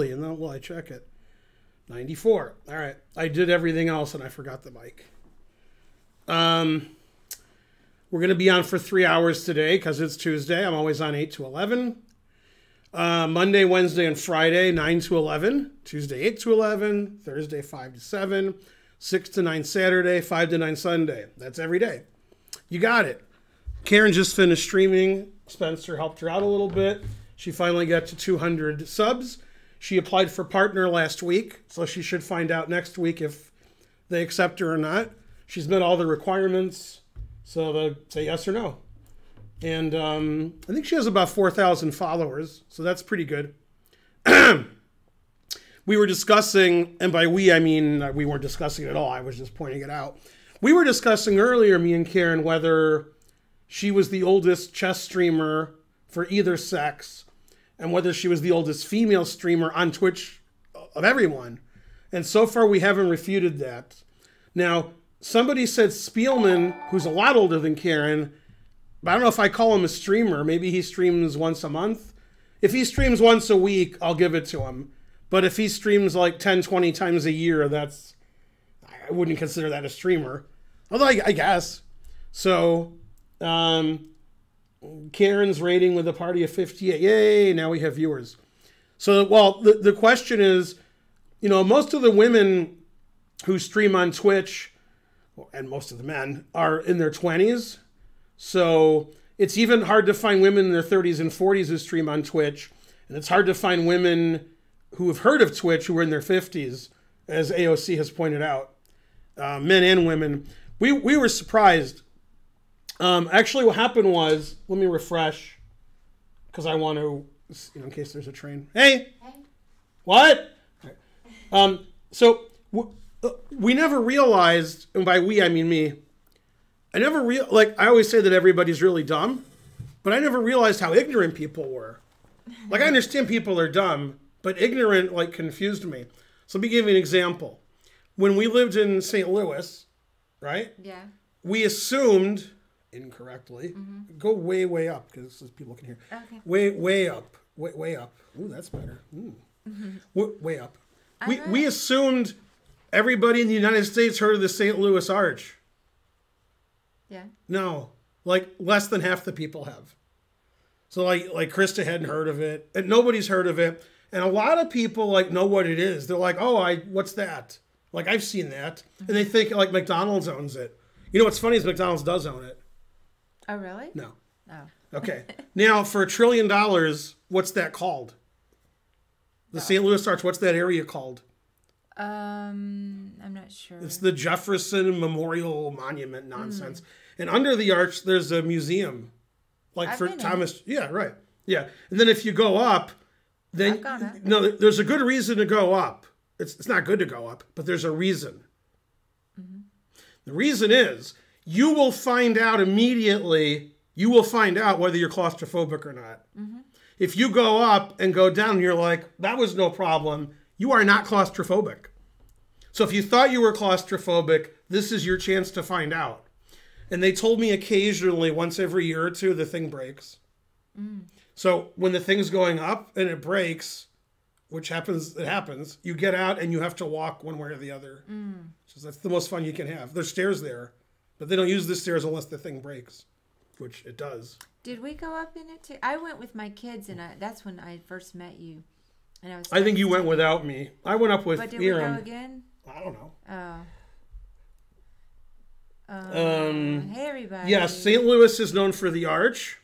and then, well, I check it. 94. All right. I did everything else, and I forgot the mic. Um, we're going to be on for three hours today because it's Tuesday. I'm always on 8 to 11. Uh, Monday, Wednesday, and Friday, 9 to 11. Tuesday, 8 to 11. Thursday, 5 to 7. 6 to 9 Saturday, 5 to 9 Sunday. That's every day. You got it. Karen just finished streaming. Spencer helped her out a little bit. She finally got to 200 subs. She applied for partner last week, so she should find out next week if they accept her or not. She's met all the requirements, so they'll say yes or no. And um, I think she has about 4,000 followers, so that's pretty good. we were discussing, and by we, I mean uh, we weren't discussing it at all. I was just pointing it out. We were discussing earlier, me and Karen, whether she was the oldest chess streamer for either sex and whether she was the oldest female streamer on Twitch of everyone. And so far, we haven't refuted that. Now, somebody said Spielman, who's a lot older than Karen, but I don't know if I call him a streamer. Maybe he streams once a month. If he streams once a week, I'll give it to him. But if he streams like 10, 20 times a year, that's, I wouldn't consider that a streamer. Although I, I guess. So, um, Karen's rating with a party of 58. Yay, now we have viewers. So, well, the, the question is, you know, most of the women who stream on Twitch, and most of the men, are in their 20s. So it's even hard to find women in their 30s and 40s who stream on Twitch. And it's hard to find women who have heard of Twitch who are in their 50s, as AOC has pointed out, uh, men and women. We, we were surprised um, actually, what happened was, let me refresh, because I want to, you know, in case there's a train. Hey, hey. what? Um, so uh, we never realized, and by we I mean me. I never real like I always say that everybody's really dumb, but I never realized how ignorant people were. Like I understand people are dumb, but ignorant like confused me. So let me give you an example. When we lived in St. Louis, right? Yeah. We assumed incorrectly. Mm-hmm. Go way, way up because people can hear. Okay. Way, way up. Way, way up. Ooh, that's better. Ooh. Mm-hmm. W- way up. we, we assumed everybody in the United States heard of the St. Louis Arch. Yeah. No, like less than half the people have. So like like Krista hadn't heard of it, and nobody's heard of it, and a lot of people like know what it is. They're like, oh, I what's that? Like I've seen that, mm-hmm. and they think like McDonald's owns it. You know what's funny is McDonald's does own it. Oh, really? No. Oh. Okay. now, for a trillion dollars, what's that called? The St. Louis Arch, what's that area called? Um, I'm not sure. It's the Jefferson Memorial Monument nonsense. Mm. And under the arch, there's a museum, like I've for Thomas. Yeah, right. Yeah, and then if you go up, then no, there's a good reason to go up. It's it's not good to go up, but there's a reason. Mm-hmm. The reason is you will find out immediately, you will find out whether you're claustrophobic or not. Mm-hmm. If you go up and go down, you're like, that was no problem, you are not claustrophobic. So if you thought you were claustrophobic, this is your chance to find out. And they told me occasionally, once every year or two, the thing breaks. Mm. So when the thing's going up and it breaks, which happens, it happens, you get out and you have to walk one way or the other. Mm. So that's the most fun you can have. There's stairs there. But they don't use the stairs unless the thing breaks, which it does. Did we go up in it too? I went with my kids, and I, that's when I first met you. And I was. I think you went without me. I went up with. But did we go again? I don't know. Oh. Uh, um, hey everybody. Yes, St. Louis is known for the Arch,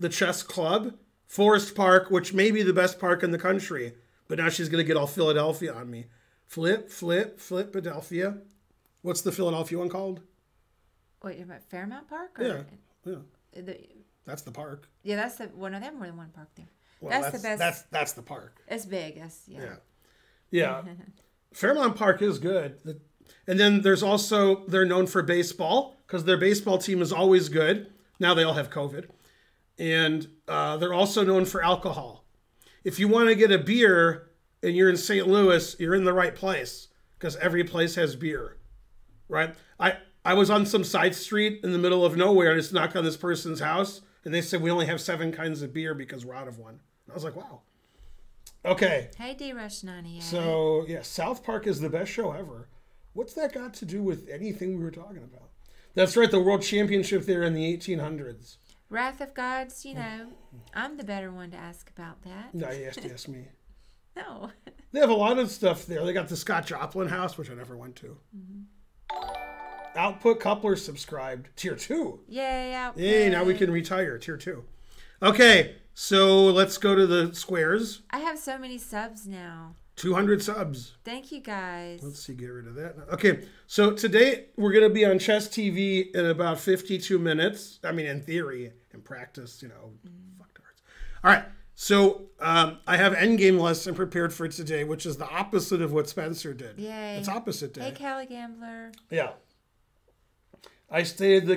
the Chess Club, Forest Park, which may be the best park in the country. But now she's going to get all Philadelphia on me. Flip, flip, flip, Philadelphia. What's the Philadelphia one called? Wait, you're about Fairmount Park? Or yeah, yeah. The, that's the park. Yeah, that's the one of have More than one park there. Well, that's, that's, the best. That's that's the park. It's big. That's yeah. Yeah, yeah. Fairmount Park is good. And then there's also they're known for baseball because their baseball team is always good. Now they all have COVID, and uh, they're also known for alcohol. If you want to get a beer and you're in St. Louis, you're in the right place because every place has beer, right? I I was on some side street in the middle of nowhere and just knocked on this person's house and they said we only have seven kinds of beer because we're out of one. And I was like, wow. Okay. Hey, D Rush 98. So yeah, South Park is the best show ever. What's that got to do with anything we were talking about? That's right, the World Championship there in the 1800s. Wrath of Gods, you know, I'm the better one to ask about that. No, you asked, asked me. No. They have a lot of stuff there. They got the Scott Joplin house, which I never went to. Mm-hmm. Output coupler subscribed. Tier two. Yay, out. Yay, now we can retire. Tier two. Okay, so let's go to the squares. I have so many subs now. 200 subs. Thank you guys. Let's see, get rid of that. Okay, so today we're going to be on Chess TV in about 52 minutes. I mean, in theory, in practice, you know, fuck darts. All right, so um, I have endgame lesson prepared for today, which is the opposite of what Spencer did. Yay. It's opposite day. Hey, Cali Gambler. Yeah. I stayed at the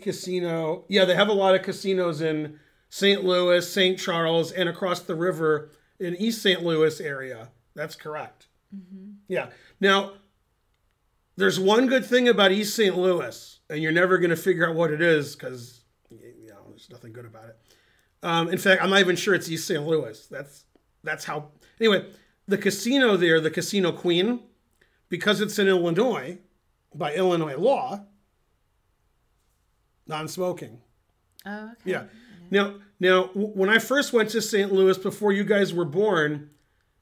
casino. Yeah, they have a lot of casinos in St. Louis, St. Charles, and across the river in East St. Louis area. That's correct. Yeah. Now, there's one good thing about East St. Louis, and you're never going to figure out what it is because you know there's nothing good about it. Um, in fact, I'm not even sure it's East St. Louis. That's that's how. Anyway, the casino there, the Casino Queen, because it's in Illinois, by Illinois law, non-smoking. Oh, okay. Yeah. Now, now, when I first went to St. Louis before you guys were born,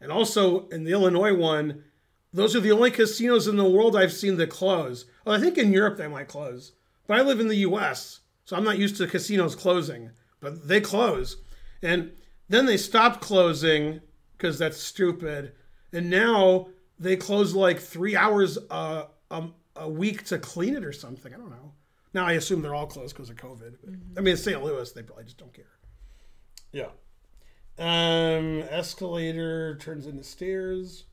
and also in the Illinois one, those are the only casinos in the world I've seen that close. Well, I think in Europe they might close, but I live in the U.S., so I'm not used to casinos closing. But they close, and then they stopped closing because that's stupid, and now they close like three hours uh, a, a week to clean it or something. I don't know. Now I assume they're all closed because of COVID. But, I mean, it's St. Louis, they probably just don't care. Yeah. Um, escalator turns into stairs.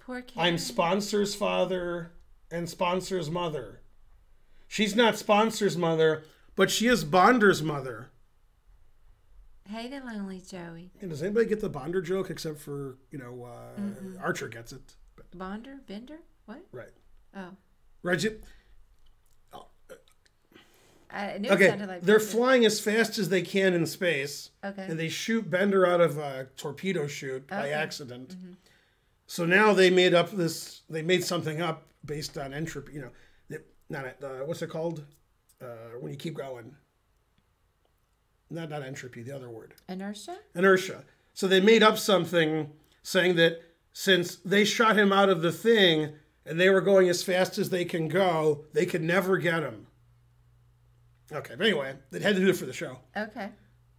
Poor kid. I'm sponsor's father and sponsor's mother. She's not sponsor's mother, but she is Bonder's mother. Hey, the lonely Joey. And does anybody get the Bonder joke except for you know uh, Archer gets it? But, Bonder? Bender? What? right, Oh. right. I knew it Okay, sounded like they're flying as fast as they can in space. Okay. and they shoot Bender out of a torpedo chute by Okay. accident. So now they made up this. They made something up based on entropy. You know, that not uh, what's it called uh, when you keep going. Not not entropy. The other word Inertia? inertia. So they made up something saying that since they shot him out of the thing and they were going as fast as they can go, they could never get him. Okay, but anyway, they had to do it for the show. Okay.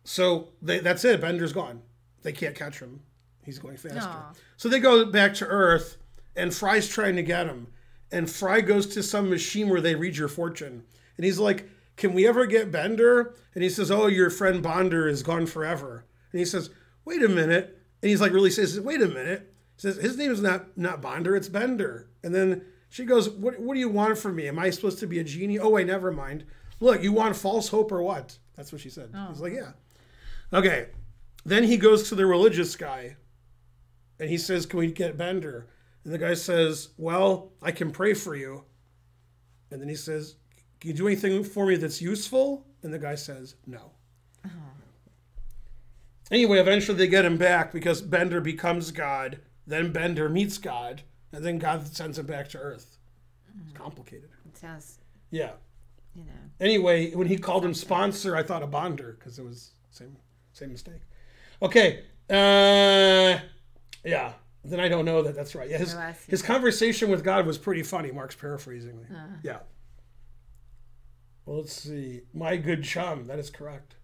So they, that's it. Bender's gone. They can't catch him. He's going faster. Aw. So they go back to Earth, and Fry's trying to get him. And Fry goes to some machine where they read your fortune. And he's like, Can we ever get Bender? And he says, Oh, your friend Bonder is gone forever. And he says, Wait a minute. And he's like, Really says, Wait a minute. He says, His name is not, not Bonder, it's Bender. And then she goes, what, what do you want from me? Am I supposed to be a genie? Oh, wait, never mind. Look, you want false hope or what? That's what she said. Oh. He's like, Yeah. Okay. Then he goes to the religious guy and he says, Can we get Bender? And the guy says, Well, I can pray for you. And then he says, Can you do anything for me that's useful? And the guy says, No. Uh-huh. Anyway, eventually they get him back because Bender becomes God. Then Bender meets God. And then God sends him back to Earth. It's mm-hmm. complicated. It sounds, Yeah. You know. Anyway, when he called him sponsor, I thought a Bonder because it was same same mistake. Okay. Uh, yeah. Then I don't know that that's right. Yeah, his Oh, his conversation with God was pretty funny. Mark's paraphrasing me. Uh. Yeah. Well, let's see. My good chum. That is correct.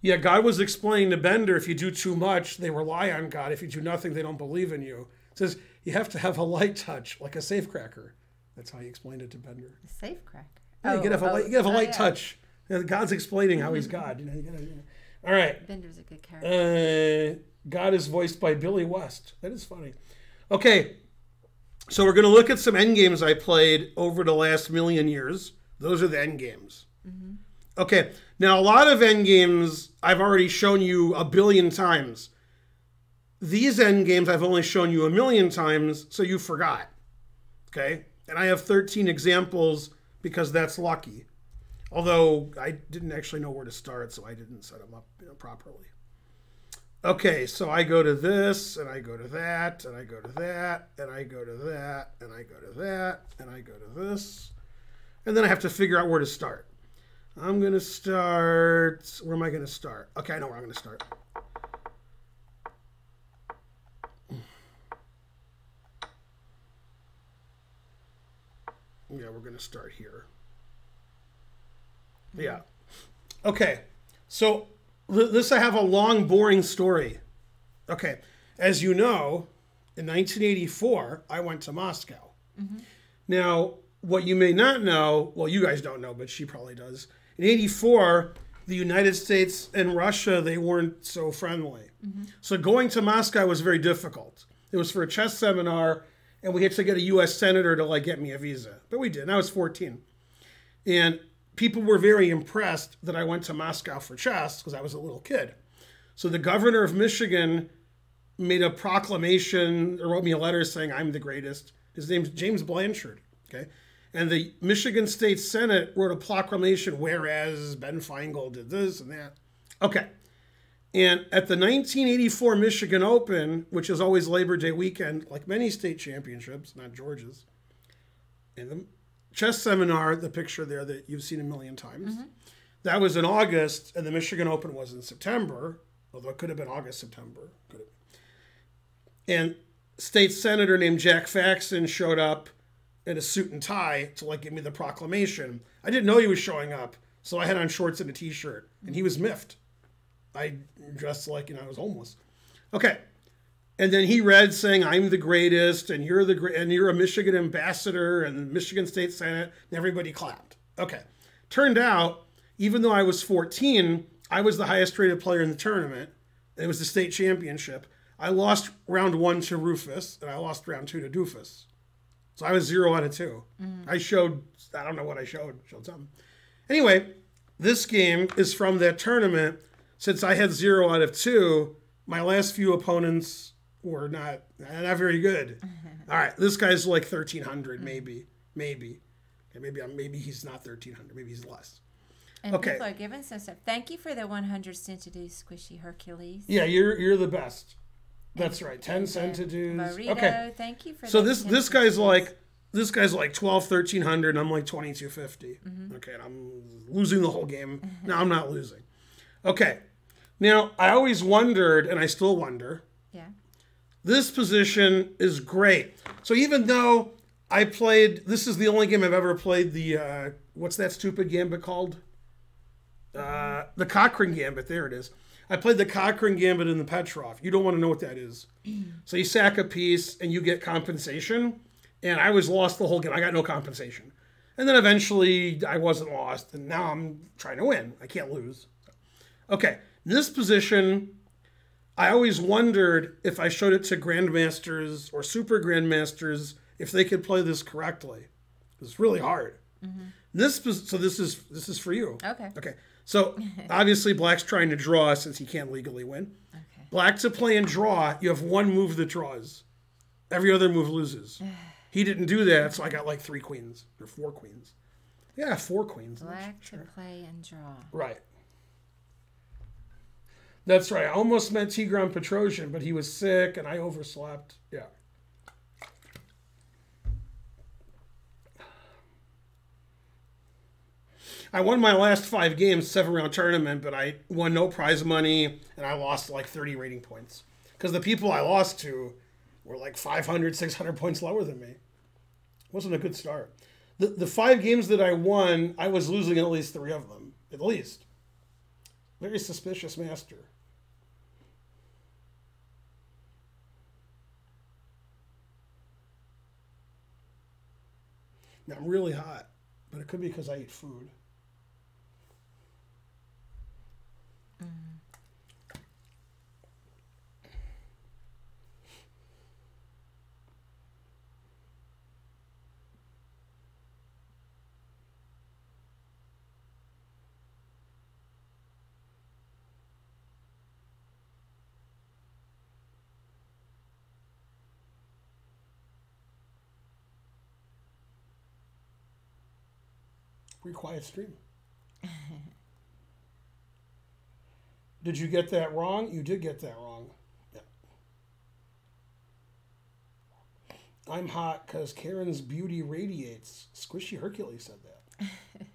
Yeah, God was explaining to Bender if you do too much, they rely on God. If you do nothing, they don't believe in you. It says you have to have a light touch, like a safecracker. That's how he explained it to Bender. The safe crack. Yeah, you gotta have a light, you a oh, yeah. touch. You know, God's explaining how he's God. You know, you gotta, you know. All right. Bender's a good character. Uh, God is voiced by Billy West. That is funny. Okay. So we're gonna look at some end games I played over the last million years. Those are the end games. Okay. Now a lot of end games I've already shown you a billion times. These end games I've only shown you a million times, so you forgot. Okay? And I have 13 examples because that's lucky. Although I didn't actually know where to start, so I didn't set them up you know, properly. Okay, so I go to this, and I go to that, and I go to that, and I go to that, and I go to that, and I go to this. And then I have to figure out where to start. I'm going to start. Where am I going to start? Okay, I know where I'm going to start. Yeah, we're going to start here. Hmm. Yeah. Okay. So this I have a long, boring story. Okay. As you know, in 1984, I went to Moscow. Mm-hmm. Now, what you may not know, well, you guys don't know, but she probably does. In 84, the United States and Russia, they weren't so friendly. Mm-hmm. So going to Moscow was very difficult. It was for a chess seminar, and we had to get a U.S. senator to like get me a visa, but we did. And I was 14, and people were very impressed that I went to Moscow for chess because I was a little kid. So the governor of Michigan made a proclamation or wrote me a letter saying I'm the greatest. His name's James Blanchard. Okay. And the Michigan State Senate wrote a proclamation, whereas Ben Finegold did this and that. Okay. And at the 1984 Michigan Open, which is always Labor Day weekend, like many state championships, not George's, in the chess seminar, the picture there that you've seen a million times, mm-hmm. that was in August, and the Michigan Open was in September, although it could have been August, September. Could have. And state senator named Jack Faxon showed up in a suit and tie to like give me the proclamation. I didn't know he was showing up, so I had on shorts and a t-shirt, and he was miffed. I dressed like you know I was homeless. Okay, and then he read saying I'm the greatest, and you're the great, and you're a Michigan ambassador, and the Michigan State Senate, and everybody clapped. Okay, turned out even though I was 14, I was the highest rated player in the tournament. It was the state championship. I lost round one to Rufus, and I lost round two to Doofus. So I was zero out of 2 mm. I showed, I don't know what I showed, showed something. Anyway, this game is from that tournament. Since I had zero out of two, my last few opponents were not not very good. All right, this guy's like 1300, maybe, maybe. Okay, maybe I'm, maybe he's not 1300, maybe he's less. And Okay. people are giving some stuff. Thank you for the 100 centidude squishy Hercules. Yeah, you're you're the best. That's right. 10 And, uh, centidudes. Okay. thank you for So this 10 this guy's like this guy's like 12 1300 and I'm like 2250. Mm-hmm. Okay, and I'm losing the whole game. No, I'm not losing. Okay. Now, I always wondered and I still wonder, Yeah. this position is great. So even though I played this is the only game I've ever played the uh what's that stupid gambit called? Uh the Cochrane gambit, there it is. I played the Cochrane gambit in the Petrov. You don't want to know what that is. So you sack a piece and you get compensation. And I was lost the whole game. I got no compensation. And then eventually I wasn't lost. And now I'm trying to win. I can't lose. Okay. This position, I always wondered if I showed it to grandmasters or super grandmasters if they could play this correctly. It's really hard. Mm-hmm. This so this is this is for you. Okay. Okay. So obviously black's trying to draw since he can't legally win. Okay. Black to play and draw, you have one move that draws. Every other move loses. He didn't do that, so I got like three queens or four queens. Yeah, four queens. Black to play and draw. Right. That's right. I almost met Tigran Petrosian, but he was sick and I overslept. Yeah. I won my last five games, seven round tournament, but I won no prize money and I lost like 30 rating points. Because the people I lost to were like 500, 600 points lower than me. Wasn't a good start. The, the five games that I won, I was losing at least three of them. At least. Very suspicious master. Now I'm really hot, but it could be because I eat food. Mm. free quiet stream. did you get that wrong? You did get that wrong. I'm hot because Karen's beauty radiates. Squishy Hercules said that.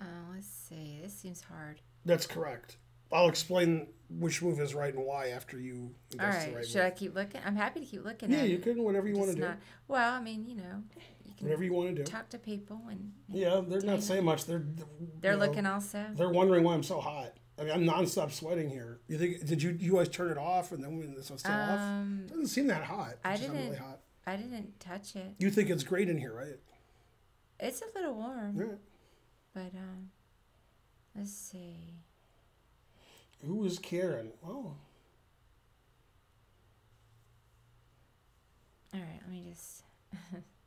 uh, let's see. This seems hard. That's correct. I'll explain which move is right and why after you. All right. right Should move. I keep looking? I'm happy to keep looking. Yeah, you can. Whatever you want to do. Well, I mean, you know you can Whatever you want to do. talk to people and Yeah, they're not saying much. They're they're know, looking also. They're wondering why I'm so hot. I mean, I'm nonstop sweating here. You think? Did you you guys turn it off and then when this was still off? Um, Doesn't seem that hot. I not really didn't- hot. I didn't touch it. You think it's great in here, right? It's a little warm, Yeah. but um, let's see. Who is Karen? Oh, All right, let me just.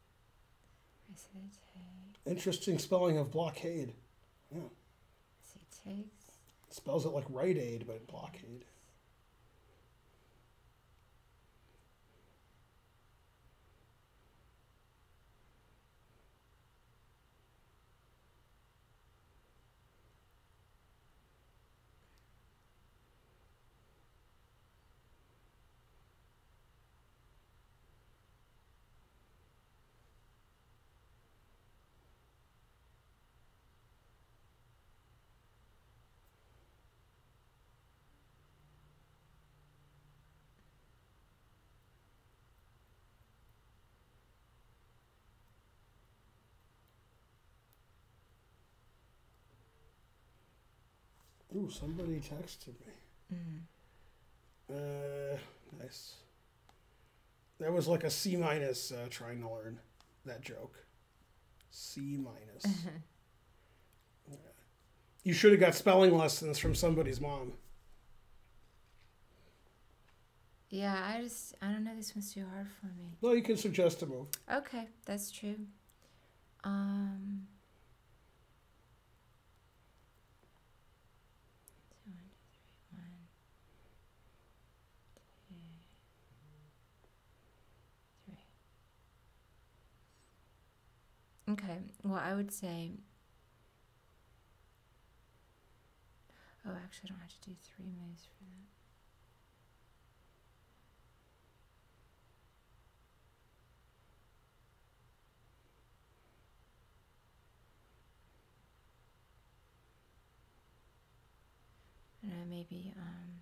Interesting spelling of blockade. Yeah, takes. spells it like Rite Aid, but blockade. Ooh, somebody texted me. Uh, nice. That was like a C minus uh, trying to learn that joke. C minus. Yeah. You should have got spelling lessons from somebody's mom. Yeah, I just I don't know. This one's too hard for me. Well, you can suggest a move. Okay, that's true. Um. two, one, two, three, one, two, three. Okay. Well, I would say. Oh, actually, I don't have to do three moves for that. Maybe um,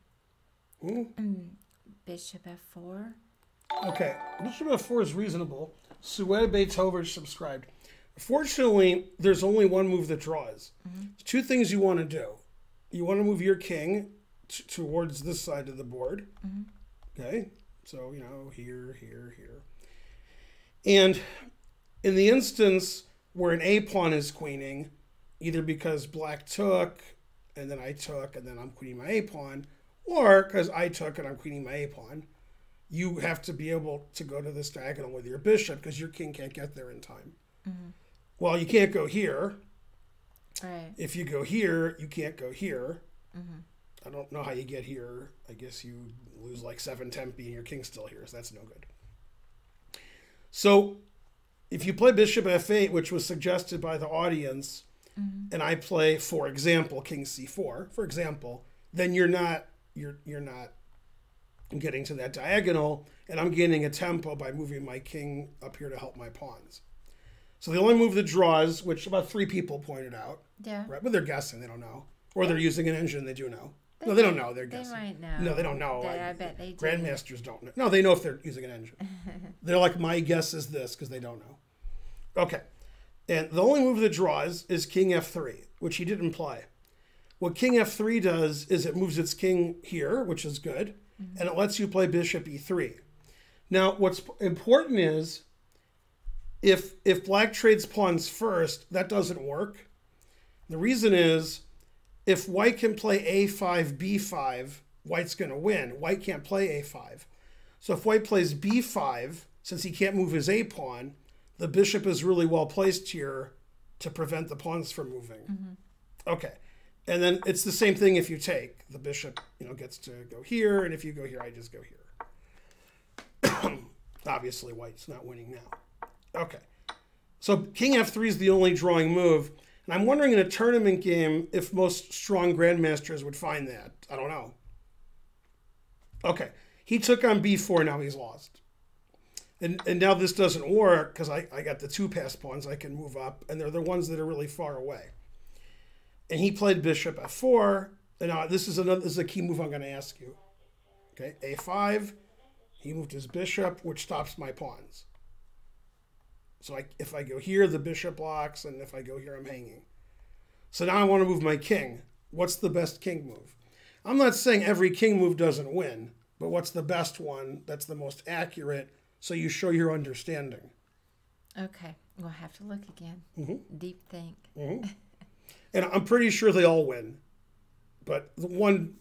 Hmm? bishop f4. Okay, Bishop F4 is reasonable. Sued Beethoven subscribed. Fortunately, there's only one move that draws. Mm-hmm. Two things you want to do. You want to move your king t- towards this side of the board. Mm-hmm. Okay, so, you know, here, here, here. And in the instance where an A pawn is queening, either because black took and then I took and then I'm queening my A pawn, or because I took and I'm queening my A pawn, you have to be able to go to this diagonal with your bishop because your king can't get there in time. Mm-hmm. Well, you can't go here. Right. If you go here, you can't go here. Mm-hmm. I don't know how you get here. I guess you lose like seven tempi and your king's still here, so that's no good. So if you play bishop f8, which was suggested by the audience, mm-hmm. and I play, for example, king c4, for example, then you're not you're you're not getting to that diagonal, and I'm gaining a tempo by moving my king up here to help my pawns. So the only move that draws, which about three people pointed out, Yeah. right? But they're guessing, they don't know, or they're using an engine, they do know. No, they don't know, they're They guessing. might know. No, they don't know. They- I- I bet they do. Grandmasters don't know. No, they know if they're using an engine. they're like, my guess is this because they don't know. Okay. And the only move that draws is King F3, which he didn't play. What King F3 does is it moves its king here, which is good, Mm-hmm. and it lets you play Bishop E3. Now, what's important is if if black trades pawns first, that doesn't work. The reason is if white can play a5, b5, white's going to win. White can't play a5. So if white plays b5, since he can't move his a pawn, the bishop is really well placed here to prevent the pawns from moving. Mm-hmm. Okay. And then it's the same thing if you take. The bishop, you know, gets to go here, and if you go here, I just go here. Obviously, white's not winning now. Okay. So king f3 is the only drawing move. And I'm wondering in a tournament game if most strong grandmasters would find that. I don't know. Okay. He took on b4, now he's lost. And, and now this doesn't work because I, I got the two pass pawns I can move up, and they're the ones that are really far away. And he played bishop f4. And now this is another this is a key move I'm going to ask you. Okay, a5. He moved his bishop, which stops my pawns. So I, if I go here, the bishop blocks, and if I go here, I'm hanging. So now I want to move my king. What's the best king move? I'm not saying every king move doesn't win, but what's the best one that's the most accurate so you show your understanding? Okay, we'll have to look again. Mm-hmm. Deep think. And I'm pretty sure they all win, but the one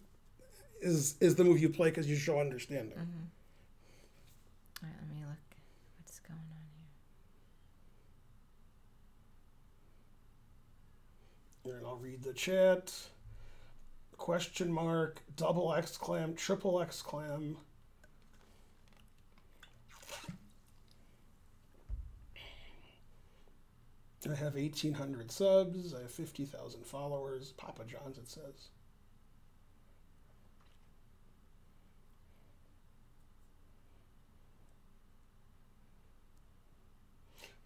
is is the move you play because you show understanding. Mm-hmm. All right, let me look. What's going on here? And I'll read the chat. Question mark, double exclam, triple exclam. I have 1,800 subs. I have 50,000 followers. Papa John's, it says.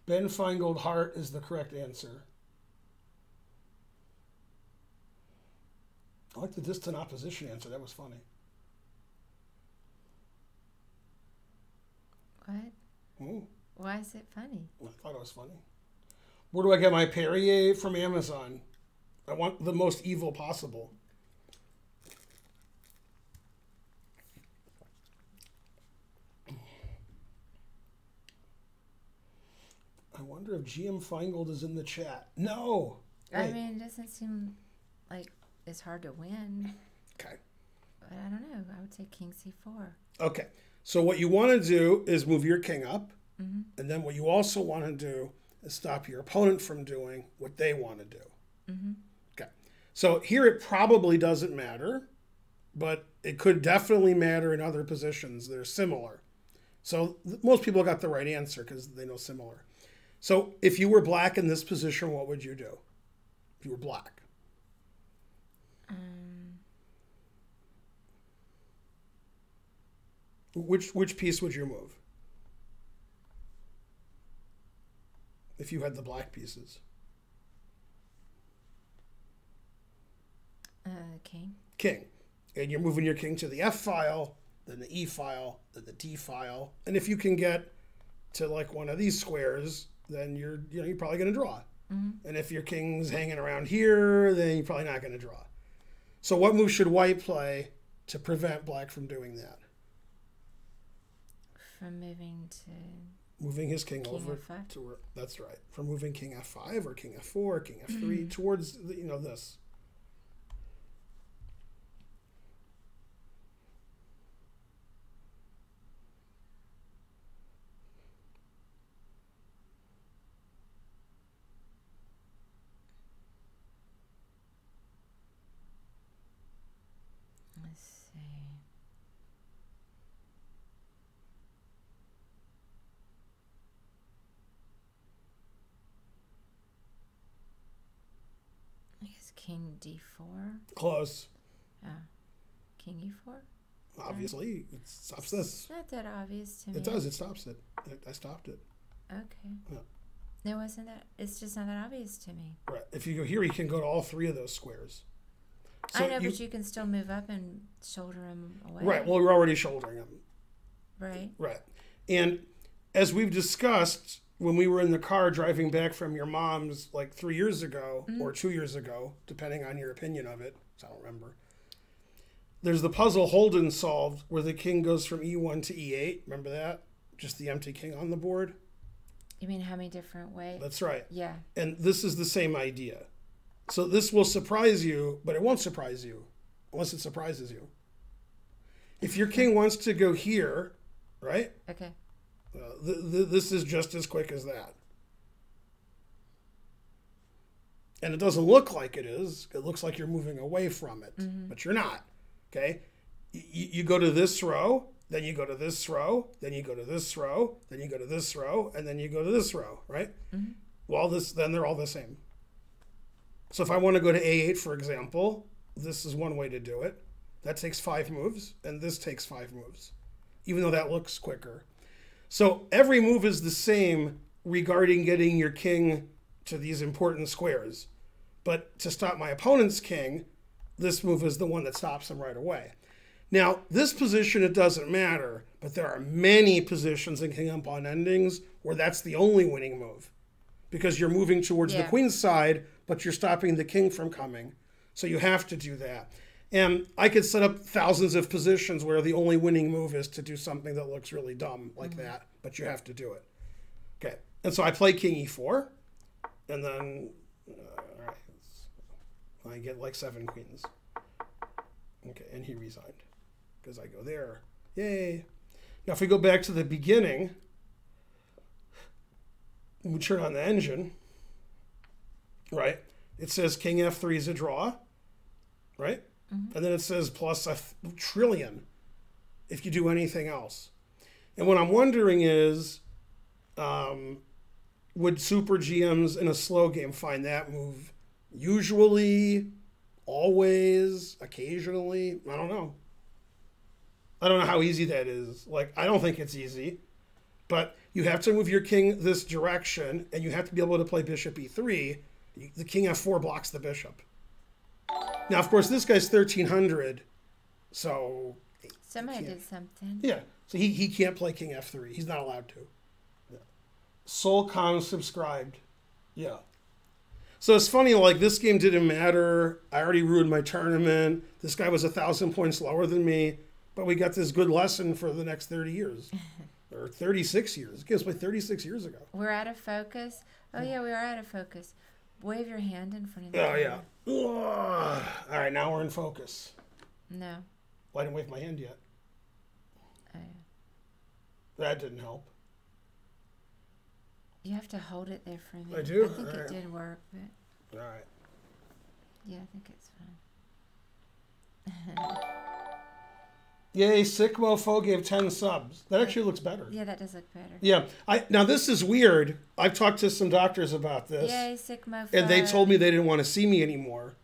Ben Finegold Hart is the correct answer. I like the distant opposition answer. That was funny. What? Hmm, Why is it funny? I thought it was funny. Where do I get my Perrier from Amazon? I want the most evil possible. I wonder if GM Finegold is in the chat. No. I Wait. mean, it doesn't seem like it's hard to win. Okay. But I don't know. I would say king c4. Okay. So what you want to do is move your king up, mm-hmm. and then what you also want to do stop your opponent from doing what they want to do. Mm-hmm. Okay. So here it probably doesn't matter, but it could definitely matter in other positions that are similar. So most people got the right answer because they know similar. So if you were black in this position, what would you do? If you were black. Um. Which which piece would you move? If you had the black pieces. Uh, king. King. And you're moving your king to the F file, then the E file, then the D file. And if you can get to like one of these squares, then you're you know you're probably gonna draw. And if your king's hanging around here, then you're probably not gonna draw. So what move should white play to prevent black from doing that? From moving to. Moving his king, King over F5? to that's right from moving king f5 or king f4 king f3 mm-hmm. towards the, you know this Let's see. I guess king d4. close Oh. King e4? obviously ah. it stops this It's not that obvious to me. it does it stops it I- i stopped it Okay. Yeah. It wasn't that. It's just not that obvious to me. right if you go here you can go to all three of those squares So I know, you- but you can still move up and shoulder him away. right well we're already shouldering them Right. Right. And as we've discussed when we were in the car driving back from your mom's like three years ago mm-hmm. or two years ago, depending on your opinion of it, I don't remember. There's the puzzle Holden solved where the king goes from e1 to e8. Remember that? Just the empty king on the board? You mean how many different ways? That's right. Yeah. And this is the same idea. So this will surprise you, but it won't surprise you unless it surprises you. If your king wants to go here, right? Okay. Uh, th- th- this is just as quick as that. And it doesn't look like it is. It looks like you're moving away from it, but you're not. Okay? Y- you go to this row, then you go to this row, then you go to this row, then you go to this row, and then you go to this row, right? Well, this then they're all the same. So if I want to go to A8, for example, this is one way to do it. That takes five moves, and this takes five moves. even though that looks quicker. So every move is the same regarding getting your king to these important squares. But to stop my opponent's king, this move is the one that stops him right away. Now, this position, it doesn't matter, but there are many positions in king up pawn endings where that's the only winning move because you're moving towards the Yeah. queen's side, but you're stopping the king from coming. So you have to do that. And I could set up thousands of positions where the only winning move is to do something that looks really dumb like that, but you have to do it. Okay. And so I play king e4, and then uh, right, I get like seven queens. Okay, and he resigned because I go there. Yay. Now, if we go back to the beginning, we turn on the engine, right? It says king f3 is a draw, right? And then it says plus a trillion if you do anything else. And what I'm wondering is, um, would super GMs in a slow game find that move usually, always, occasionally? I don't know. I don't know how easy that is. Like, I don't think it's easy, but you have to move your king this direction, and you have to be able to play bishop e3. The king f4 blocks the bishop. Now, of course, this guy's 1300, so Somebody did something. yeah, so he, he can't play king f3. He's not allowed to. Yeah. Subscribed. Yeah. So it's funny, like this game didn't matter. I already ruined my tournament. This guy was a thousand points lower than me, but we got this good lesson for the next 30 years. or 36 years. This game was played 36 years ago. We're out of focus. Oh yeah, we are out of focus. Wave your hand in front of the Oh, yeah. All right, now we're in focus. No. Well, I didn't wave my hand yet. Oh, That didn't help. you have to hold it there for a minute. do? I think Alright. it did work, but All right. yeah, I think it's fine. Yay, Sick Mofo gave 10 subs. That actually looks better. Yeah, that does look better. Yeah, I now this is weird. I've talked to some doctors about this, Yay, sick mofo. and they told me they didn't want to see me anymore.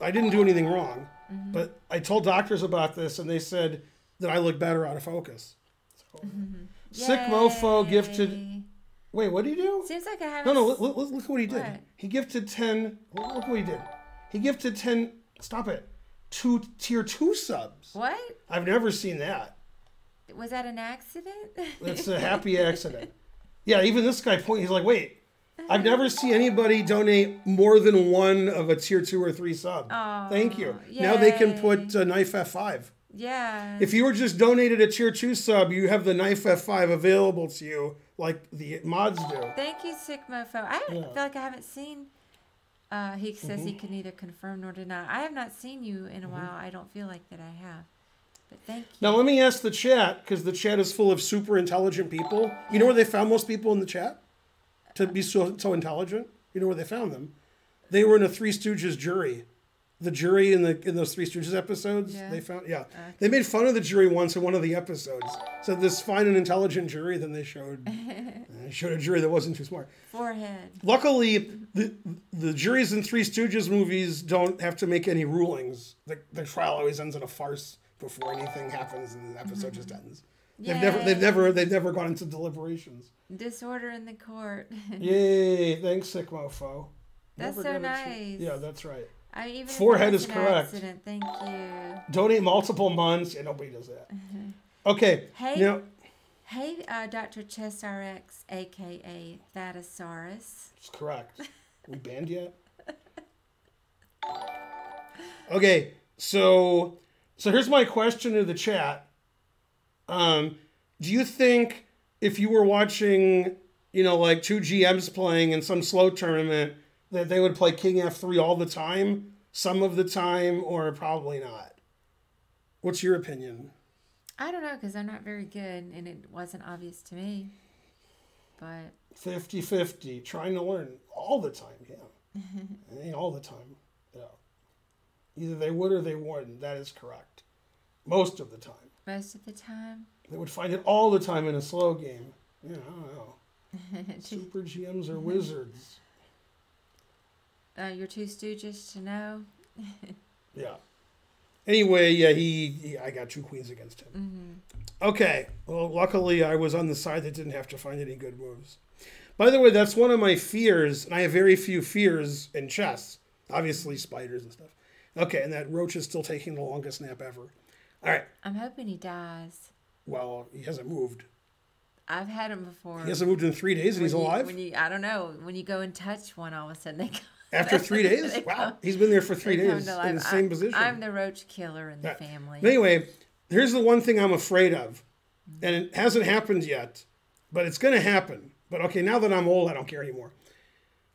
I didn't do anything wrong, mm-hmm. but I told doctors about this, and they said that I look better out of focus. So, mm-hmm. Sick Mofo gifted. Wait, what did he do? Seems like I haven't. No, no. Look, look, look what he did. What? He gifted ten. Look look what he did. He gifted ten. Stop it. Two tier two subs. What I've never seen that. was that an accident? It's a happy accident. Yeah, even this guy point. He's like, wait, I've never seen anybody donate more than one of a tier two or three sub. Aw, Thank you. Now they can put uh, knife F5. yeah. If you were just donated a tier two sub, you have the knife F5 available to you, like the mods do. Thank you, sick mofo. I Yeah. feel like I haven't seen. Uh, he says Mm-hmm. he can neither confirm nor deny. I have not seen you in a while. I don't feel like that I have. But thank you. Now let me ask the chat, because the chat is full of super intelligent people. You know where they found most people in the chat to be so so intelligent? You know where they found them? They were in a Three Stooges jury. The jury in the in those Three Stooges episodes, Yeah. they found yeah. Uh, they made fun of the jury once in one of the episodes. So this fine and intelligent jury, then they showed they showed a jury that wasn't too smart. Forehead. Luckily, the the juries in Three Stooges movies don't have to make any rulings. The, the trial always ends in a farce before anything happens, and the episode just ends. They've never, they've never, they've never gone into deliberations. Disorder in the court. Yay! Thanks, sick mofo. That's Never so got a ch- nice. Yeah, that's right. I even Forehead is correct. Accident. Thank you. Donate multiple months. Yeah, nobody does that. Okay. Hey. Now, Hey, uh, Dr. Chess RX, aka Thadasaurus. it's correct. we banned yet? Okay, so so here's my question to the chat. Um, do you think if you were watching, you know, like two GMs playing in some slow tournament, that they would play King F3 all the time, some of the time, or probably not? What's your opinion? I don't know because I'm not very good and it wasn't obvious to me. But 50 50, trying to learn all the time, yeah. I mean, all the time, yeah. Either they would or they wouldn't. That is correct. Most of the time. most of the time, They would find it all the time in a slow game. Yeah, I don't know. Super GMs are wizards. Uh, you're too stooges to know. Yeah. Anyway, yeah, he, he I got two queens against him. Okay, well, luckily I was on the side that didn't have to find any good moves. By the way, that's one of my fears, and I have very few fears in chess. Obviously, spiders and stuff. Okay, and that roach is still taking the longest nap ever. All right, I'm hoping he dies. well, he hasn't moved. I've had him before. He hasn't moved in three days, and he's you- alive When you, I don't know, when you go and touch one, all of a sudden they come. After three days. Wow, he's been there for three days in life. the same I- position. I'm the roach killer in the Yeah. family. But anyway, here's the one thing I'm afraid of, and it hasn't happened yet, but it's going to happen. But okay, now that I'm old, I don't care anymore.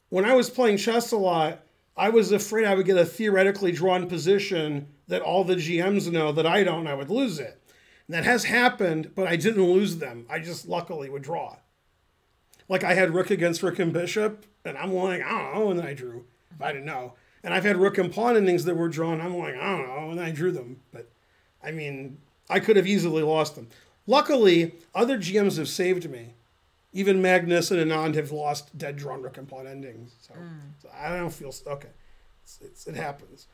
When I was playing chess a lot, I was afraid I would get a theoretically drawn position that all the GMs know that I don't, and I would lose it. And that has happened, but I didn't lose them. I just luckily would draw. Like I had rook against rook and bishop, and I'm like, I don't know, and then I drew. If I didn't know. And I've had rook and pawn endings that were drawn. I'm like, I don't know, and I drew them. But I mean, I could have easily lost them. Luckily, other GMs have saved me. Even Magnus and Anand have lost dead drawn rook and pawn endings. So, mm. so I don't feel okay. It's, it's, it happens.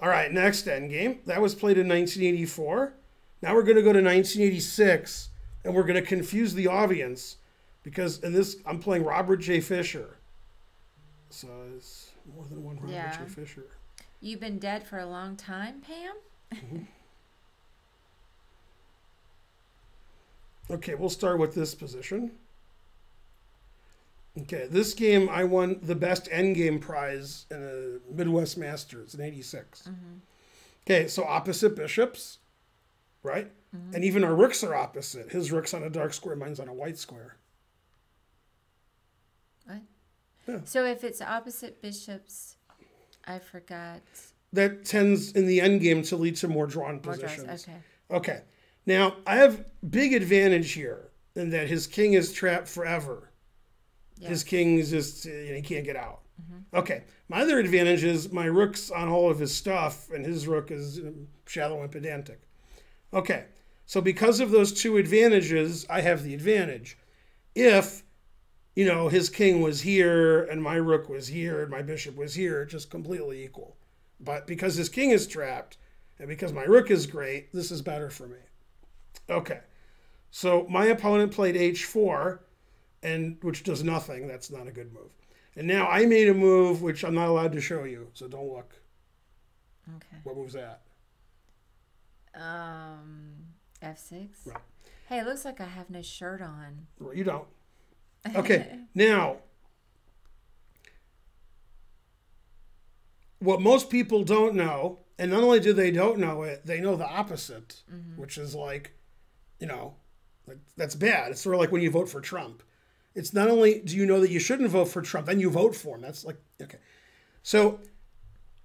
All right, next end game. That was played in 1984. Now we're going to go to 1986, and we're going to confuse the audience because in this I'm playing Robert J. Fisher. So it's more than one Robert Yeah. J. Fisher. You've been dead for a long time, Pam? Mm-hmm. Okay, we'll start with this position. Okay, this game I won the best endgame prize in a Midwest Masters in '86. Mm-hmm. Okay, so opposite bishops, right? Mm-hmm. And even our rooks are opposite. His rook's on a dark square, mine's on a white square. What? Yeah. So if it's opposite bishops, I forgot. That tends in the endgame to lead to more drawn More draws. positions. Okay. Okay. Now, I have big advantage here in that his king is trapped forever. Yeah. His king is just, uh, you know, he can't get out. Okay. My other advantage is my rook's on all of his stuff, and his rook is um, shallow and pedantic. Okay. So, because of those two advantages, I have the advantage. If, you know, his king was here, and my rook was here, and my bishop was here, just completely equal. But because his king is trapped, and because my rook is great, this is better for me. Okay. So my opponent played h4, and which does nothing. That's not a good move. And now I made a move which I'm not allowed to show you, so don't look. Okay. What move's that? Um, F6. Right. Hey, it looks like I have no shirt on. Well, You don't. Okay. now, what most people don't know, and not only do they don't know it, they know the opposite, mm-hmm. which is like, you know, like that's bad. It's sort of like when you vote for Trump. It's not only do you know that you shouldn't vote for Trump, then you vote for him. That's like okay. So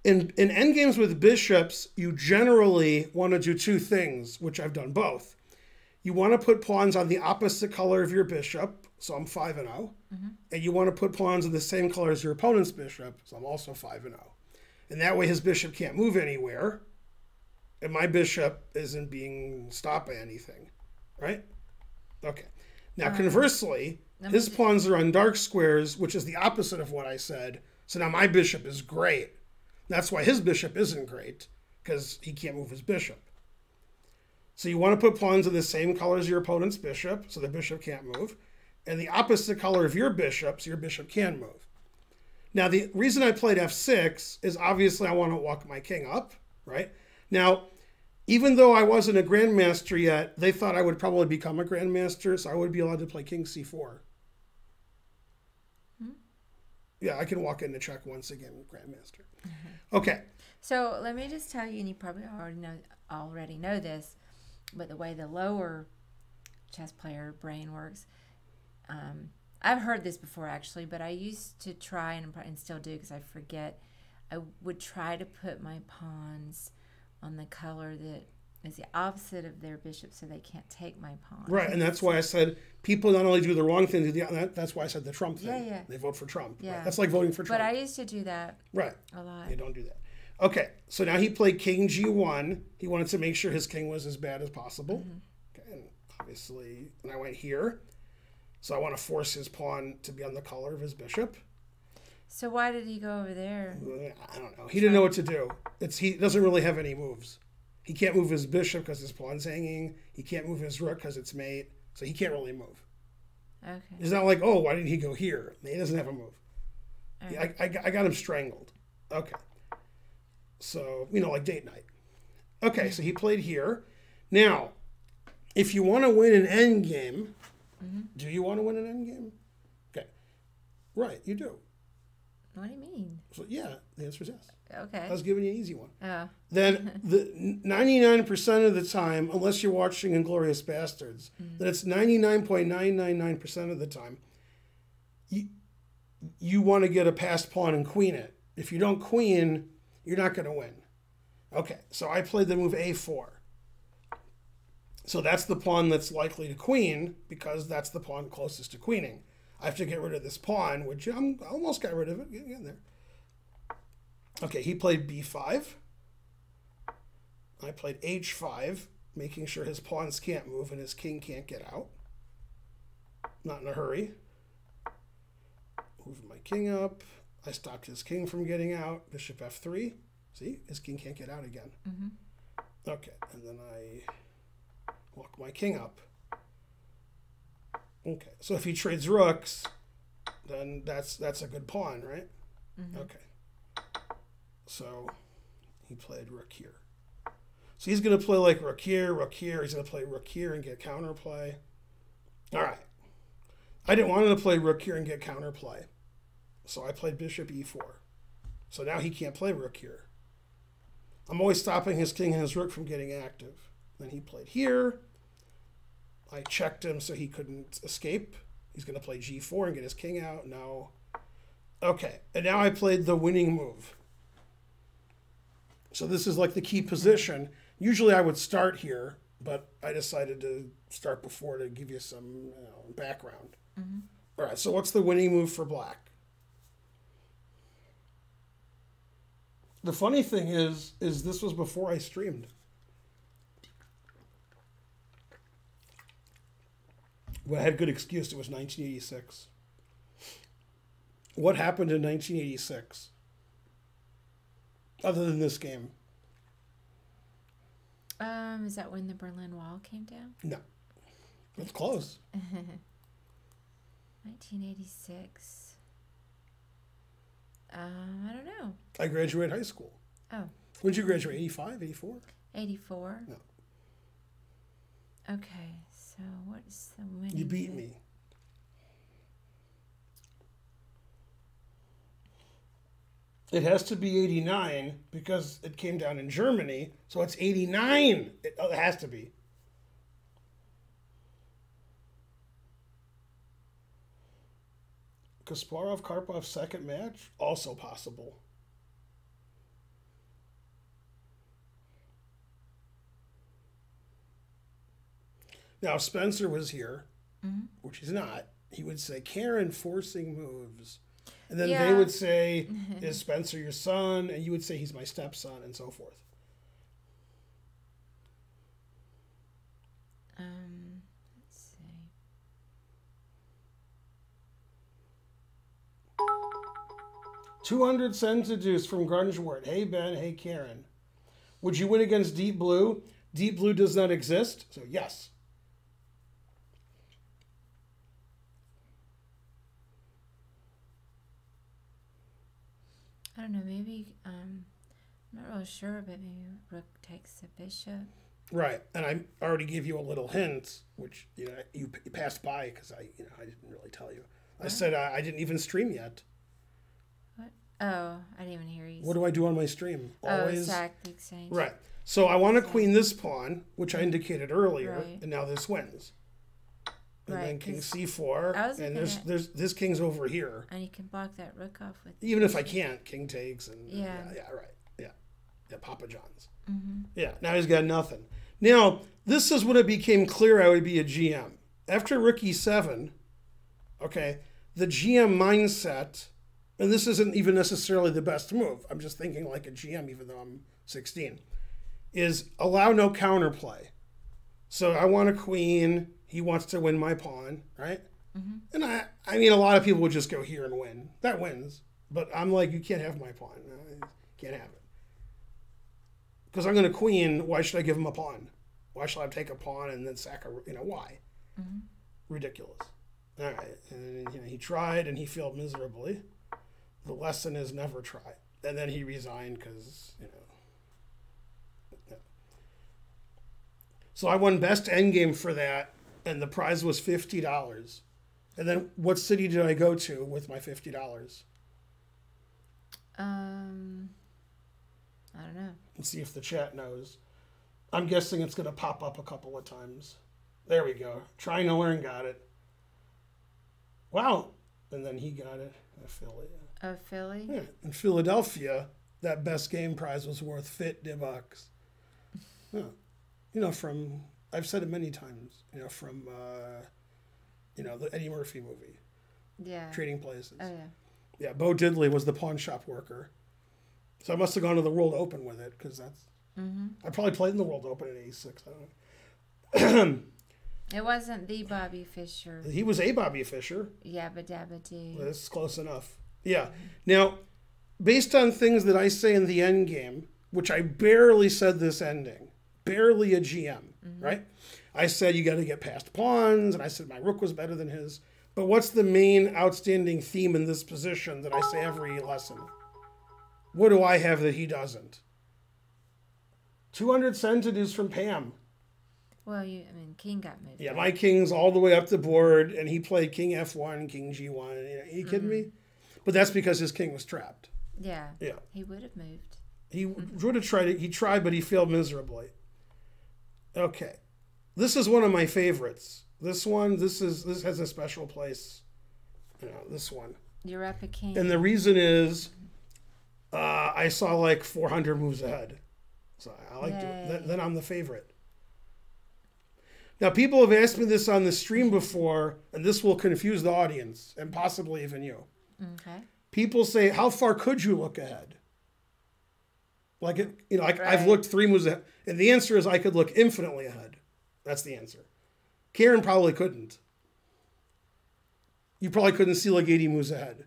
in in endgames with bishops, you generally want to do two things, which I've done both. You want to put pawns on the opposite color of your bishop, so I'm 5 and 0. And you want to put pawns of the same color as your opponent's bishop, so I'm also 5 and 0. And that way his bishop can't move anywhere, and my bishop isn't being stopped by anything, right? Okay. Now, conversely, his pawns are on dark squares, which is the opposite of what I said. So now my bishop is great. That's why his bishop isn't great, because he can't move his bishop. So you want to put pawns of the same color as your opponent's bishop, so the bishop can't move, and the opposite color of your bishop, so your bishop can move. Now, the reason I played f6 is obviously I want to walk my king up, right? Now, even though I wasn't a grandmaster yet, they thought I would probably become a grandmaster, so I would be allowed to play king c4. Hmm. Yeah, I can walk into check once again, grandmaster. Mm-hmm. Okay. So let me just tell you, and you probably already know already know this, but the way the lower chess player brain works, um, I've heard this before actually, but I used to try and, and still do because I forget. I would try to put my pawns on the color that is the opposite of their bishop, so they can't take my pawn. Right, and that's why I said people not only do the wrong thing, they do the, that, that's why I said the Trump thing. Yeah, yeah. They vote for Trump. right? Yeah. That's like voting for Trump. But I used to do that right. a lot. You don't do that. Okay, so now he played king g1. He wanted to make sure his king was as bad as possible. Mm-hmm. Okay, and obviously, and I went here. So I want to force his pawn to be on the color of his bishop. So why did he go over there? Uh, I don't know. He didn't know what to do. It's he doesn't really have any moves. He can't move his bishop because his pawn's hanging. He can't move his rook because it's mate. So he can't really move. Okay. It's not like, oh, why didn't he go here? He doesn't have a move. Right. I, I, I got him strangled. Okay. So, you know, like date night. Okay, so he played here. Now, if you want to win an end game, mm-hmm. do you want to win an end game? Okay. Right, you do. What do you mean? So, yeah, the answer is yes. Okay. I was giving you an easy one. Oh. Then the 99% of the time, unless you're watching Inglourious Basterds, mm. then it's 99.999% of the time, you, you want to get a passed pawn and queen it. If you don't queen, you're not going to win. Okay, so I played the move a4. So that's the pawn that's likely to queen because that's the pawn closest to queening. I have to get rid of this pawn, which I'm I almost got rid of it. Get there. Okay, he played b5. I played h5, making sure his pawns can't move and his king can't get out. Not in a hurry. Moving my king up. I stopped his king from getting out. Bishop f3. See, his king can't get out again. Mm-hmm. Okay, and then I walk my king up. Okay, so if he trades rooks, then that's that's a good pawn, right? Mm-hmm. Okay. So he played rook here. So he's going to play like rook here, rook here. He's going to play rook here and get counterplay. All right. I didn't want him to play rook here and get counterplay. So I played bishop e4. So now he can't play rook here. I'm always stopping his king and his rook from getting active. Then he played here. I checked him so he couldn't escape. He's going to play g4 and get his king out. No. Okay. And now I played the winning move. So this is like the key position. Usually I would start here, but I decided to start before to give you some you know, background. Mm-hmm. All right, so what's the winning move for black? The funny thing is, is this was before I streamed. Well, I had a good excuse. It was 1986. What happened in 1986? Other than this game? Um, is that when the Berlin Wall came down? No. It's close. 1986. Um, I don't know. I graduated high school. Oh, When did you graduate? 85, 84? 84. No. Okay, so what's the winning? You beat me. It has to be 89 because it came down in Germany, so it's 89. It, oh, it has to be. Kasparov Karpov second match, also possible. Now, if Spencer was here, mm-hmm. which he's not, he would say, Karen forcing moves. And then they would say, Is Spencer your son? And you would say, He's my stepson, and so forth. 200 cents a juice from Grungewort. Hey, Ben. Hey, Karen. Would you win against Deep Blue? Deep Blue does not exist, so yes. I don't know. Maybe um, I'm not really sure, but maybe Rook takes the bishop. Right, and I already gave you a little hint, which you know you passed by because I you know I didn't really tell you. What? I said I, I didn't even stream yet. Oh, I didn't even hear you. What do I do on my stream? oh, sack the exchange. Right. So I want to queen this pawn, which I indicated earlier, Right. and now this wins. And then king c4, I was and there's at- there's this king's over here. And you can block that rook off with. Even if I can't, king takes, and yeah, Yeah. yeah, right, yeah, yeah, Papa John's. Mm-hmm. Yeah, now he's got nothing. Now this is when it became clear I would be a GM after rook e7. Okay, the GM mindset, and this isn't even necessarily the best move. I'm just thinking like a GM, even though I'm 16, is allow no counterplay. So I want a queen. He wants to win my pawn, right? Mm-hmm. And I, I mean, a lot of people would just go here and win. That wins. But I'm like, you can't have my pawn. You can't have it. Because I'm going to queen. Why should I give him a pawn? Why should I take a pawn and then sack a? You know why? Mm-hmm. Ridiculous. All right, and you know, he tried and he failed miserably. The lesson is never try. And then he resigned because you know. So I won best endgame for that, and the prize was fifty dollars. And then what city did I go to with my fifty dollars? Um, I don't know. and see if the chat knows. I'm guessing it's going to pop up a couple of times. There we go. Trying to learn got it. Wow. And then he got it. Affiliate. Oh, Philly. Yeah. In Philadelphia, that best game prize was worth 50 bucks. Yeah. You know, from, I've said it many times, you know, from, uh, you know, the Eddie Murphy movie, Yeah. Trading Places. Oh yeah. Yeah, Bo Diddley was the pawn shop worker. So I must have gone to the World Open with it because that's. I probably played in the World Open in '86. I don't know. It wasn't the Bobby Fischer. He was a Bobby Fischer. Yabba dabba doo. This is close enough. Yeah. Now, based on things that I say in the end game, which I barely said this ending, barely a GM, mm-hmm. right? I said you got to get past pawns, and I said my rook was better than his. But what's the main outstanding theme in this position that I say every lesson? What do I have that he doesn't? 200 centimeters from Pam. Well, you. I mean, King got moved. Yeah, back. my king's all the way up the board, and he played king f1, king g1. You know, are you kidding mm-hmm. me? But that's because his king was trapped. Yeah. Yeah. He would have moved. He would have tried it. He tried, but he failed miserably. Okay, this is one of my favorites. This one, this is this has a special place. You know, this one, You're up a king. and the reason is, uh, I saw like 400 moves ahead, so I like to. Then I'm the favorite. Now, people have asked me this on the stream before, and this will confuse the audience and possibly even you. Okay. people say, "How far could you look ahead?" Like it, you know, like I've looked three moves ahead, and the answer is I could look infinitely ahead. That's the answer. Karen probably couldn't. You probably couldn't see like eighty moves ahead,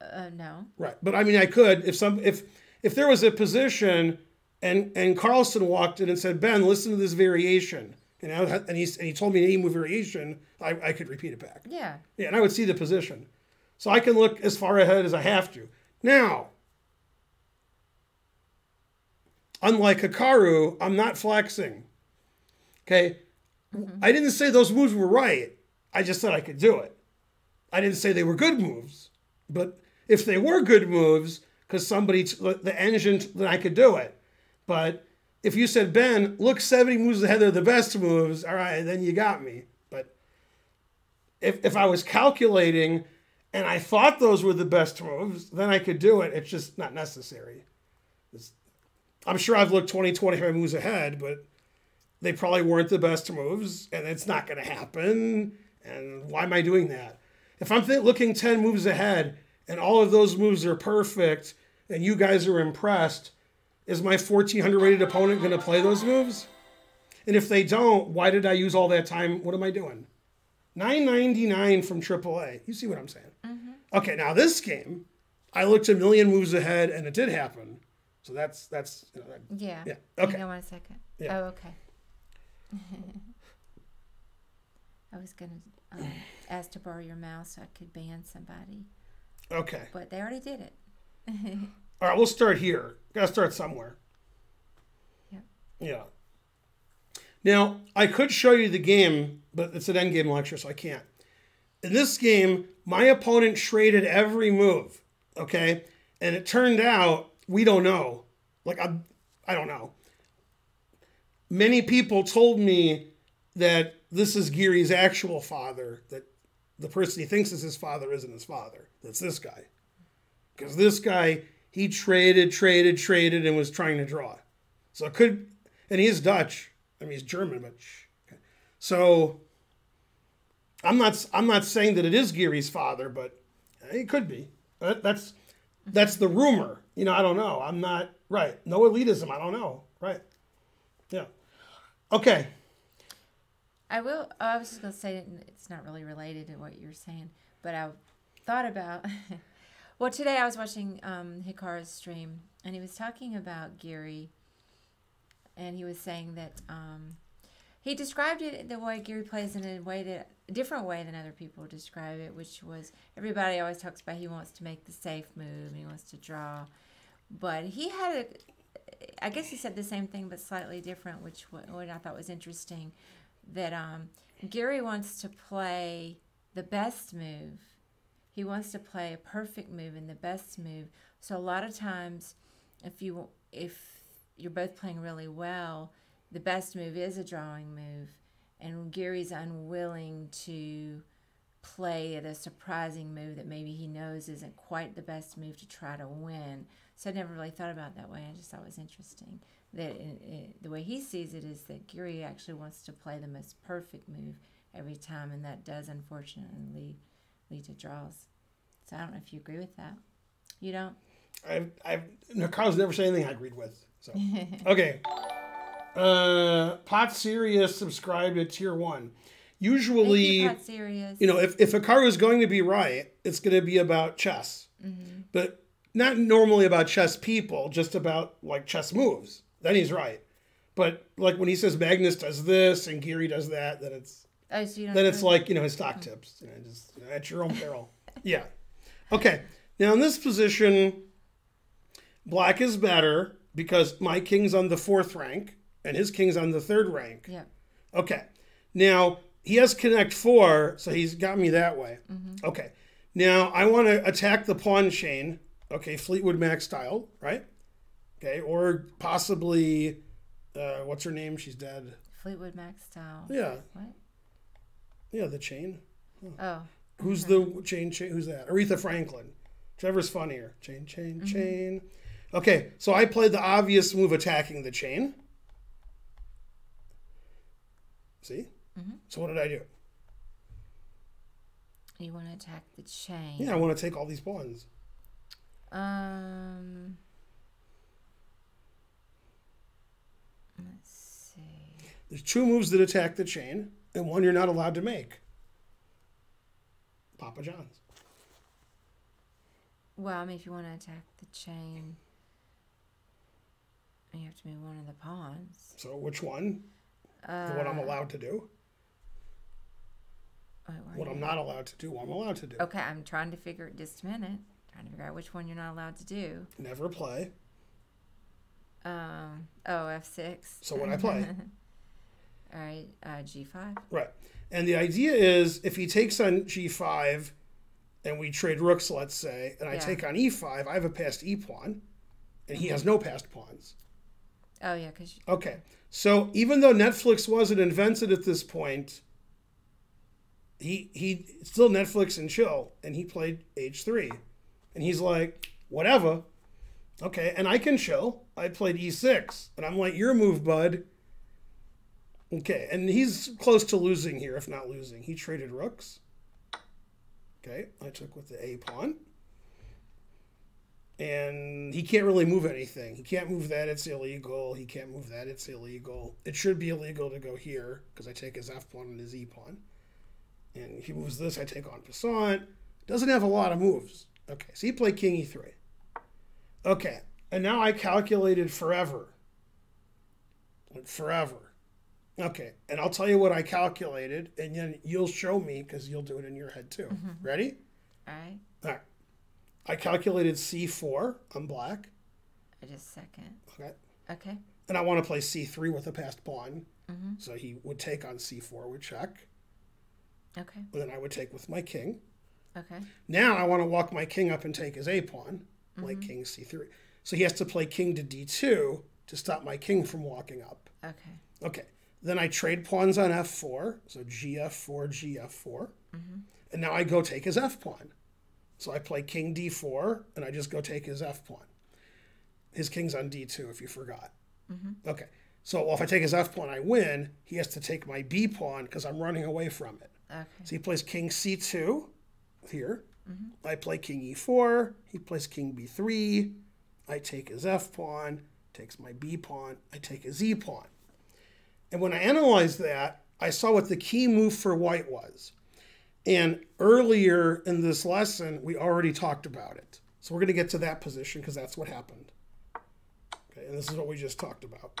Uh, no. right? But I mean, I could if some if if there was a position, and and Carlsen walked in and said, "Ben, listen to this variation," you know, and he and he told me an move variation, I, I could repeat it back. Yeah. Yeah, and I would see the position. So I can look as far ahead as I have to. Now, unlike Hikaru, I'm not flexing. Okay? I didn't say those moves were right. I just said I could do it. I didn't say they were good moves. But if they were good moves, because somebody, t- the engine, then I could do it. But if you said, Ben, look 70 moves ahead, they're the best moves, all right, then you got me. But if, if I was calculating and I thought those were the best moves, then I could do it. It's just not necessary. It's- I'm sure I've looked 20, 25 moves ahead, but they probably weren't the best moves, and it's not going to happen. And why am I doing that? If I'm looking 10 moves ahead and all of those moves are perfect and you guys are impressed, is my 1400 rated opponent going to play those moves? And if they don't, why did I use all that time? What am I doing? 999 from AAA. You see what I'm saying? Okay, now this game, I looked a million moves ahead and it did happen. So that's that's you know, that, Yeah. yeah. Hang Okay. on one second. Yeah. Oh, okay. I was gonna um, ask to borrow your mouse so I could ban somebody, Okay. but they already did it. All right, we'll start here. Got to start somewhere. Yep. Yeah. Now, I could show you the game, but it's an end game lecture, so I can't. In this game, my opponent traded every move, okay? And it turned out we don't know. Like I I don't know. Many people told me that this is Giri's actual father, that the person he thinks is his father isn't his father. That's this guy. Because this guy, he traded, traded, traded, and was trying to draw. So it could, and he is Dutch. I mean, he's German, but. So I'm not. I'm not saying that it is Giri's father, but it could be. That, that's that's the rumor. You know, I don't know. I'm not right. No elitism. I don't know. Right. Yeah. Okay. I will. oh, I was just gonna say it's not really related to what you're saying, but I thought about. well, today I was watching um, Hikaru's stream, and he was talking about Giri and he was saying that um, he described it the way Giri plays in a way that different way than other people describe it, which was everybody always talks about he wants to make the safe move and he wants to draw, but he had a. I guess he said the same thing but slightly different, which what, what I thought was interesting. That um, Giri wants to play the best move. He wants to play a perfect move and the best move. So a lot of times, if you if you're both playing really well, the best move is a drawing move, and Giri's unwilling to play at a surprising move that maybe he knows isn't quite the best move to try to win. So I never really thought about it that way. I just thought it was interesting that it, it, the way he sees it is that Giri actually wants to play the most perfect move every time, and that does unfortunately lead, lead to draws. So I don't know if you agree with that. You don't? I've, I've, no, Carl's never said anything I agreed with. So, okay. Uh, Pot Serious subscribed to tier one. Usually, you, Pot you know, if, if a card is going to be right, it's going to be about chess. But not normally about chess people, just about like chess moves. Then he's right. But like when he says Magnus does this and Giri does that, then it's oh, so you then it's like you know his stock tips. You know, just you know, at your own peril. yeah. Okay. Now in this position, black is better because my king's on the fourth rank and his king's on the third rank. Yeah. Okay. Now he has connect four, so he's got me that way. Mm-hmm. Okay. Now I want to attack the pawn chain. Okay, Fleetwood Mac style, right? Okay, or possibly, uh, what's her name? She's dead. Fleetwood Mac style. Yeah, What? yeah, the chain. Oh, Who's mm-hmm. the chain? Chain? Who's that? Aretha Franklin. Trevor's funnier. Chain, chain, mm-hmm. chain. Okay, so I played the obvious move, attacking the chain. See? So what did I do? you want to attack the chain. Yeah, I want to take all these pawns. Um. Let's see. There's two moves that attack the chain, and one you're not allowed to make. Papa John's. Well, I mean, if you want to attack the chain, you have to move one of the pawns. So which one? Uh, one I'm allowed to do. wait, What? I'm not allowed to do. What I'm allowed to do. Okay, I'm trying to figure it just a minute. Trying to figure out which one you're not allowed to do. Never play. Um. Oh, F six. So when I play. All right. Uh, G five. Right. And the idea is if he takes on g5 and we trade rooks, let's say, and I Yeah. take on e5, I have a passed e pawn, and he has no passed pawns. Oh yeah, because Okay. So even though Netflix wasn't invented at this point, he he still Netflix and chill, and he played h3, and he's like, whatever. Okay, and I can chill. I played e6, and I'm like, your move, bud. Okay, and he's close to losing here, if not losing. He traded rooks. Okay, I took with the a pawn. And he can't really move anything. He can't move that, it's illegal. He can't move that, it's illegal. It should be illegal to go here because I take his f pawn and his e pawn. And he moves this, I take en passant. Doesn't have a lot of moves. Okay, so he played king e3. Okay, and now I calculated forever. Like forever. Okay, and I'll tell you what I calculated, and then you'll show me because you'll do it in your head too. Mm-hmm. Ready? all right. All right. I calculated c4 I'm black. I just a second. Okay. Okay. And I want to play c3 with a passed pawn. Mhm. So he would take on c4 with check. Okay. And then I would take with my king. Okay. Now I want to walk my king up and take his a pawn, like king c3. So he has to play king to d2 to stop my king from walking up. Okay. Okay. Then I trade pawns on f4. So gf4, gf4. Mhm. And now I go take his f pawn. So I play king d4, and I just go take his f pawn. His king's on d2, if you forgot. Mm-hmm. Okay. So well, if I take his f pawn, I win. He has to take my b pawn because I'm running away from it. Okay. So he plays king c2 here. Mm-hmm. I play king e4. He plays king b3. I take his f pawn, takes my b pawn. I take his e pawn. And when I analyzed that, I saw what the key move for white was. And earlier in this lesson, we already talked about it. So we're going to get to that position because that's what happened. Okay, and this is what we just talked about.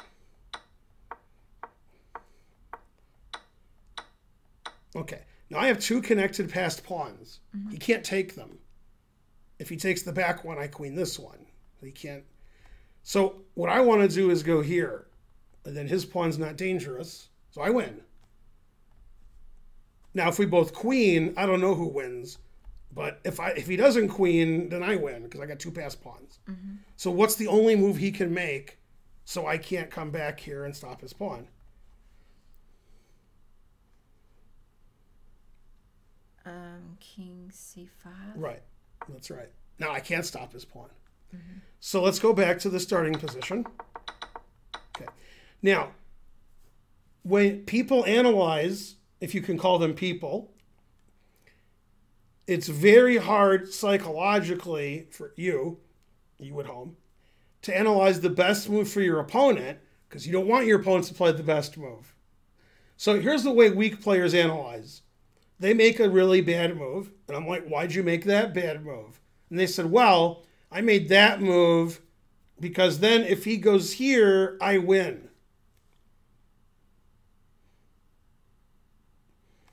Okay, now I have two connected past pawns. Mm -hmm. He can't take them. If he takes the back one, I queen this one. He can't. So what I want to do is go here. And then his pawn's not dangerous. So I win. Now if we both queen, I don't know who wins, but if I if he doesn't queen, then I win because I got two passed pawns. So what's the only move he can make, so I can't come back here and stop his pawn? Um, king c5. Right. That's right. Now I can't stop his pawn. So let's go back to the starting position. Okay. Now, when people analyze, if you can call them people, it's very hard psychologically for you, you at home, to analyze the best move for your opponent because you don't want your opponents to play the best move. So here's the way weak players analyze they make a really bad move. And I'm like, why'd you make that bad move? And they said, well, I made that move because then if he goes here, I win.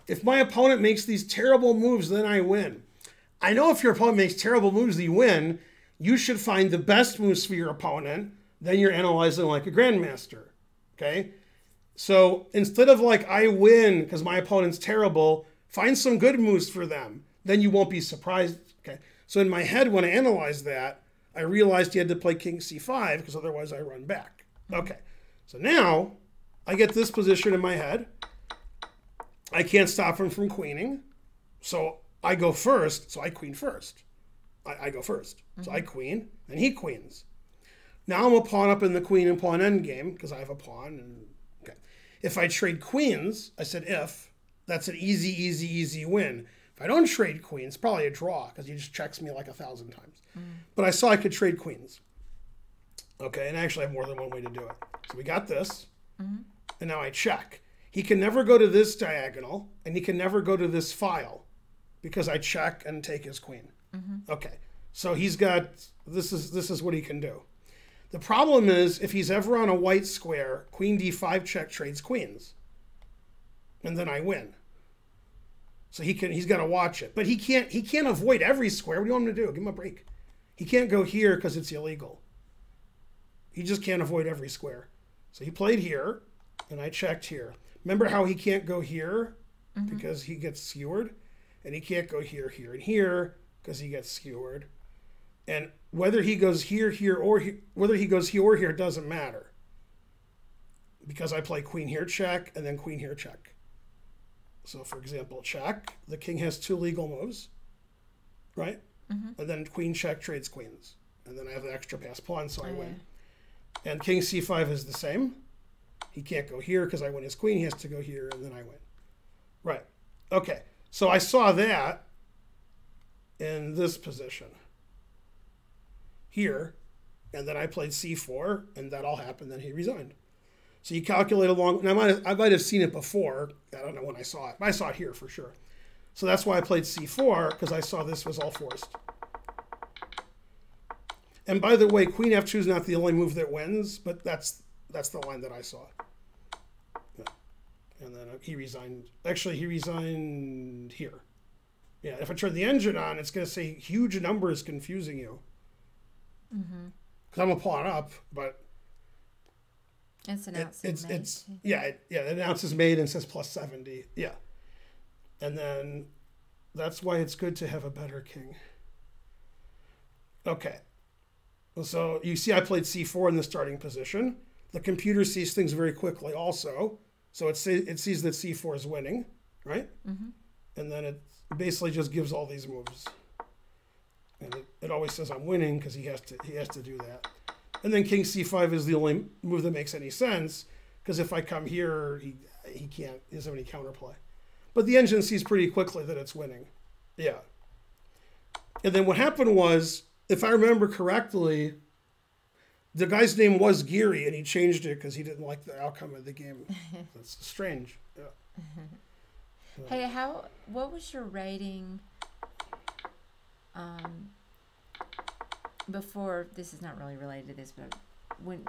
If my opponent makes these terrible moves, then I win. I know if your opponent makes terrible moves, you win. You should find the best moves for your opponent. Then you're analyzing like a grandmaster. Okay? So instead of like, I win because my opponent's terrible, find some good moves for them. Then you won't be surprised. Okay. So in my head, when I analyzed that, I realized he had to play king c5 because otherwise I run back. Okay. So now I get this position in my head. I can't stop him from queening. So I go first. So I queen first. I, I go 1st So I mm-hmm. queen and he queens. Now I'm a pawn up in the queen and pawn endgame because I have a pawn. And okay. If I trade queens, I said if, that's an easy, easy, easy win. If I don't trade queens, probably a draw because he just checks me like a thousand times. Mm. But I saw I could trade queens. Okay, and I actually have more than one way to do it. So we got this, mm-hmm. and now I check. He can never go to this diagonal, and he can never go to this file because I check and take his queen. Mm-hmm. Okay, so he's got this is this is what he can do. The problem is if he's ever on a white square, queen d5 check trades queens, and then I win. So he can he's got to watch it, but he can't he can't avoid every square. What do you want him to do? Give him a break. He can't go here because it's illegal. He just can't avoid every square. So he played here, and I checked here. Remember how he can't go here mm-hmm. because he gets skewered, and he can't go here, here, and here because he gets skewered. And whether he goes here, here, or he, whether he goes here or here doesn't matter because I play queen here check and then queen here check. So, for example, check. The king has two legal moves, right? Mm-hmm. And then queen check trades queens. And then I have the extra pass pawn, so I Oh, win. And king c5 is the same. He can't go here because I win his queen. He has to go here, and then I win. Right. Okay. So I saw that in this position here, and then I played c4, and that all happened. Then he resigned. So you calculate along, and I might have, I might have seen it before. I don't know when I saw it. But I saw it here for sure. So that's why I played c4 because I saw this was all forced. And by the way, queen f2 is not the only move that wins, but that's that's the line that I saw. Yeah. And then uh, he resigned. Actually, he resigned here. Yeah, if I turn the engine on, it's going to say huge numbers confusing you. Mm-hmm. Because I'm a pawn up, but It's it, announcing it's May, it's yeah it, yeah it announces made and says plus 70 yeah and then that's why it's good to have a better king okay so you see i played c4 in the starting position the computer sees things very quickly also so it, say, it sees that c4 is winning right mm-hmm. and then it basically just gives all these moves and it, it always says i'm winning because he has to he has to do that and then king c5 is the only move that makes any sense because if I come here, he he can't. He doesn't have any counterplay. But the engine sees pretty quickly that it's winning. Yeah. And then what happened was, if I remember correctly, the guy's name was Giri, and he changed it because he didn't like the outcome of the game. That's strange. Yeah. Hey, how? What was your rating? Um, before this is not really related to this, but when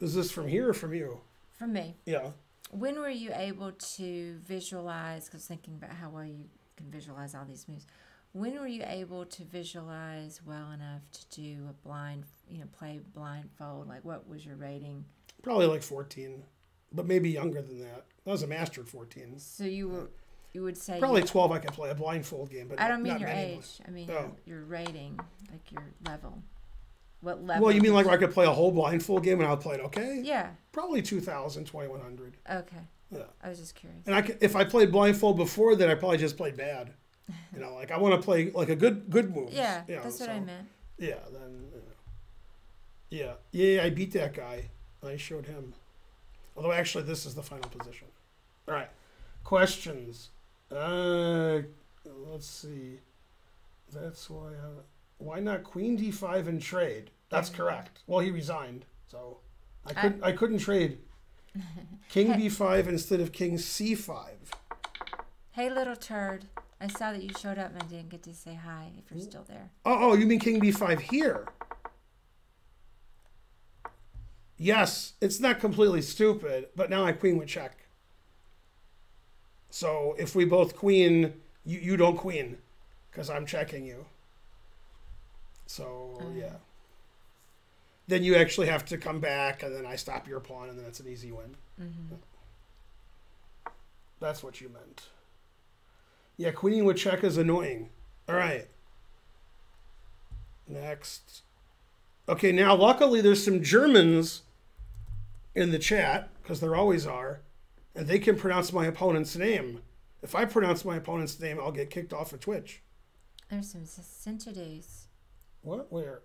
Is this from here or from you? from me, Yeah. When were you able to visualize? Because thinking about how well you can visualize all these moves, when were you able to visualize well enough to do a blind, you know, play blindfold? Like, what was your rating? Probably like 14, but maybe younger than that. I was a master at 14. So you were, you would say Probably you- 12 I could play a blindfold game, but I don't not mean your age. I mean Oh. your, your rating, like your level. What level? Well, you mean like where I could play a whole blindfold game and I would play it okay? Yeah. Probably 2,000, 2,100. Okay. Yeah. I was just curious. And I could, if I played blindfold before that, I probably just played bad. You know, like I want to play like a good good move. Yeah, you know, that's what I meant. Yeah, then you know. yeah, yeah, I beat that guy. I showed him. Although actually, this is the final position. All right, questions. Uh, let's see. That's why. I, why not Queen D5 and trade? That's mm-hmm. correct. Well, he resigned, so I ah. couldn't. I, couldn't trade. King B5 instead of King C5. Hey, little turd. I saw that you showed up and I didn't get to say hi if you're still there. Oh, oh, you mean King B5 here? Yes, it's not completely stupid, but now I queen with check. So if we both queen, you, you don't queen, because I'm checking you. So uh-huh. yeah. Then you actually have to come back, and then I stop your pawn, and then it's an easy win. Mm-hmm. That's what you meant. Yeah, check is annoying. All right. Next. Okay, now luckily there's some Germans in the chat, because there always are, and they can pronounce my opponent's name. If I pronounce my opponent's name, I'll get kicked off of Twitch. There's some centidues. What? Where?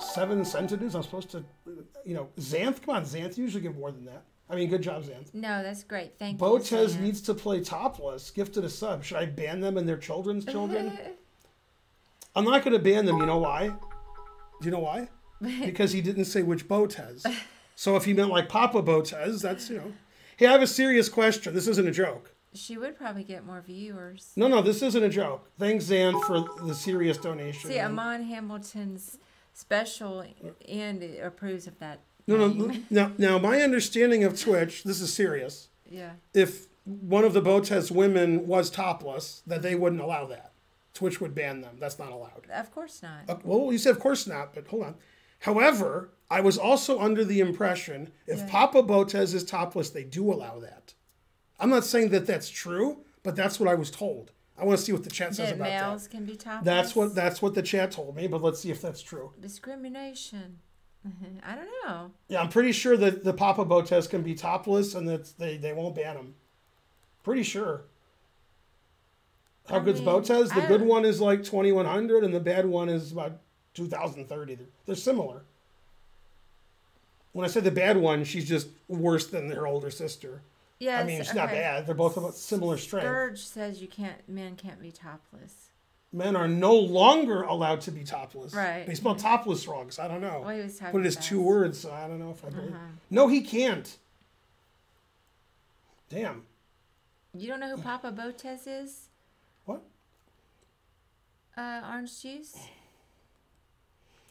Seven centidues? I'm supposed to, you know, Xanth? Come on, Xanth. You usually get more than that. I mean, good job, Xanth. No, that's great. Thank you. Botez needs to play topless. Gifted a sub. Should I ban them and their children's children? I'm not going to ban them. You know why? Do you know why? Because he didn't say which Botez. So if he meant like Papa Botez, that's, you know. Hey, I have a serious question. This isn't a joke. she would probably get more viewers. No, no, this isn't a joke. Thanks, Zan, for the serious donation. See, Amon Hamilton's special and approves of that. No, no. Now, now, my understanding of Twitch, this is serious. Yeah. If one of the Botez women was topless, that they wouldn't allow that. Twitch would ban them. That's not allowed. Of course not. Uh, Well, you said of course not, but hold on. However, I was also under the impression if Yeah. Papa Botez is topless, they do allow that. I'm not saying that that's true, but that's what I was told. I want to see what the chat says that about males that. can be topless. That's what that's what the chat told me, but let's see if that's true. discrimination. Mm-hmm. I don't know. Yeah, I'm pretty sure that the Papa Botez can be topless and that they, they won't ban him. Pretty sure. How I good's mean, Botez? The I good don't- one is like 2100 and the bad one is about 2030. They're, they're similar. When I say the bad one, she's just worse than her older sister. Yes. I mean, she's not bad. They're both about similar strength. Scourge says you can't. Men can't be topless. Men are no longer allowed to be topless. Right. They spell topless wrong, so I don't know. Well, he was talking But it is about two words, so I don't know if I believe. Uh-huh. No, he can't. Damn. You don't know who Papa Botez is? What? Uh, orange juice.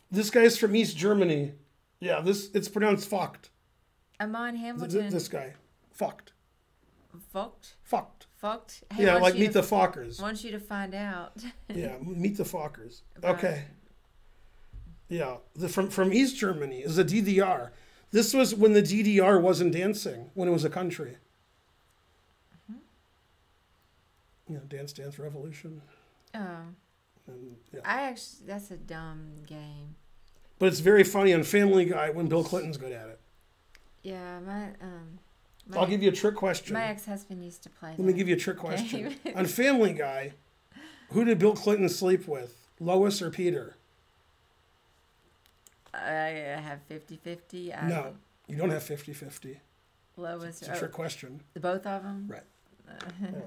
This guy's from East Germany. Yeah, this it's pronounced fucked. Amon Hamilton. th- This guy. Fucked. Fucked. Fucked. Fucked. He Yeah, like meet to, the Fockers. Wants you to find out. Yeah, meet the Fockers. Right. Okay. Yeah, the, from from East Germany is the DDR. This was when the DDR wasn't dancing, when it was a country. Mm-hmm. Yeah, Dance Dance Revolution. oh, And, yeah. I actually. That's a dumb game. But it's very funny on Family Guy when Bill Clinton's good at it. Yeah, my um. My, I'll give you a trick question. My ex-husband used to play. Let me give you a trick question. On Family Guy, who did Bill Clinton sleep with? Lois or Peter? I have 50-50. I No, you don't have 50 50. Lois. It's a oh, trick question. the both of them. Right.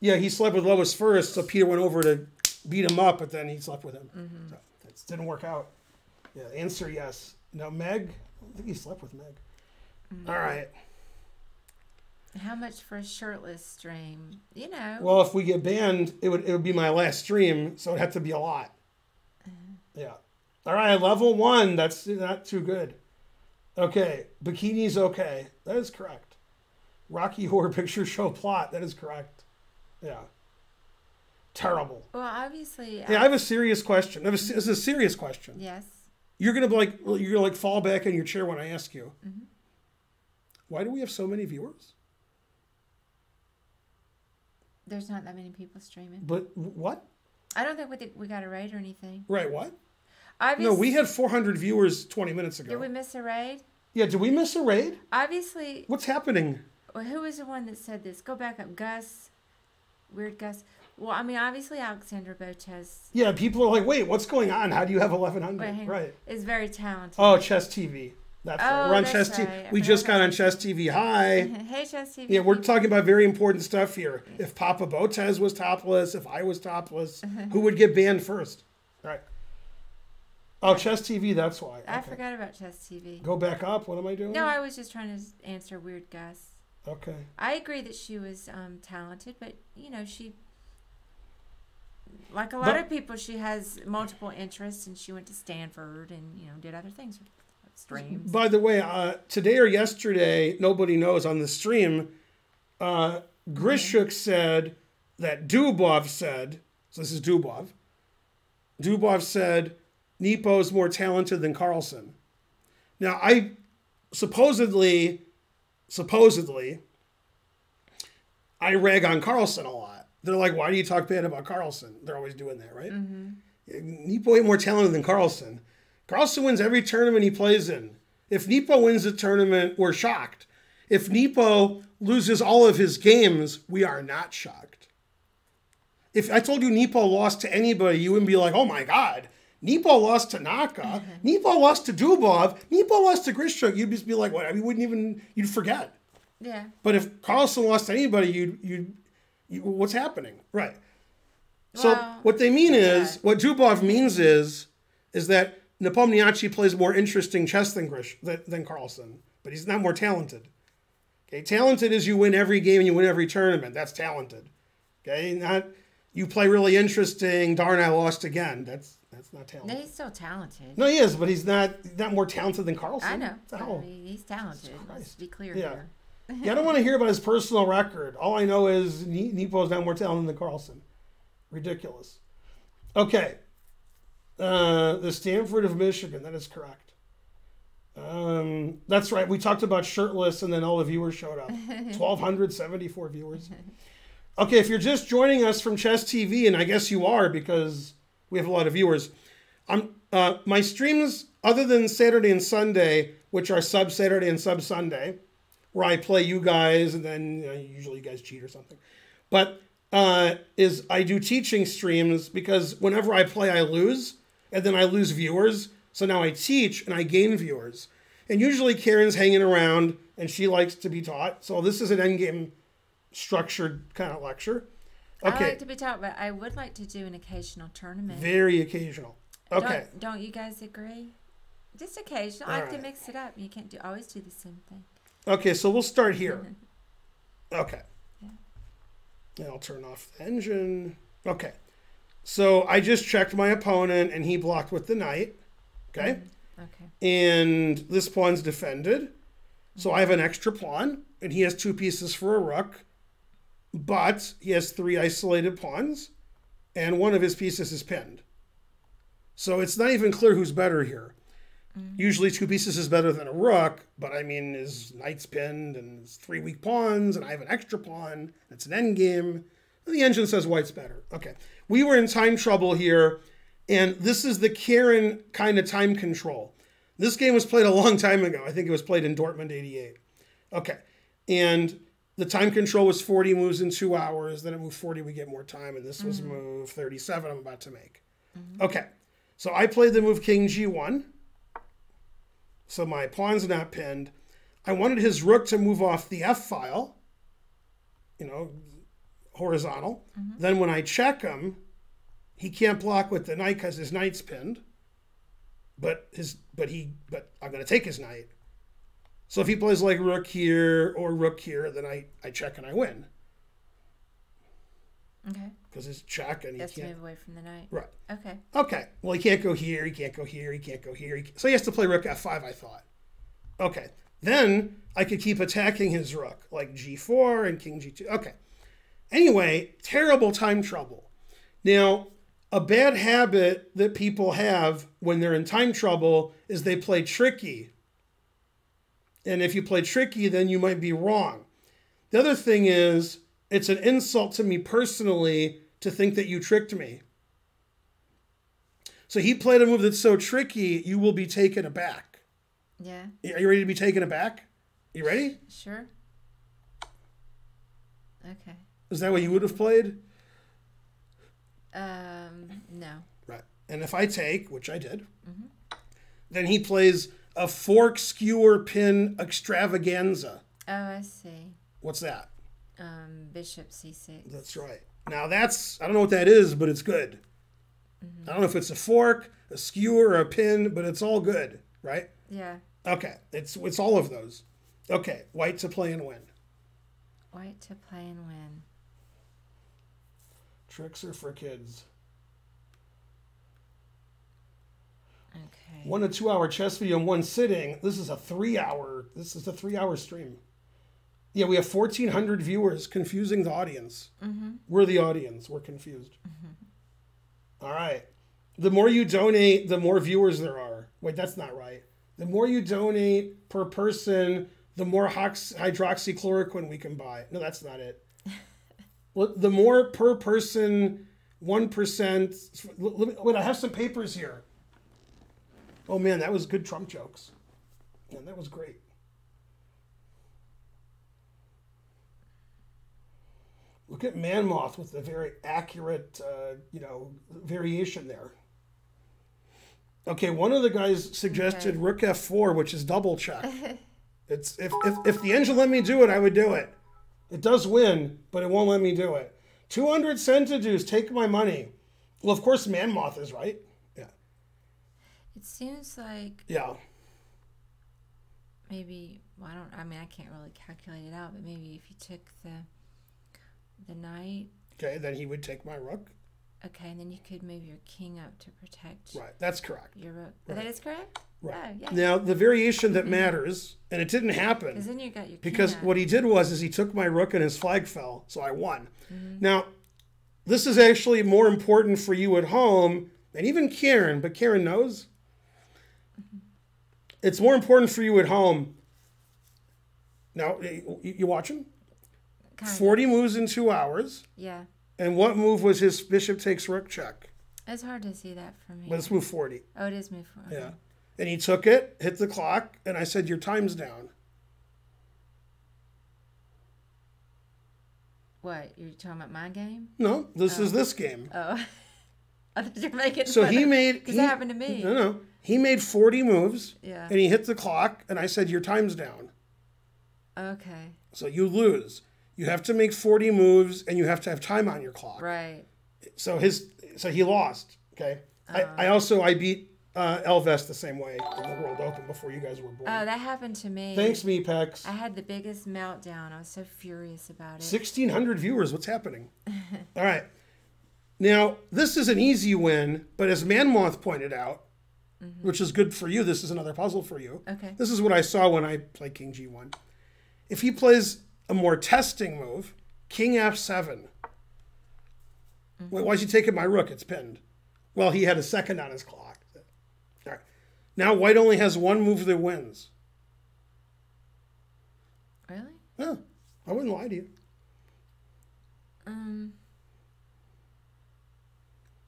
Yeah, he slept with Lois first, so Peter went over to beat him up, but then he slept with him. Mm-hmm. So that didn't work out. Yeah, answer yes. Now, Meg, I don't think he slept with Meg. Mm-hmm. All right. How much for a shirtless stream? You know. Well, if we get banned, it would it would be my last stream, so it'd have to be a lot. Yeah. All right, level one. That's not too good. Okay, bikini's okay. That is correct. Rocky Horror Picture Show plot. That is correct. Yeah. Terrible. Well, obviously. Hey, I have a serious question. I have a, this is a serious question. yes. You're gonna be like you're gonna like fall back in your chair when I ask you. Mm-hmm. Why do we have so many viewers? There's not that many people streaming. But what? I don't think we did, we got a raid or anything. Right? What? Obviously, No, we had 400 viewers 20 minutes ago. Did we miss a raid? Yeah. Did we miss a raid? Obviously, What's happening? well, who was the one that said this? Go back up, Gus. Weird Gus. Well, I mean, obviously, Alexandra Botez Yeah. People are like, wait, what's going on? How do you have 1100? Wait, hang on. right. is very talented. Oh, Chess TV. That's right. Oh, We're on Chess TV. right. I We just got on Chess TV. Hi. hey, Chess TV. Yeah, we're talking about very important stuff here. If Papa Botez was topless, if I was topless, who would get banned first? Right. Oh, Chess TV, that's why. I Okay. forgot about Chess TV. Go back up. What am I doing? No, I was just trying to answer Weird Gus. Okay. I agree that she was um, talented, but you know she, like a lot But- of people, she has multiple interests, and she went to Stanford and you know did other things, streams. By the way, uh, today or yesterday, nobody knows on the stream, uh, Grischuk said that Dubov said, so this is Dubov, Dubov said Nepo's more talented than Carlsen. Now, I supposedly, supposedly, I rag on Carlsen a lot. They're like, why do you talk bad about Carlsen? They're always doing that, right? Nepo ain't more talented than Carlsen. Carlsen wins every tournament he plays in. If Nepo wins the tournament, we're shocked. If Nepo loses all of his games, we are not shocked. If I told you Nepo lost to anybody, you wouldn't be like, oh my God. Nepo lost to Naka. Mm-hmm. Nepo lost to Dubov. Nepo lost to Grischuk. You'd just be like, what? You wouldn't even, you'd forget. Yeah, But if Carlsen lost to anybody, you'd, you'd, you, what's happening? Right. So what they mean is, what Dubov means is, is that Nepomniachtchi plays more interesting chess than Grish than, than Carlsen, but he's not more talented. Okay, talented is you win every game and you win every tournament. That's talented. Okay, not you play really interesting. Darn, I lost again. That's that's not no, talented. he's still talented. No, he is, but he's not he's not more talented than Carlsen. I know. What the hell? he's talented. Let's be clear Yeah. here. Yeah, I don't want to hear about his personal record. All I know is Ne- Nepo's not more talented than Carlsen. Ridiculous. Okay. Uh, the Stanford of Michigan. That is correct. Um, that's right. We talked about shirtless, and then all the viewers showed up. 1,274 viewers. Okay, if you're just joining us from Chess TV, and I guess you are because we have a lot of viewers, I'm uh, my streams other than Saturday and Sunday, which are sub Saturday and sub Sunday, where I play you guys, and then you know, usually you guys cheat or something. But uh, is I do teaching streams because whenever I play, I lose, and then I lose viewers. So now I teach and I gain viewers. And usually Karen's hanging around and she likes to be taught. So this is an endgame structured kind of lecture. I Okay, like to be taught, but I would like to do an occasional tournament. very occasional. Okay, Don't, don't you guys agree? Just occasional. I have like to mix it up. You can't do always do the same thing. okay, so we'll start here. Okay. Yeah. And I'll turn off the engine. Okay. So I just checked my opponent and he blocked with the knight. Okay. Okay. and this pawn's defended. So I have an extra pawn, and he has two pieces for a rook, but he has three isolated pawns, and one of his pieces is pinned. So it's not even clear who's better here. Mm. Usually, two pieces is better than a rook, but I mean, his knight's pinned, and his three weak pawns, and I have an extra pawn. It's an endgame. The engine says white's better. Okay. We were in time trouble here, and this is the Karen kind of time control. This game was played a long time ago. I think it was played in Dortmund 88. Okay. And the time control was 40 moves in two hours. Then it moved 40, we get more time. And this was mm-hmm. move 37 I'm about to make. Okay. So I played the move King G1. So my pawn's not pinned. I wanted his rook to move off the F file, you know, horizontal. Then when I check him, he can't block with the knight because his knight's pinned. But his but he but I'm gonna take his knight. So if he plays like rook here or rook here, then I, I check and I win. Okay. Because it's check and he can't move away from the knight. Right. Okay. Okay. Well, he can't go here. He can't go here. He can't go here. He can't- So he has to play rook f5, I thought. Okay. Then I could keep attacking his rook, like g4 and king g2. Okay. Anyway, terrible time trouble. Now, a bad habit that people have when they're in time trouble is they play tricky. And if you play tricky, then you might be wrong. The other thing is, it's an insult to me personally to think that you tricked me. So he played a move that's so tricky, you will be taken aback. Yeah. Are you ready to be taken aback? You ready? Sure. Okay. Is that what you would have played? Um. No. Right. And if I take, which I did, then he plays a fork skewer pin extravaganza. Oh, I see. What's that? Um. Bishop c6. That's right. Now that's I don't know what that is, but it's good. I don't know if it's a fork, a skewer, or a pin, but it's all good, right? Yeah. Okay, it's it's all of those. Okay, white to play and win. White to play and win. Tricks are for kids. Okay. One to two hour chess video in one sitting. This is a three hour. This is a three hour stream. Yeah, we have fourteen hundred viewers, confusing the audience. Mm-hmm. We're the audience. We're confused. Mm-hmm. All right. The more you donate, the more viewers there are. Wait, that's not right. The more you donate per person, the more hox- hydroxychloroquine we can buy. No, that's not it. The more per person, one percent. Wait, I have some papers here. Oh man, that was good Trump jokes. Yeah, that was great. Look at Manmoth with the very accurate, uh, you know, variation there. Okay, one of the guys suggested Okay. Rook F4, which is double check. it's if, if if the engine let me do it, I would do it. It does win, but it won't let me do it. 200 centidues, take my money. Well, of course, Manmoth is right. Yeah. It seems like Yeah. maybe well, I don't. I mean, I can't really calculate it out, but maybe if you took the the knight, Okay, then he would take my rook. Okay, and then you could move your king up to protect Right, that's correct. your rook. That Right. is correct. Right. Oh, yeah. Now, the variation that mm-hmm. matters, and it didn't happen Because then you got your because up. what he did was is he took my rook and his flag fell, so I won. Mm-hmm. Now, this is actually more important for you at home, and even Karen, but Karen knows. Mm-hmm. It's more important for you at home. Now, eh, you, you watching? Kind of. 40 moves in two hours. Yeah, And what move was his bishop takes rook check? it's hard to see that from here. Let's move 40. Oh, it is move forward. Yeah. And he took it, hit the clock, and I said, Your time's down. What you're talking about my game? No, this is oh. this game. Oh, I you were making. So he made. because that happened to me. No, no. He made 40 moves, Yeah. and he hit the clock, and I said, Your time's down. Okay. So you lose. You have to make 40 moves, and you have to have time on your clock. Right. So his, so he lost. Okay. I, I also I beat uh, Ehlvest the same way in the World Open before you guys were born. Oh, that happened to me. Thanks, me Pex. I had the biggest meltdown. I was so furious about it. 1600 viewers. What's happening? All right. Now, this is an easy win, but as Manmoth pointed out, which is good for you, this is another puzzle for you. Okay. This is what I saw when I played King G1. If he plays a more testing move, King F7. Wait, why'd you take it my rook? It's pinned. Well, he had a second on his clock. All right. Now, white only has one move that wins. Really? Yeah, I wouldn't lie to you. Um.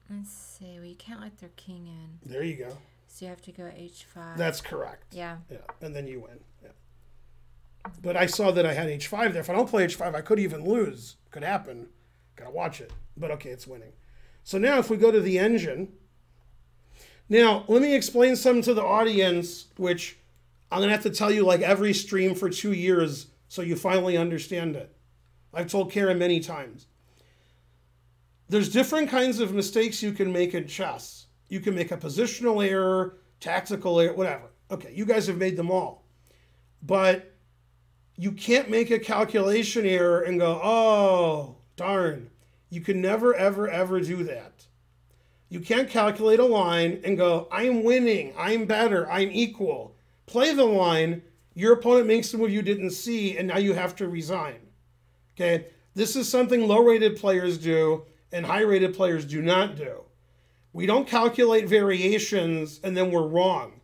Let's see. Well, you can't let their king in, There you go. so you have to go h5. That's correct. yeah. Yeah, and then you win. But I saw that I had h5 there. If I don't play h5, I could even lose. Could happen. Gotta watch it. But okay, it's winning. So now if we go to the engine. Now, let me explain something to the audience, which I'm gonna have to tell you like every stream for two years so you finally understand it. I've told Karen many times. There's different kinds of mistakes you can make in chess. You can make a positional error, tactical error, whatever. Okay, you guys have made them all. But you can't make a calculation error and go, oh, darn. You can never, ever, ever do that. You can't calculate a line and go, I'm winning, I'm better, I'm equal. Play the line Your opponent makes a move you didn't see, and now you have to resign. Okay? This is something low rated players do and high rated players do not do. We don't calculate variations and then we're wrong.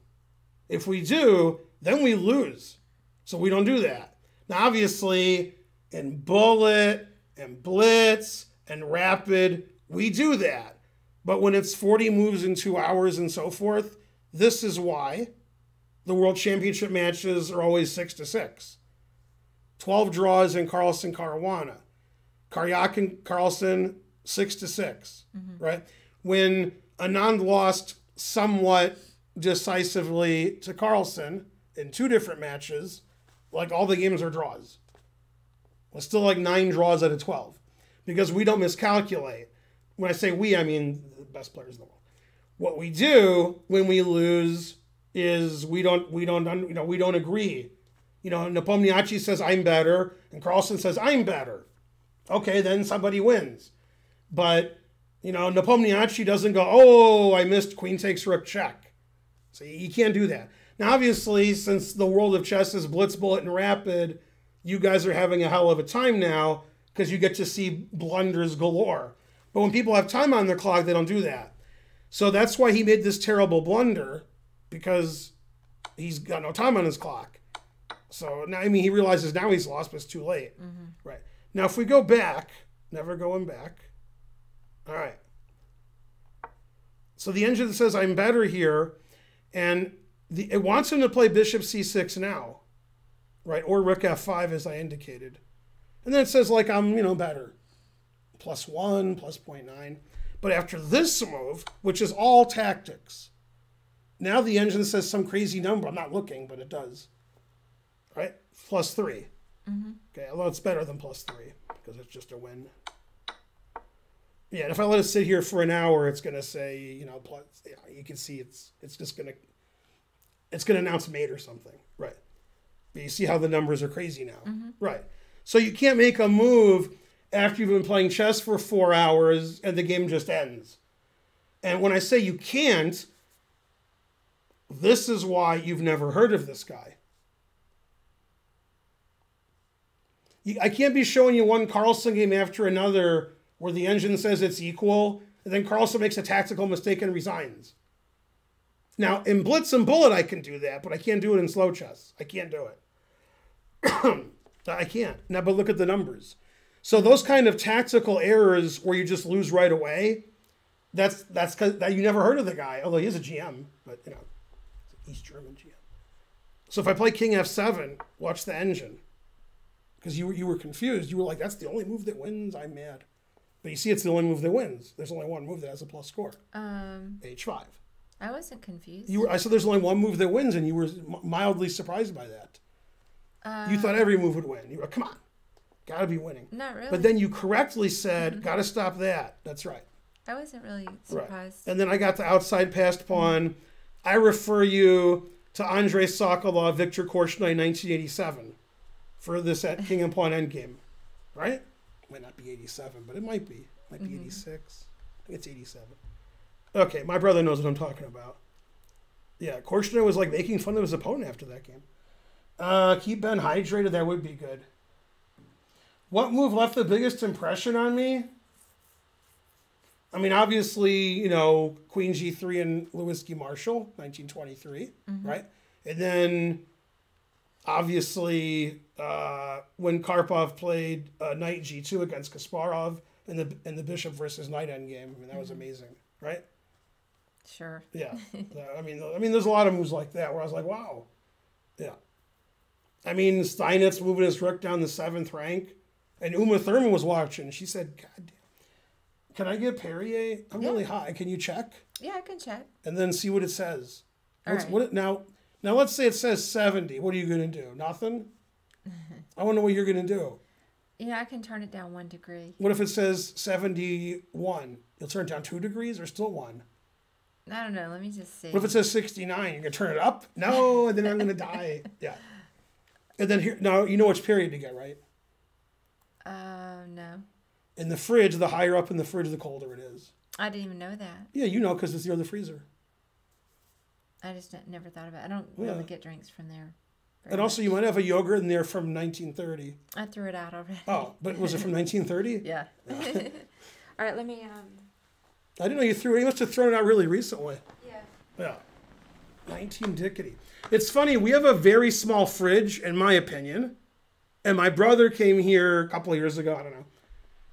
If we do, then we lose. So we don't do that. Now, obviously, in Bullet and Blitz and Rapid, we do that. But when it's 40 moves in two hours and so forth, this is why the World Championship matches are always 6 to 6. 12 draws in Carlsen Caruana. Karjakin Carlsen, 6 to 6, mm-hmm. right? When Anand lost somewhat decisively to Carlsen in two different matches, like all the games are draws. It's still like nine draws out of 12 because we don't miscalculate. When I say we, I mean the best players in the world. What we do when we lose is we don't we don't you know we don't agree. You know, Nepomniachtchi says I'm better, and Carlsen says I'm better. Okay, then somebody wins. But you know, Nepomniachtchi doesn't go, oh, I missed queen takes rook check. So you can't do that. Now, obviously, since the world of chess is blitz, bullet, and rapid, you guys are having a hell of a time now because you get to see blunders galore. But when people have time on their clock, they don't do that. So that's why he made this terrible blunder because he's got no time on his clock. So now, I mean, he realizes now he's lost, but it's too late. Mm-hmm. Right. Now, if we go back, never going back. All right. So the engine that says I'm better here, and the, it wants him to play bishop c6 now, right? Or rook f5 as I indicated. And then it says like I'm, you know, better. Plus one, plus 0.9. But after this move, which is all tactics, now the engine says some crazy number. I'm not looking, but it does. Right? Plus 3 mm-hmm. Okay, although it's better than plus three because it's just a win. Yeah, and if I let it sit here for an hour, it's gonna say, you know, plus. You, know, you can see it's it's just gonna it's gonna announce mate or something, right? But you see how the numbers are crazy now, mm-hmm. right? So you can't make a move after you've been playing chess for four hours and the game just ends. And when I say you can't, this is why you've never heard of this guy. I can't be showing you one Carlsen game after another where the engine says it's equal, and then Carlsen makes a tactical mistake and resigns. Now, in Blitz and Bullet, I can do that, but I can't do it in slow chess. I can't do it. I can't. Now, but look at the numbers. So those kind of tactical errors where you just lose right away, that's that's cause that you never heard of the guy, although he is a GM, but you know, East German GM. So if I play King F7, watch the engine because you were, you were confused. You were like, that's the only move that wins. I'm mad. But you see, it's the only move that wins. There's only one move that has a plus score. Um, H5. I wasn't confused. You were, I said there's only one move that wins, and you were mildly surprised by that. uh, You thought every move would win. You were, come on, gotta be winning. not really. But then you correctly said, gotta stop that. That's right. I wasn't really Right. surprised. And then I got the outside passed pawn. I refer you to Andrei Sokolov, Victor Korchnoi, 1987, for this at King and Pawn Endgame, right? Might not be 87, but it might be. Might be 86. I think it's 87. Okay, my brother knows what I'm talking about. Yeah, Korchnoi was like making fun of his opponent after that game. Uh, keep Ben hydrated. That would be good. What move left the biggest impression on me? I mean, obviously, you know, Queen G3 and Levitsky Marshall, 1923, right? And then, obviously, uh, when Karpov played uh, Knight G2 against Kasparov in the in the Bishop versus Knight endgame, I mean, that was amazing, right? Sure. Yeah. I mean, I mean, there's a lot of moves like that where I was like, wow. Yeah. I mean, Steinitz moving his rook down the seventh rank, and Uma Thurman was watching. She said, "God damn, can I get Perrier? I'm really high. Can you check Yeah, I can check. and then see what it says? All right. what now? Now let's say it says 70. What are you gonna do? Nothing. I want to know what you're gonna do. Yeah, I can turn it down one degree. What if it says 71? You'll turn it down two degrees or still one? I don't know. Let me just see. What if it says 69? You're going to turn it up? No, and then I'm going to die. Yeah. And then here, now you know which period to get, right? Uh, no. In the fridge, the higher up in the fridge, the colder it is. I didn't even know that. Yeah, you know, because it's near the freezer. I just never thought about it. I don't Yeah. really get drinks from there And also, you might have a yogurt in there from 1930. I threw it out already. Oh, but was it from 1930? Yeah. All right, let me. Um, I didn't know you threw it. You must have thrown it out really recently. yeah. Yeah. 19 Dickety. It's funny, we have a very small fridge, in my opinion. And my brother came here a couple of years ago, I don't know.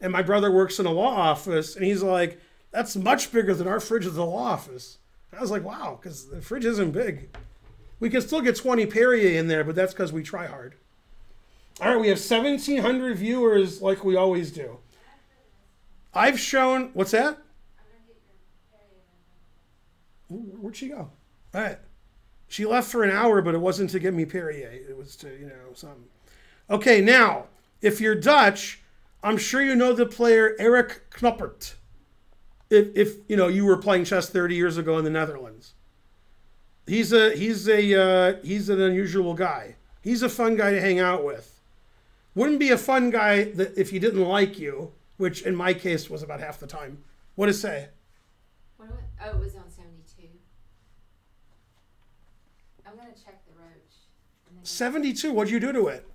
And my brother works in a law office, and he's like, that's much bigger than our fridge at the law office. And I was like, wow, because the fridge isn't big. We can still get 20 Perrier in there, but that's because we try hard. All right, we have 1,700 viewers like we always do. I've shown, what's that? Where'd she go? Right. She left for an hour, but it wasn't to get me Perrier. It was to, you know, something. Okay, now, if you're Dutch, I'm sure you know the player Erik Knoppert. If, if you know you were playing chess 30 years ago in the Netherlands, he's a he's a uh, he's an unusual guy. He's a fun guy to hang out with. Wouldn't be a fun guy that if he didn't like you, which in my case was about half the time. What it say? What oh, it was on 72. I'm going to check the roach. 72. What'd you do to it?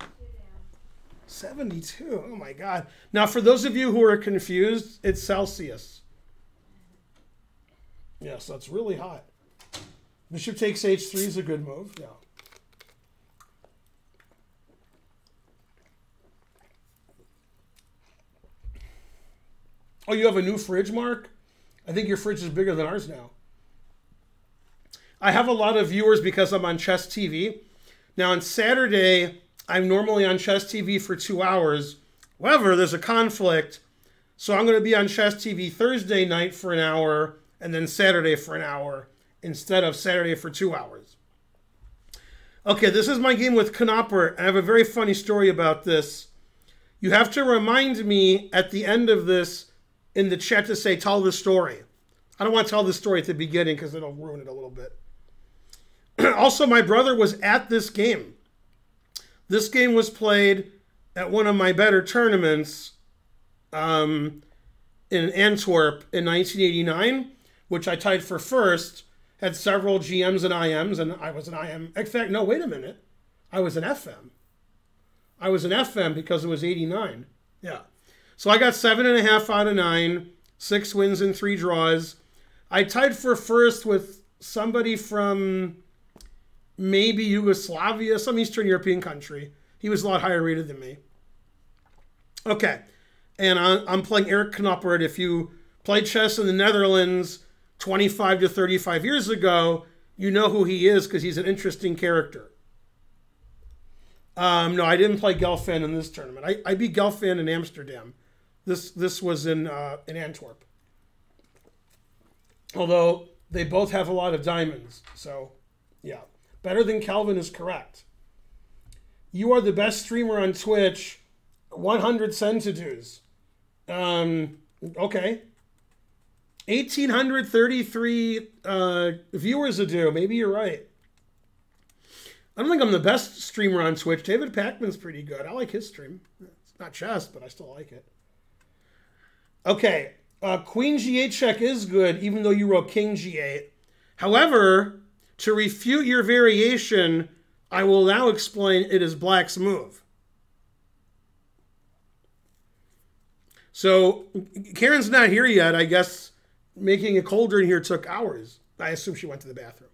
I put it down. 72. Oh my God. Now, for those of you who are confused, it's Celsius. Yes, that's really hot. Bishop takes h3 is a good move. Yeah. Oh, you have a new fridge, Mark? I think your fridge is bigger than ours now. I have a lot of viewers because I'm on Chess TV. Now, on Saturday, I'm normally on Chess TV for two hours. However, there's a conflict. So I'm going to be on Chess TV Thursday night for an hour and then Saturday for an hour instead of Saturday for two hours. Okay, this is my game with Knopper. I have a very funny story about this. You have to remind me at the end of this in the chat to say, tell the story. I don't want to tell the story at the beginning because it'll ruin it a little bit. also, my brother was at this game. This game was played at one of my better tournaments um, in Antwerp in 1989, which I tied for first. Had several GMs and IMs, and I was an IM. In fact, no, wait a minute. I was an FM. I was an FM because it was 89. Yeah. So I got seven and a half out of nine, six wins and three draws. I tied for first with somebody from maybe Yugoslavia, some Eastern European country. He was a lot higher rated than me. Okay. And I'm playing Erik Knoppert. If you played chess in the Netherlands 25 to 35 years ago, you know who he is because he's an interesting character. Um, no, I didn't play Gelfand in this tournament. I, I beat Gelfand in Amsterdam. This this was in uh, in Antwerp. Although they both have a lot of diamonds, so yeah, better than Calvin is correct. You are the best streamer on Twitch. 100 centitudes. Um, okay. 1,833 uh, viewers a do. Maybe you're right. I don't think I'm the best streamer on Twitch. David Pakman's pretty good. I like his stream. It's not chess, but I still like it. Okay. Uh, Queen G8 check is good, even though you wrote King G8. However, to refute your variation, I will now explain it is black's move. So Karen's not here yet. I guess making a cauldron here took hours. I assume she went to the bathroom.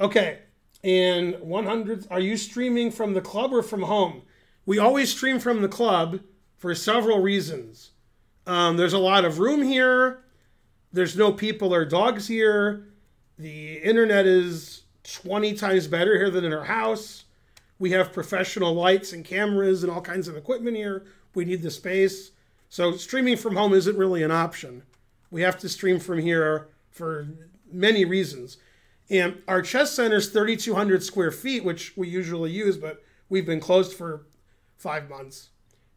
Okay. And 100, are you streaming from the club or from home? We always stream from the club for several reasons. Um, there's a lot of room here. There's no people or dogs here. The internet is 20 times better here than in our house. We have professional lights and cameras and all kinds of equipment here. We need the space. So streaming from home isn't really an option. We have to stream from here for many reasons. And our chess center is 3,200 square feet, which we usually use, but we've been closed for five months.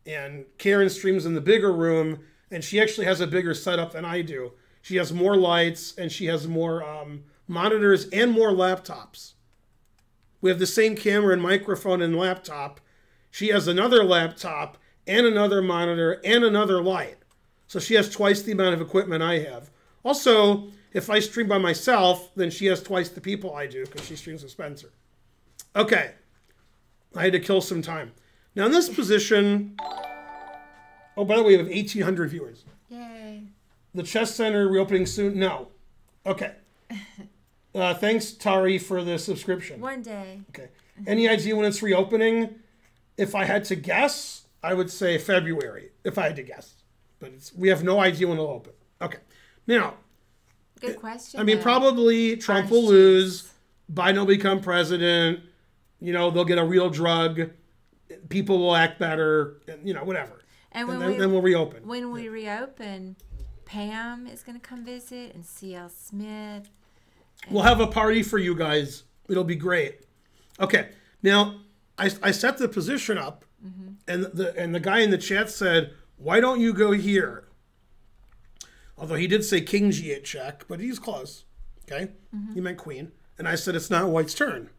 And Karen streams in the bigger room, and she actually has a bigger setup than I do. She has more lights, and she has more um, monitors and more laptops. We have the same camera and microphone and laptop. She has another laptop and another monitor and another light. So she has twice the amount of equipment I have. Also, if I stream by myself, then she has twice the people I do because she streams with Spencer. Okay. I had to kill some time. Now in this position, oh, by the way, we have 1,800 viewers. Yay. The chess center reopening soon? No. Okay. Uh, thanks, Tari, for the subscription. One day. Okay. Any idea when it's reopening? If I had to guess, I would say February. If I had to guess, but it's, we have no idea when it'll open. Okay. Now, Good question. I mean, though. probably Trump will Honest lose. Biden will become president. You know, they'll get a real drug. People will act better. And, you know, whatever. And when And then, we then we'll reopen. when we reopen, Pam is going to come visit, and C.L. Smith. We'll have a party for you guys. It'll be great. Okay. Now, I, I set the position up, mm-hmm. and the and the guy in the chat said, "Why don't you go here?" Although he did say king g8 check, but he's close. Okay, mm-hmm. he meant queen, and I said it's not White's turn.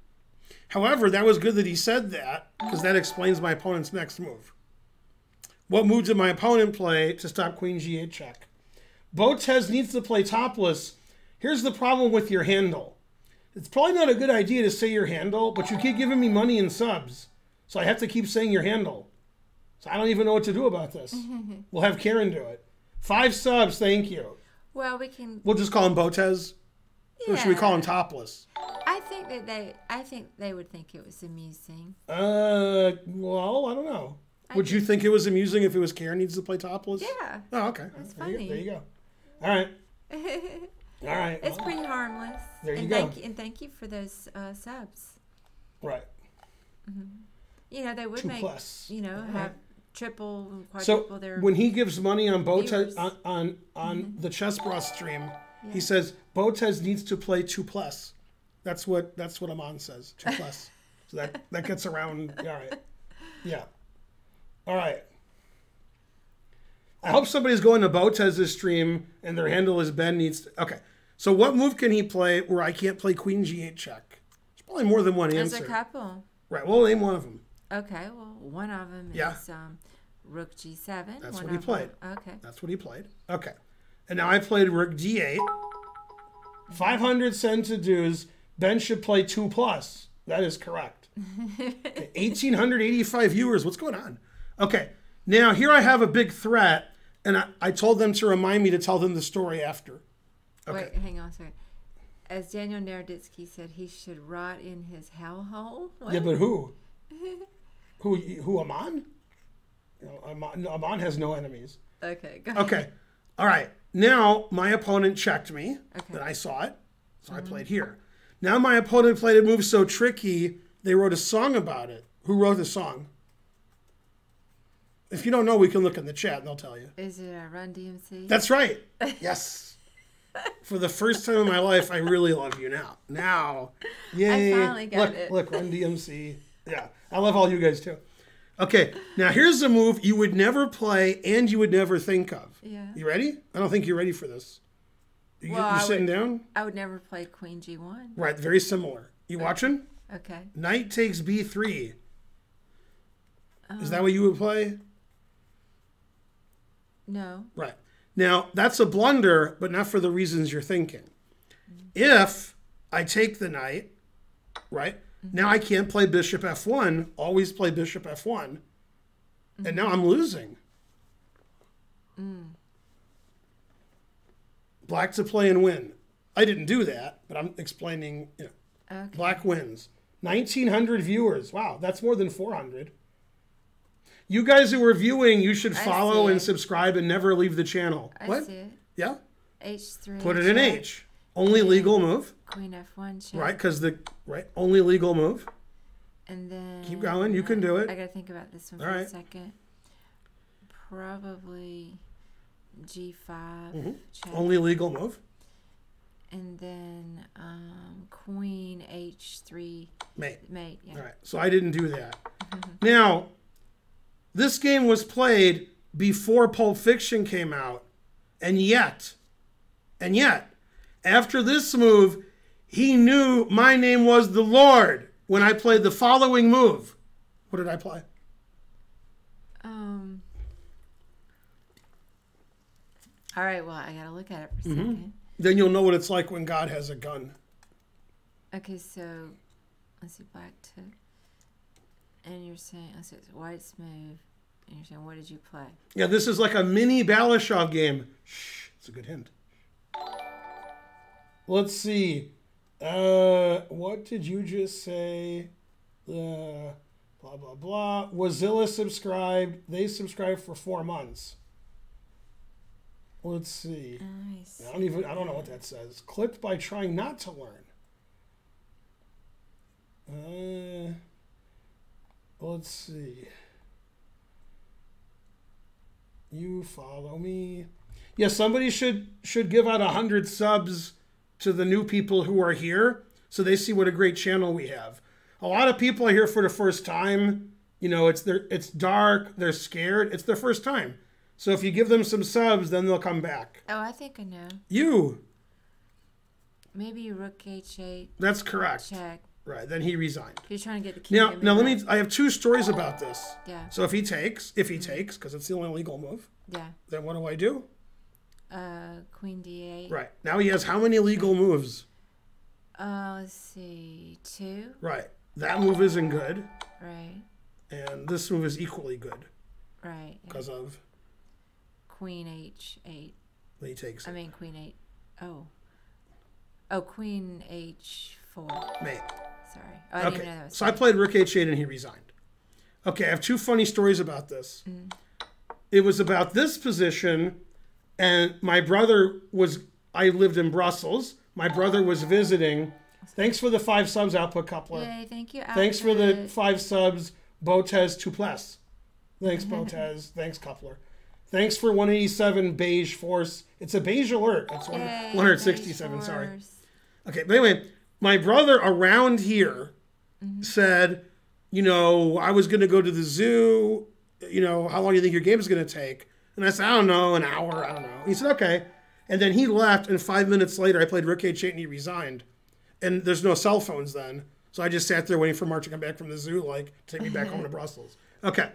However, that was good that he said that because that explains my opponent's next move. What move did my opponent play to stop queen g8 check? Botez needs to play topless. Here's the problem with your handle. It's probably not a good idea to say your handle, but you keep giving me money and subs. So I have to keep saying your handle. So I don't even know what to do about this. we'll have Karen do it. Five subs, thank you. Well, we can. We'll just call him Botez. Or should we call him topless? I think that they. I think they would think it was amusing. Uh, well, I don't know. Would you think it was amusing if it was Karen needs to play topless? Yeah. Oh, okay. That's there, you, funny. there you go. All right. All right. It's well, pretty harmless. There you and go. Thank you, and thank you for those uh, subs. right. You know, they would Two make. plus. You know, have triple, and So their. when he gives money on Botez on on, on the Chess Bros stream, Yeah. he says Botez needs to play two plus. That's what that's what Amon says. Two plus. so that that gets around. All right. Yeah. All right. I hope somebody's going to Botez's stream and their handle is Ben needs. To, okay. So what move can he play where I can't play Queen G8 check? There's probably more than one There's answer. There's a couple. Right. We'll name one of them. Okay, well, one of them Yeah. is um, Rook G7. That's what he played. Okay. That's what he played. Okay. And now I played Rook D8. 500 cent to dues. Ben should play 2 plus. That is correct. 1,885 viewers. What's going on? Okay. Now here I have a big threat, and I, I told them to remind me to tell them the story after. Okay. Wait, hang on a second. As Daniel Naroditsky said, he should rot in his hellhole. What? Yeah, but who? who? Who? Amon? No, Amon, Amon has no enemies. okay, go Okay. All right. Now my opponent checked me. Okay. And I saw it. So I mm-hmm. played here. Now my opponent played a move so tricky, they wrote a song about it. Who wrote the song? If you don't know, we can look in the chat and they'll tell you. Is it a Run DMC? That's right. Yes. For the first time in my life, I really love you now. Now. Yay. I finally got look, it. Look, Run DMC. Yeah. I love all you guys too. Okay. Now here's a move you would never play and you would never think of. yeah. You ready? I don't think you're ready for this. You, Well, I sitting down? I would never play Queen G1. Right, very similar. You oh, watching? Okay. Knight takes b3. Is that um, what you would play? No. Right. Now, that's a blunder, but not for the reasons you're thinking. If I take the knight, right? Now I can't play bishop f1, always play bishop f1. And now I'm losing. Mm. Black to play and win. I didn't do that, but I'm explaining, you know, Okay. Black wins. 1,900 viewers. Wow, that's more than 400. You guys who are viewing, you should follow and subscribe and never leave the channel. I what? see it. Yeah? H3. Put it in check, H. Only legal move, Queen F1 check. right? Because the right only legal move. And then. Keep going, you can do it. I gotta think about this one All for a second. Probably G5 Mm-hmm. check. Only legal move. And then um, Queen H3 Mate. mate. Yeah. All right. So I didn't do that. Now, this game was played before Pulp Fiction came out, and yet, and yet, after this move, he knew my name was the Lord when I played the following move. What did I play? Um. All right. Well, I gotta look at it for Mm-hmm. second. Then you'll know what it's like when God has a gun. Okay, so let's see, black took. And you're saying, see, it's white's move. And you're saying, what did you play? Yeah, this is like a mini Balashov game. Shh, it's a good hint. Let's see. Uh, what did you just say? Uh, blah blah blah. Wazilla subscribed. They subscribed for four months. Let's see. Nice. I don't even. I don't know what that says. Clicked by trying not to learn. Uh, let's see. You follow me. Yeah, somebody should should give out a hundred subs to the new people who are here, so they see what a great channel we have. A lot of people are here for the first time. You know, it's their it's dark. They're scared. It's their first time. So if you give them some subs, then they'll come back. Oh, I think I know. You. Maybe rook h8 That's correct. check. Right. Then he resigned. You're trying to get the king. Now, now let me. I have two stories about this. Yeah. So if he takes, if he takes, because it's the only legal move, Yeah. then what do I do? Uh, queen d8. Right. Now he has how many legal moves? Uh, let's see. Two. Right. That move isn't good, Right. and this move is equally good Right. yeah. because of Queen h8. that he takes I mean, queen 8. Oh. Oh, queen h4. Mate. Sorry. Oh, I didn't Okay. even know that was. So I played Rick H8 and he resigned. Okay, I have two funny stories about this. Mm. It was about this position, and my brother was. I lived in Brussels. My brother was visiting. Thanks for the five subs, Output Coupler. Yay, thank you. Thanks for the five subs, Botez Tuples. Thanks, Botez. Thanks, Coupler. Thanks for 187 beige force. It's a beige alert. That's one, Yay, 167. Sorry. Okay, but anyway, my brother around here mm-hmm. said, you know, I was going to go to the zoo. You know, how long do you think your game is going to take? And I said, I don't know, an hour. I don't know. He said, okay. And then he left, and five minutes later, I played Rook H8 and he resigned. And there's no cell phones then. So I just sat there waiting for Mark to come back from the zoo, like, take me back home to Brussels. Okay.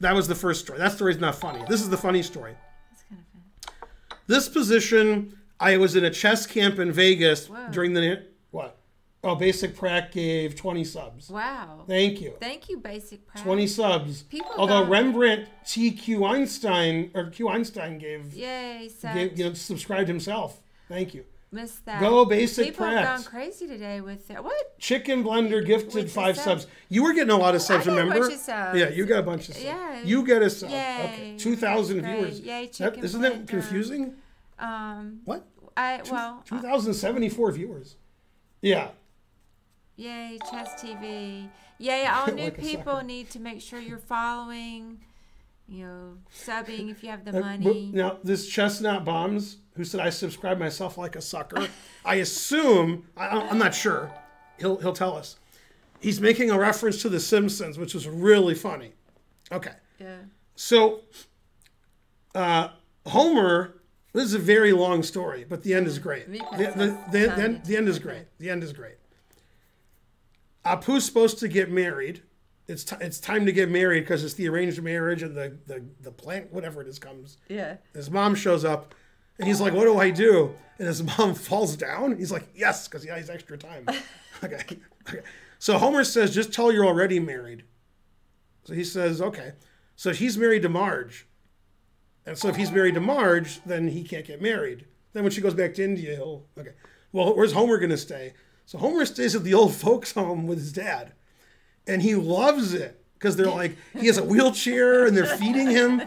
That was the first story. That story's not funny. This is the funny story. That's kind of fun. This position, I was in a chess camp in Vegas Whoa. during the what? Oh, Basic Prac gave 20 subs. Wow. Thank you. Thank you, Basic Practice. 20 subs. People Although got- Rembrandt T.Q. Einstein or Q Einstein gave, Yay, so gave you know subscribed himself. Thank you. missed that. Go Basic People have gone crazy today with their, what? Chicken Blender gifted With five subs. subs. You were getting a lot of subs, got a remember? bunch of subs. Yeah, you got a bunch of subs. Yeah. You get a sub. Yay. Okay. 2,000 Great. viewers. Yay, That, Chicken isn't that confusing? Um, What? I well, uh, 2,074 viewers. Yeah. Yay, Chess TV. Yay, all new Like people need to make sure you're following, you know, subbing if you have the Uh, money. Now, this Chestnut Bombs, who said I subscribe myself like a sucker, I assume, I, I'm not sure, he'll, he'll tell us. He's making a reference to The Simpsons, which is really funny. Okay. Yeah. So, uh, Homer, this is a very long story, but the end is great. The, the, the, the, end, the end is great. The end is great. Apu's supposed to get married. It's, t- it's time to get married because it's the arranged marriage and the, the, the plant, whatever it is, comes. Yeah. His mom shows up and he's like, What do I do? And his mom falls down. He's like, Yes, because he has extra time. okay. okay. So Homer says, Just tell you're already married. So he says, Okay. So he's married to Marge. And so if he's married to Marge, then he can't get married. Then when she goes back to India, he'll. Okay. Well, where's Homer going to stay? So Homer stays at the old folks' home with his dad. And he loves it because they're like, he has a wheelchair and they're feeding him.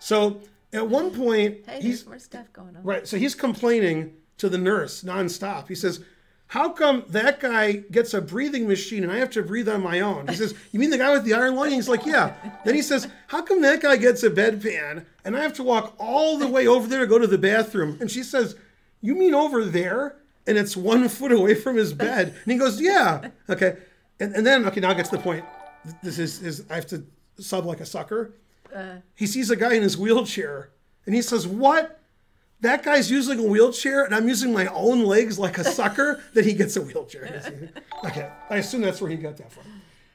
So at one point, Hey, he's there's more stuff going on. Right. So he's complaining to the nurse nonstop. He says, How come that guy gets a breathing machine and I have to breathe on my own? He says, You mean the guy with the iron lung? He's like, Yeah. Then he says, How come that guy gets a bedpan and I have to walk all the way over there to go to the bathroom? And she says, You mean over there? And it's one foot away from his bed. And he goes, Yeah. Okay. And, and then, okay, now I get to the point. This is, is I have to sub like a sucker. He sees a guy in his wheelchair and he says, What? That guy's using a wheelchair and I'm using my own legs like a sucker, then he gets a wheelchair. okay. I assume that's where he got that from.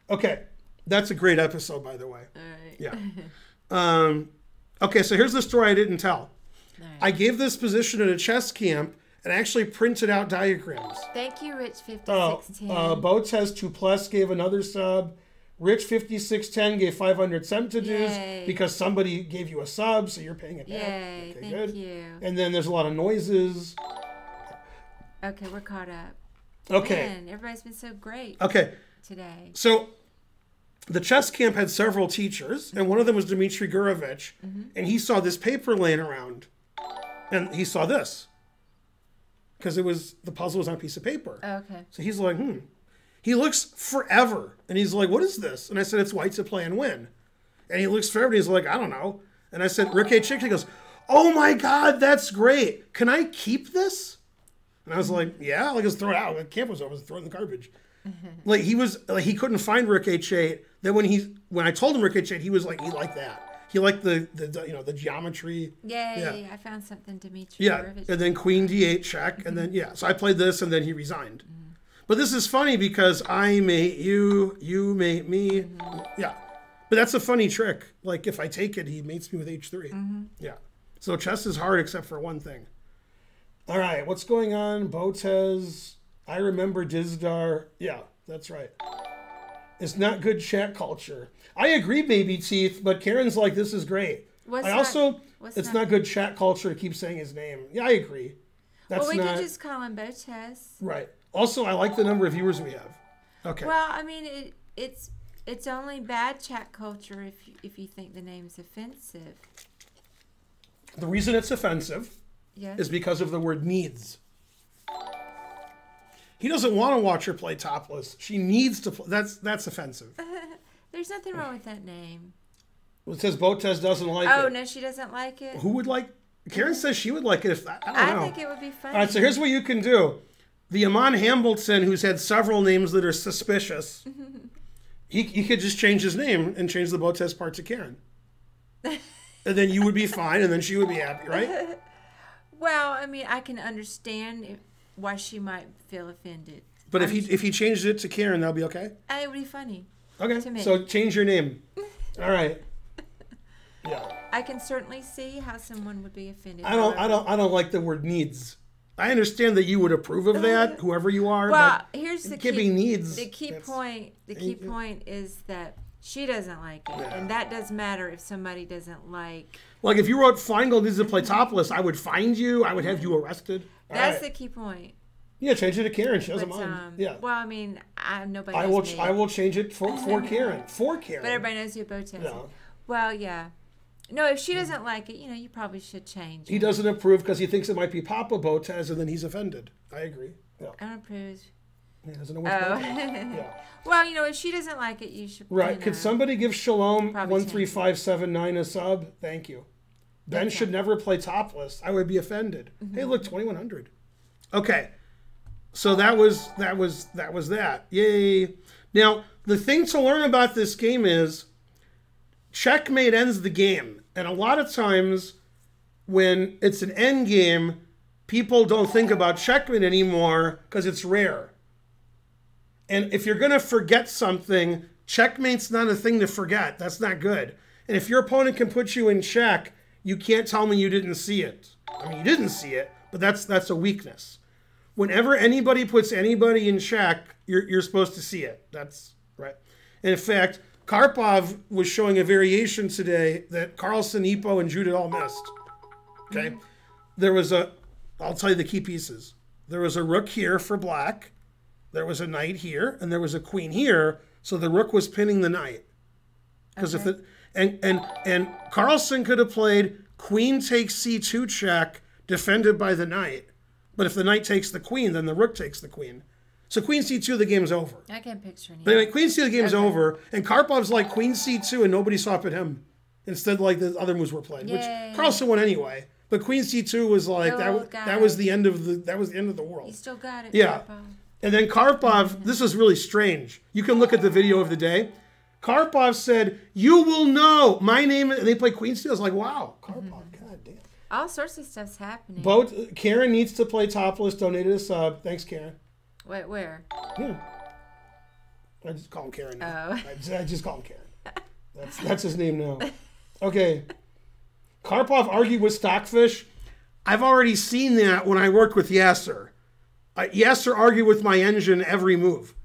Okay. That's a great episode, by the way. All right. Yeah. Um, okay, so here's the story I didn't tell. Right. I gave this position at a chess camp, and actually printed out diagrams. Thank you, Rich Uh, 5610. uh, Botes 2 Plus gave another sub. Rich 5610 gave 500 centages Yay. because somebody gave you a sub, so you're paying it back. Yay, Okay, thank good. you. And then there's a lot of noises. Okay, we're caught up. Okay. Man, everybody's been so great Okay. today. So the chess camp had several teachers, and one of them was Dmitry Gurevich, and he saw this paper laying around, and he saw this because it was the puzzle was on a piece of paper. Okay. So he's like, hmm. He looks forever, and he's like, what is this? And I said, it's white to play and win. And he looks forever, and he's like, I don't know. And I said, Rick Chick. He goes, oh my god, that's great. Can I keep this? And I was like, yeah, like let's throw it out. The camp was over, throw it in the garbage. like he was like he couldn't find Rick H8. Then when he when I told him Rick H8, he was like he liked that. He liked the the you know the geometry. Yay, I found something, Dimitri. Yeah, and then Queen D8 check, and then mm-hmm. yeah. So I played this, and then he resigned. Mm. But this is funny because I mate you, you mate me. Mm-hmm. Yeah, but that's a funny trick. Like if I take it, he mates me with H3. Mm-hmm. Yeah. So chess is hard except for one thing. All right, what's going on? Botez. I remember Dizdar. Yeah, that's right. It's not good chat culture. I agree, baby teeth, but Karen's like, this is great. What's I not- also, it's not not, good chat culture to keep saying his name. Yeah, I agree. That's well, we not could just call him Botez. right. Also, I like the number of viewers we have. Okay. Well, I mean, it, it's it's only bad chat culture if you, if you think the name's offensive. the reason it's offensive Yeah. is because of the word needs. He doesn't want to watch her play topless. She needs to play. That's that's offensive. There's nothing wrong with that name. Well, it says Botez doesn't like Oh it. no, she doesn't like it. Who would like? Karen says she would like it if I don't I know. think it would be fun. All right, so here's what you can do. The Amon Hambleton, who's had several names that are suspicious, he, he could just change his name and change the Botez part to Karen. and then you would be fine, and then she would be happy, right? well, I mean, I can understand why she might feel offended. But if he if he changed it to Karen, that'll be okay. It would be funny. Okay, To me. so change your name. All right. Yeah, I can certainly see how someone would be offended. I don't I don't I don't like the word needs. I understand that you would approve of that, whoever you are. Well, but here's the it key. needs. The key point. The key point is that she doesn't like it, Yeah. and that does matter if somebody doesn't like. Like if you wrote Finegold needs to play topless, I would find you. I would have you arrested. All That's right. the key point. Yeah, change it to Karen. She doesn't But, mind. um, yeah. Well, I mean, I nobody. I will. I will change it for for Karen. For Karen. But everybody knows who Botez is. Yeah. Well, yeah. No, if she doesn't like it, you know, you probably should change. He it. doesn't approve because he thinks it might be Papa Botez, and then he's offended. I agree. Yeah. I don't approve. He doesn't know what's Oh. Yeah. well, you know, if she doesn't like it, you should. Right. You Could somebody give Shalom one three five seven nine a sub? Thank you. Ben Okay. should never play topless. I would be offended. Mm-hmm. Hey, look, twenty one hundred. Okay. So that was that was that was that. Yay. Now, the thing to learn about this game is checkmate ends the game. And a lot of times when it's an end game, people don't think about checkmate anymore because it's rare. And if you're going to forget something, checkmate's not a thing to forget. That's not good. And if your opponent can put you in check, you can't tell me you didn't see it. I mean, you didn't see it, but that's that's a weakness. Whenever anybody puts anybody in check, you're, you're supposed to see it. That's right. And in fact, Karpov was showing a variation today that Carlsen, Ipo, and Judith all missed. Okay. There was a, I'll tell you the key pieces. There was a rook here for black. There was a knight here, and there was a queen here. So the rook was pinning the knight. Because if the and and and Carlsen could have played queen takes c2 check, defended by the knight. But if the knight takes the queen, then the rook takes the queen. So queen c2, the game's over. I can't picture any. But anyway, queen c2, the game's over, and Karpov's like queen c2, and nobody saw up at him. Instead, like the other moves were played, Yay. which Carlsen won anyway. But queen c2 was like that. Oh, wa- That was the end of the. That was the end of the world. You still got it. Yeah. Karpov. And then Karpov, this is really strange. You can look at the video of the day. Karpov said, "You will know my name." And they play Queen Steel. I was like, "Wow, Karpov, damn." All sorts of stuff's happening. Both Karen needs to play topless. Donated a sub. Thanks, Karen. Wait, where? Yeah. I just call him Karen. Now. Oh. I, just, I just call him Karen. That's that's his name now. Okay. Karpov argued with Stockfish. I've already seen that when I worked with Yasser. Uh, Yasser argued with my engine every move.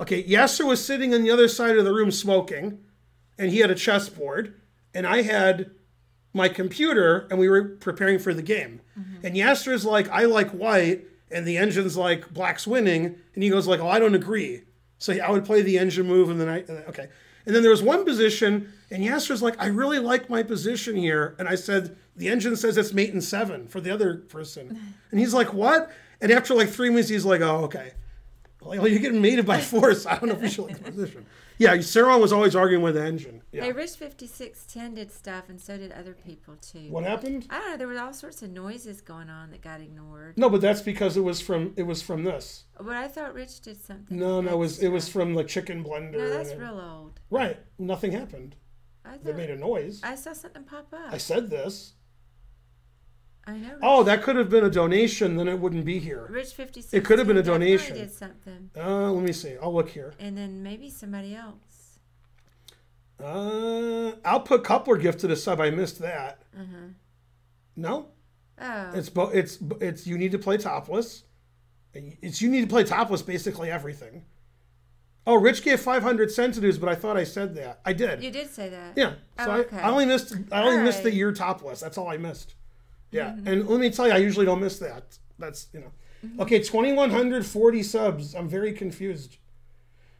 Okay, Yasser was sitting on the other side of the room smoking, and he had a chessboard, and I had my computer, and we were preparing for the game. Mm-hmm. And Yasser's like, I like white, and the engine's like, black's winning, and he goes like, oh, I don't agree. So I would play the engine move, and then I okay. And then there was one position, and Yasser's like, I really like my position here, and I said, the engine says it's mate in seven for the other person, and he's like, what? And after like three minutes, he's like, oh, okay. Well, you're getting mated by force. I don't know if you should like the position. Yasser was always arguing with the engine. Yeah. Hey, Rich fifty six ten did stuff, and so did other people too. What happened? I don't know. There were all sorts of noises going on that got ignored. No, but that's because it was from it was from this. But I thought Rich did something. No, no, it was it was from the chicken blender. No, that's and- real old. Right. Nothing happened. I They made a noise. I saw something pop up. I said this. I know. Rich, Oh, that could have been a donation. Then it wouldn't be here. Rich fifty six. It could have been a donation. Did something, Uh, let me see. I'll look here. and then maybe somebody else. Uh, I'll put a coupler gift to the sub. I missed that. Mm-hmm. No, Oh, it's bo- it's it's you need to play topless. It's you need to play topless basically everything. Oh, Rich gave 500 sensitives, but I thought I said that. I did. you did say that. Yeah. So Oh, I, okay. I only missed I only All missed the year topless. That's all I missed. Yeah. Mm-hmm. And let me tell you, I usually don't miss that. That's you know. Okay, twenty one hundred forty subs. I'm very confused.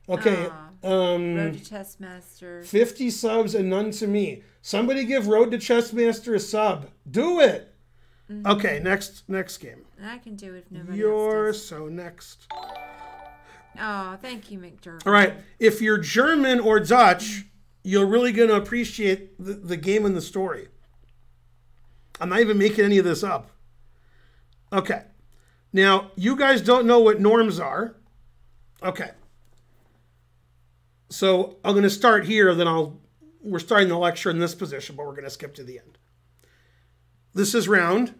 Okay. Aw. Um Road to Chessmaster. fifty subs and none to me. Somebody give Road to Chessmaster a sub. Do it. Mm-hmm. Okay, next next game. I can do it if nobody You're so next. Oh, thank you, McDermott. All right. If you're German or Dutch, you're really going to appreciate the, the game and the story. I'm not even making any of this up. Okay. Now, you guys don't know what norms are. Okay. So I'm going to start here, then I'll. We're starting the lecture in this position, but we're going to skip to the end. This is round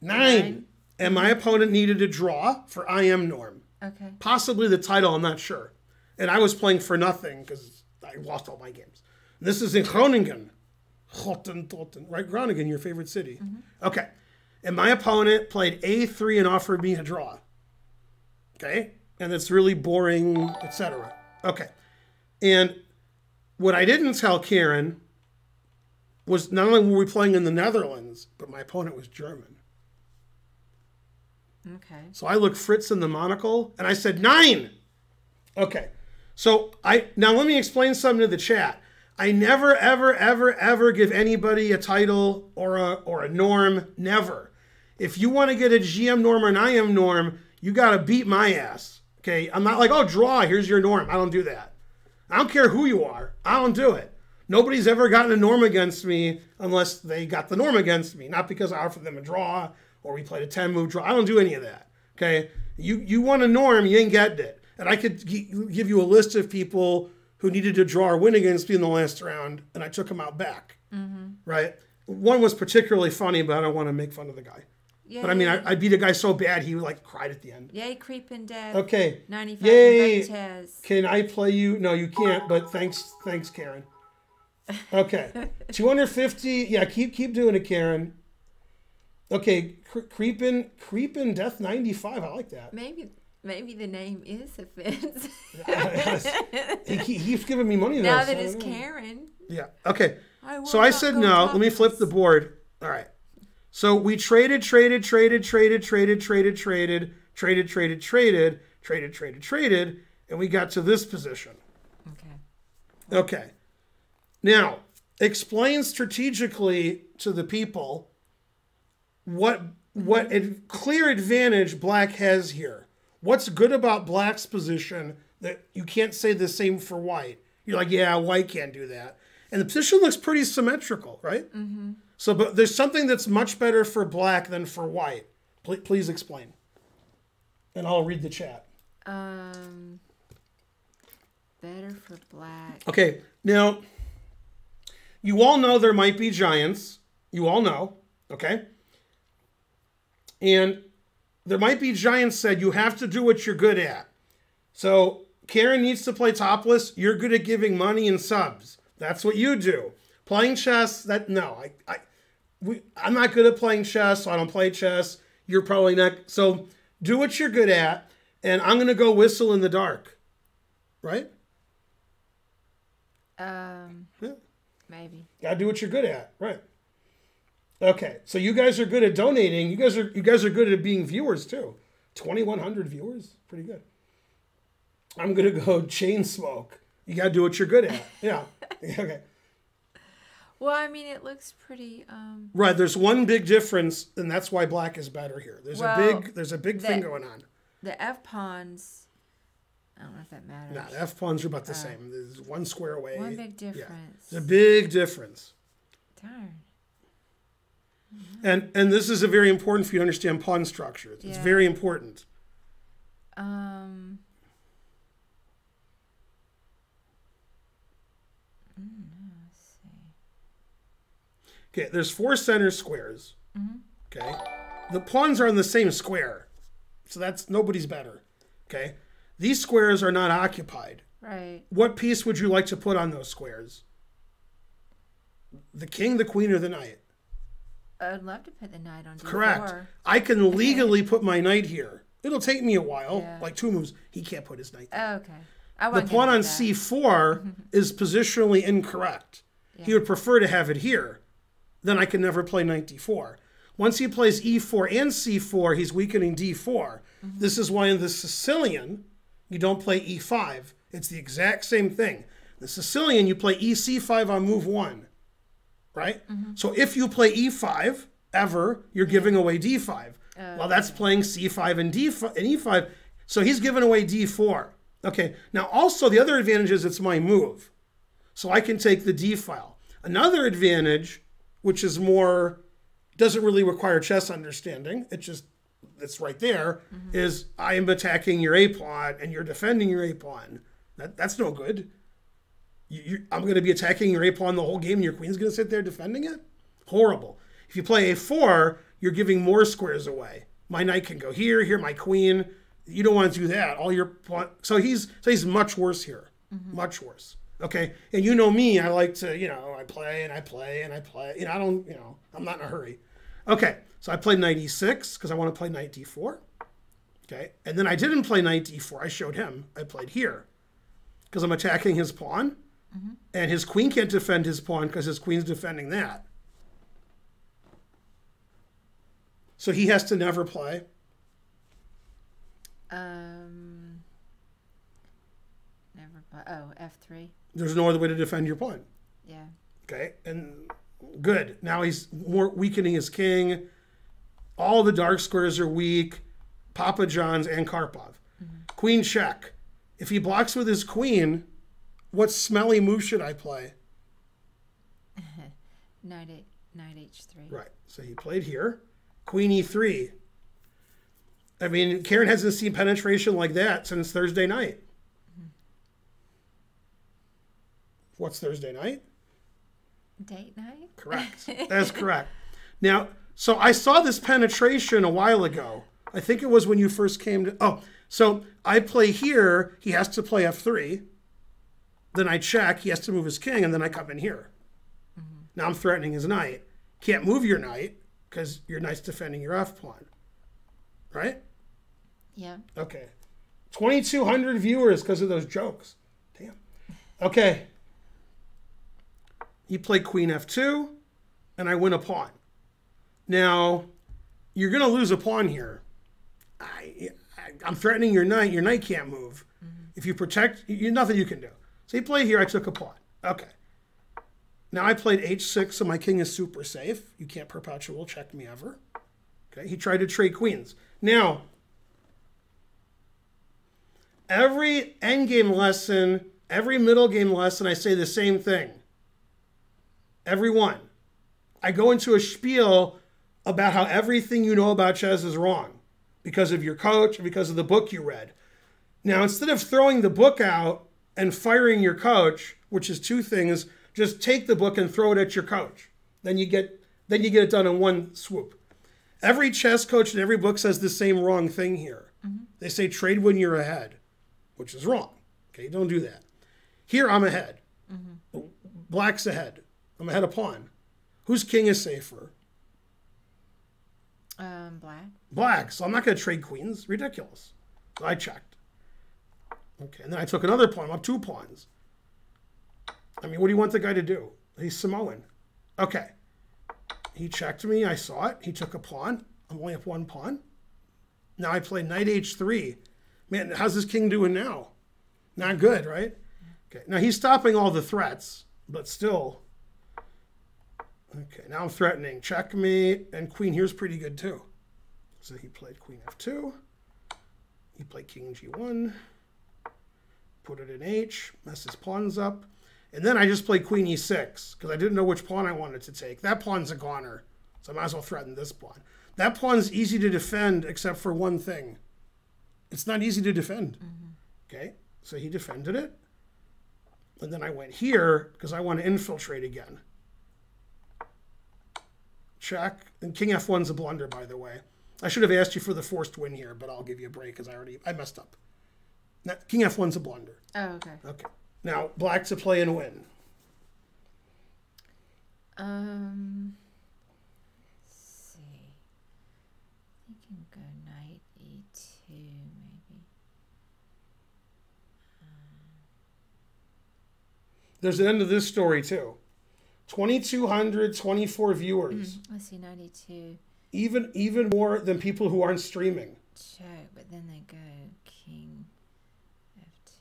nine, Nine. and my opponent needed a draw for IM norm Okay. possibly the title. I'm not sure. And I was playing for nothing because I lost all my games. This is in Groningen, Groningen, right? Groningen, your favorite city. Mm-hmm. Okay. And my opponent played A3 and offered me a draw. Okay. And it's really boring, etc. Okay. And what I didn't tell Karen was not only were we playing in the Netherlands, but my opponent was German. Okay. So I looked Fritz in the monocle and I said nine. Okay. So I now let me explain something to the chat. I never, ever, ever, ever give anybody a title or a or a norm. Never. If you want to get a GM norm or an IM norm, you gotta beat my ass. Okay. I'm not like, oh draw, here's your norm. I don't do that. I don't care who you are. I don't do it. Nobody's ever gotten a norm against me unless they got the norm against me. Not because I offered them a draw or we played a 10 move draw. I don't do any of that. Okay. You you want a norm, you ain't getting it. And I could gi- give you a list of people who needed to draw or win against me in the last round, and I took him out back. Mm-hmm. Right. One was particularly funny, but I don't want to make fun of the guy. Yay. But I mean, I, I beat a guy so bad he like cried at the end. Yay, creeping death. Okay. 95 Yay. Can I play you? No, you can't. But thanks, thanks, Karen. Okay, two hundred fifty. Yeah, keep keep doing it, Karen. Okay, cre- creeping creeping death ninety five. I like that. Maybe maybe the name is offense. he, he keeps giving me money though. now so that I it's. Karen. Yeah. Okay. I So I said no. Let me flip the board. All right. So we traded, traded, traded, traded, traded, traded, traded, traded, traded, traded, traded, traded, traded, and we got to this position. Okay. Okay. Now, explain strategically to the people what what clear advantage black has here. What's good about black's position that you can't say the same for white? You're like, yeah, white can't do that. And the position looks pretty symmetrical, right? Mm-hmm. So, but there's something that's much better for black than for white. Please, please explain. And I'll read the chat. Um. Better for black. Okay, now you all know there might be giants. You all know, okay? And there might be giants said you have to do what you're good at. So Karen needs to play topless. You're good at giving money and subs. That's what you do. Playing chess, that no, I, I we, I'm not good at playing chess, so I don't play chess. You're probably not. So do what you're good at, and I'm gonna go whistle in the dark, right? Um, Yeah. maybe. Gotta do what you're good at, right? Okay, so you guys are good at donating. You guys are you guys are good at being viewers too. 2,100 viewers, pretty good. I'm gonna go chain smoke. You gotta do what you're good at. Yeah. okay. Well, I mean, it looks pretty. Um, Right. There's one big difference, and that's why black is better here. There's Well, a big there's a big thing going on. the F pawns. I don't know if that matters. Nah, F pawns are about the same. There's one square away. Uh, One big Yeah. difference. There's a big difference. Darn. And and this is a very important for you to understand pawn structure. It's Yeah. very important. Um. mm. Okay, there's four center squares. Mm-hmm. Okay, the pawns are on the same square, so that's nobody's better. Okay, these squares are not occupied. Right. What piece would you like to put on those squares? The king, the queen, or the knight? I'd love to put the knight on D4. Correct. I can legally put my knight here. It'll take me a while, Yeah. like two moves. He can't put his knight. there. Oh, okay. I The pawn on that. c4 is positionally incorrect. He would prefer to have it here. Then I can never play knight d4. Once he plays e4 and c4, he's weakening d4. Mm-hmm. This is why in the Sicilian, you don't play e5. It's the exact same thing. The Sicilian, you play e c5 on move one, right? Mm-hmm. So if you play e5 ever, you're giving away d5. Oh, well, that's playing c5 and d5 and e5. So he's giving away d4. Okay. Now also the other advantage is it's my move, so I can take the d file. Another advantage, which is more doesn't really require chess understanding. It just it's right there. Is I am attacking your a pawn and you're defending your a pawn. That that's no good. You, I'm going to be attacking your a pawn the whole game, and your queen's going to sit there defending it. Horrible. If you play a4, you're giving more squares away. My knight can go here, here my queen. You don't want to do that. All your pawn. So he's so he's much worse here. Mm-hmm. Much worse. Okay. And you know me, I like to, you know, I play and I play and I play. You know, I don't, you know, I'm not in a hurry. Okay. So I played knight e6 because I want to play knight d4. Okay. And then I didn't play knight d4. I showed him. I played here because I'm attacking his pawn. And his queen can't defend his pawn because his queen's defending that. So he has to never play. Um. Never. pla- Oh, F three. There's no other way to defend your pawn. Yeah. Okay, and good. Now he's more weakening his king. All the dark squares are weak. Papa John's and Karpov. Queen check. If he blocks with his queen, what smelly move should I play? Knight eight. Knight H three. Right. So he played here. Queen e3. I mean, Karen hasn't seen penetration like that since Thursday night. Mm-hmm. What's Thursday night? Date night. Correct. That's correct. Now, so I saw this penetration a while ago. I think it was when you first came to. Oh, so I play here. He has to play f3. Then I check. He has to move his king, and then I come in here. Mm-hmm. Now I'm threatening his knight. Can't move your knight because your knight's defending your f pawn. Right? Yeah. Okay. 2,200 viewers because of those jokes. Damn. Okay. You play queen f2, and I win a pawn. Now, you're going to lose a pawn here. I, I, I'm threatening your knight. Your knight can't move. Mm-hmm. If you protect, you, nothing you can do. So play here. I took a pawn. Okay. Now I played h6, so my king is super safe. You can't perpetual check me ever. Okay. He tried to trade queens. Now, every endgame lesson, every middle game lesson, I say the same thing. Every one. I go into a spiel about how everything you know about chess is wrong because of your coach, or because of the book you read. Now, instead of throwing the book out and firing your coach, which is two things, just take the book and throw it at your coach. Then you get then you get it done in one swoop. Every chess coach in every book says the same wrong thing here. They say trade when you're ahead, which is wrong. Okay, don't do that. Here I'm ahead. Black's ahead. I'm ahead of pawn. Whose king is safer? Um, black. Black. So I'm not going to trade queens. Ridiculous. I checked. Okay, and then I took another pawn. I'm up two pawns. I mean, what do you want the guy to do? He's Samoan. Okay. He checked me. I saw it. He took a pawn. I'm only up one pawn. Now I play knight h3. Man, how's this king doing now? Not good, right? Okay. Now he's stopping all the threats, but still. Okay, now I'm threatening. Checkmate. And queen here's pretty good too. So he played queen f2. He played king g1. Put it in h. Mess his pawns up. And then I just play queen e6 because I didn't know which pawn I wanted to take. That pawn's a goner. So I might as well threaten this pawn. That pawn's easy to defend except for one thing. It's not easy to defend. Mm-hmm. Okay, so he defended it. And then I went here because I want to infiltrate again. Check. And king f1's a blunder, by the way. I should have asked you for the forced win here, but I'll give you a break because I already I messed up. Now, king f1's a blunder. Oh, okay. Okay. Now black to play and win. Um, let's see. You can go knight e2, maybe. There's an end to this story too. 2,224 viewers, Let's see, 92. even even more than people who aren't streaming. Check, but then they go king f2.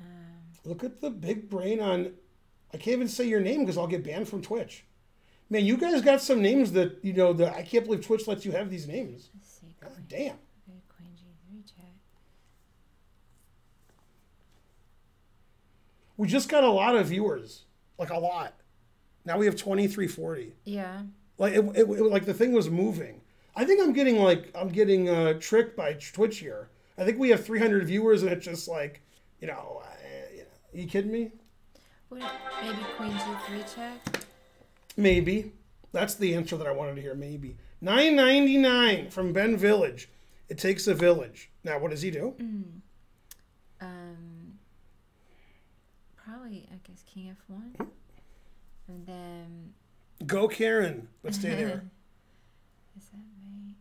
Um, Look at the big brain on. I can't even say your name because I'll get banned from Twitch. Man, you guys got some names that you know. That I can't believe Twitch lets you have these names. God damn. go queen g3 check. We just got a lot of viewers, like a lot. Now we have 2340. Yeah. Like it, it, it- like the thing was moving. I think I'm getting like I'm getting uh, tricked by Twitch here. I think we have 300 viewers and it's just like, you know, you you kidding me? What, maybe queen g3 check? Maybe. That's the answer that I wanted to hear. Maybe 9.99 from Ben Village. It takes a village. Now, what does he do? Um, probably, I guess, king f1. And then, Go Karen, Let's stay there. is that mate?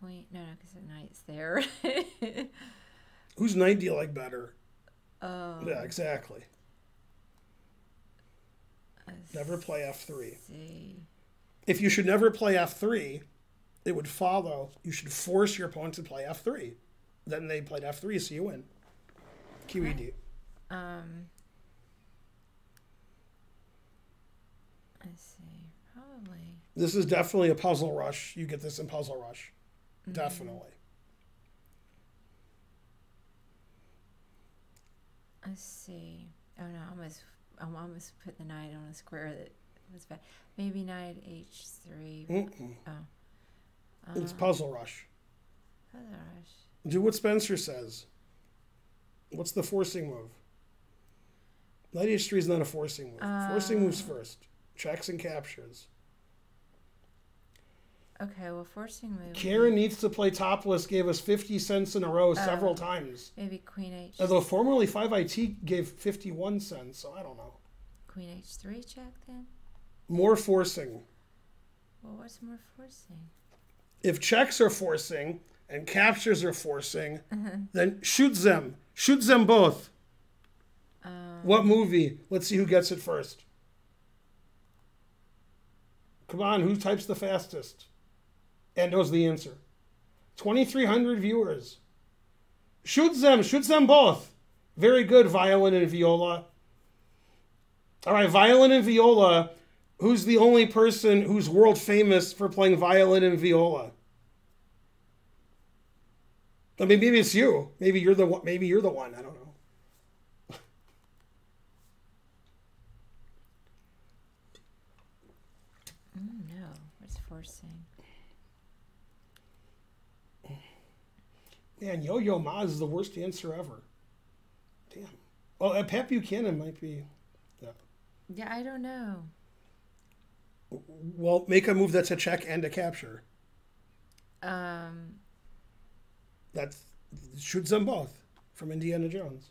Queen? No, no, because the knight's there. Whose knight do you like better? Oh, Yeah, exactly. Never play f3. see. If you should never play f3, it would follow. You should force your opponent to play f3. Then they played f3, so you win. QED. Um, let's see. Probably. This is definitely a puzzle rush. You get this in puzzle rush. Definitely. Let's see. Oh no, I almost, I almost put the knight on a square that was bad. Maybe knight h3. Mm-mm. Oh. It's Uh, puzzle rush. puzzle rush. Do what Spencer says. What's the forcing move? Knight h3 is not a forcing move. forcing moves first. Checks and captures. Okay, well, forcing move. Karen needs to play topless gave us 50 cents in a row several Oh. times. Maybe queen h. Although formerly 5IT gave 51 cents, so I don't know. Queen h3 check then. More forcing. Well, what's more forcing? If checks are forcing and captures are forcing, then shoot them. Shoot them both. Um, What movie? Let's see who gets it first. Come on, who types the fastest? And knows the answer. 2,300 viewers. Shoot them. Shoot them both. Very good, violin and viola. All right, violin and viola. Who's the only person who's world famous for playing violin and viola? I mean, maybe it's you. Maybe you're the one. Maybe you're the one. I don't know. mm, no, what's forcing? Man, Yo Yo Ma is the worst answer ever. Damn. Well, uh, Pat Buchanan might be. Yeah. yeah, I don't know. Well, make a move that's a check and a capture. Um. That shoots them both from Indiana Jones.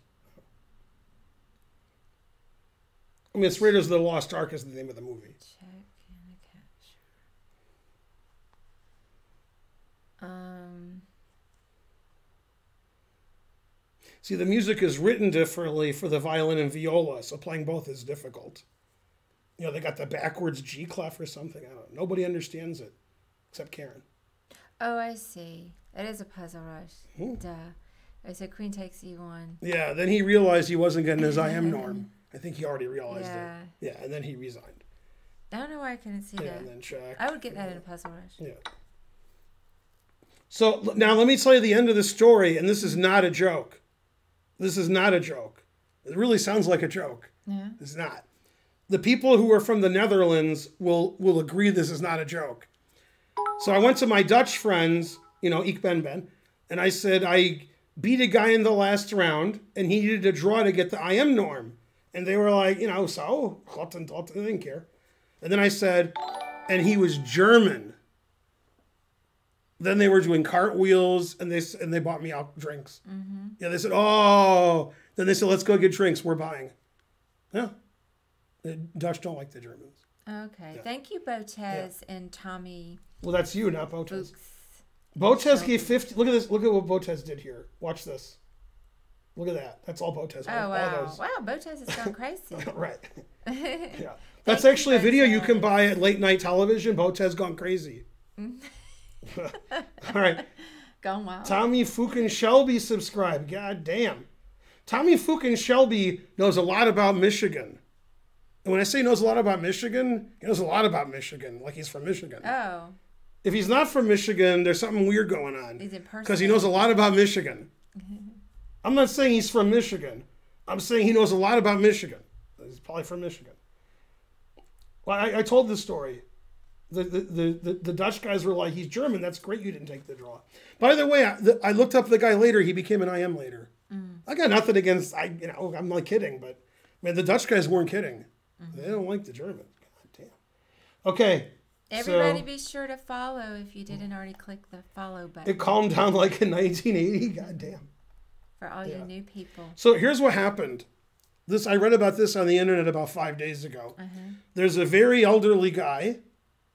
I mean, it's Raiders of the Lost Ark is the name of the movie. Check and a capture. Um. See, the music is written differently for the violin and viola, so playing both is difficult. You know, they got the backwards G clef or something. I don't know. Nobody understands it except Karen. Oh, I see. It is a puzzle rush. Hmm. Duh. Oh, so queen takes e1. Yeah, then he realized he wasn't getting his IM norm. I think he already realized Yeah. it. Yeah, and then he resigned. I don't know why I couldn't see Yeah, that. and then check. I would get that in a puzzle rush. Yeah. So now let me tell you the end of the story, and this is not a joke. This is not a joke. It really sounds like a joke. Yeah. It's not. The people who are from the Netherlands will will agree this is not a joke. So I went to my Dutch friends, you know, Ik Ben Ben, and I said I beat a guy in the last round, and he needed a draw to get the IM norm, and they were like, you know, so and they didn't care. And then I said, and he was German. Then they were doing cartwheels, and they and they bought me out drinks. Mm-hmm. Yeah, they said, oh. Then they said, let's go get drinks. We're buying. Yeah. The Dutch don't like the Germans. Okay. Thank you, Botez and Tommy Well, that's you, not Botez. Botez gave 50. Look at this. Look at what Botez did here. Watch this. Look at that. That's all Botez. Oh, all, wow. all those. Wow, Botez has gone crazy. Right. Yeah. That's actually a video you can buy at late night television. Botez gone crazy. all right. gone wild. Tommy Fukin Shelby subscribed. God damn. Tommy Fukin Shelby knows a lot about Michigan. And when I say knows a lot about Michigan, he knows a lot about Michigan, like he's from Michigan. Oh, If he's not from Michigan, there's something weird going on. he's in person. Because he knows a lot about Michigan. I'm not saying he's from Michigan. I'm saying he knows a lot about Michigan. He's probably from Michigan. Well, I, I told this story. The, the, the, the, Dutch guys were like, he's German. That's great you didn't take the draw. By the way, I, the, I looked up the guy later. He became an IM later. Mm. I got nothing against, I you know, I'm not kidding, but man, the Dutch guys weren't kidding. Mm-hmm. They don't like the German. God damn. Okay. Everybody so- be sure to follow if you didn't already click the follow button It calmed down like in 1980. God damn. for all yeah. you new people. So here's what happened. This I read about this on the internet about five days ago. Uh-huh. There's a very elderly guy,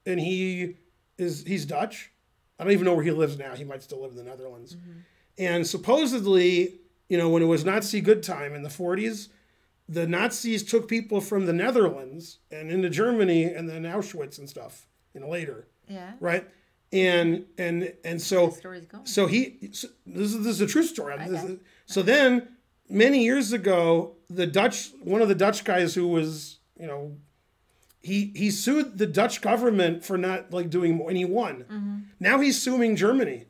and he is he's Dutch. I don't even know where he lives now. He might still live in the Netherlands. Mm-hmm. And supposedly, you know, when it was Nazi good time in the 40s, the Nazis took people from the Netherlands and into Germany and then Auschwitz and stuff. You know, later, Yeah. right? And and and so The story's going. so he, so this is this is a true story. Okay. is- so then, many years ago, the Dutch, one of the Dutch guys who was, you know, he he sued the Dutch government for not like doing more, and he won. Now he's suing Germany.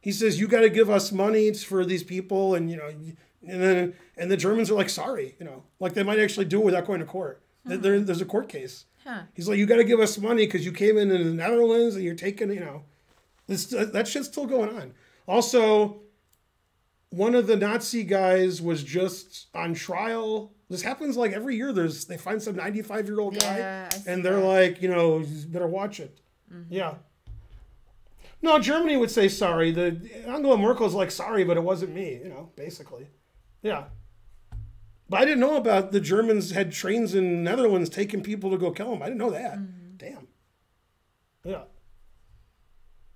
He says you got to give us money for these people, and you know, and then and the Germans are like, sorry, you know, like they might actually do it without going to court. There- hmm. There, there's a court case. Huh. He's like, you got to give us money because you came in in the Netherlands and you're taking, you know, this uh, that shit's still going on. Also, one of the Nazi guys was just on trial. This happens like every year. There's they find some 95 year old guy Yeah, and they're that. like, you know, you better watch it. Mm-hmm. Yeah. No, Germany would say sorry. The Angela Merkel's like sorry, but it wasn't me. You know, basically. Yeah. But I didn't know about the Germans had trains in Netherlands taking people to go kill them. I didn't know that. Mm-hmm. Damn. Yeah.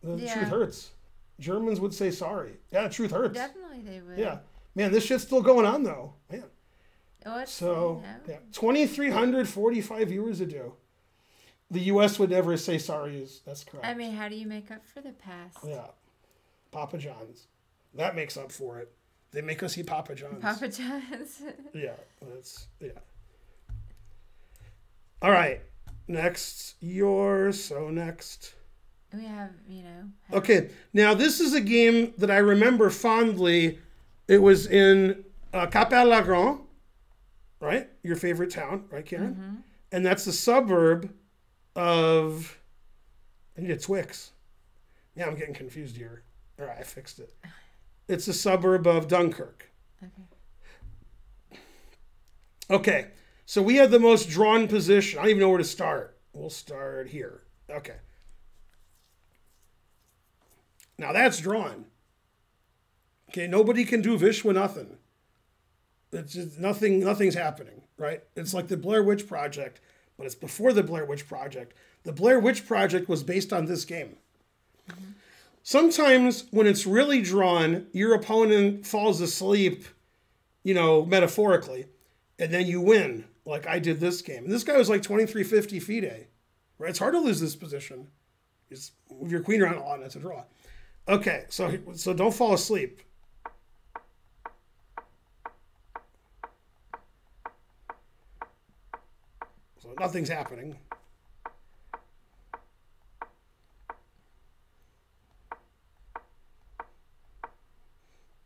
The Yeah. truth hurts. Germans would say sorry. Yeah, truth hurts. Definitely they would. Yeah. Man, this shit's still going on though. Oh, So, yeah. 2,345 viewers ago. The U.S. would never say sorry. Is That's correct. I mean, how do you make up for the past? yeah. Papa John's. That makes up for it. They make us eat Papa John's. Papa John's. Yeah, that's yeah. All right, next yours. So next. we have, you know. Okay, now this is a game that I remember fondly. It was in uh, Cappelle-la-Grande, right? Your favorite town, right, Karen? Mm-hmm. And that's the suburb of. I need a Twix. Yeah, I'm getting confused here. All right, I fixed it. It's a suburb of Dunkirk. Okay. Okay, so we have the most drawn position. I don't even know where to start. We'll start here. Okay. Now that's drawn. Okay, nobody can do Vishwa nothing. It's just nothing. Nothing's happening, right? It's like the Blair Witch Project, but it's before the Blair Witch Project. The Blair Witch Project was based on this game. Sometimes when it's really drawn, your opponent falls asleep you know, metaphorically, and then you win, like I did this game. And this guy was like 2350 FIDE, right? It's hard to lose this position. Just move your queen around a lot, and it's a draw. Okay, so so don't fall asleep. So nothing's happening.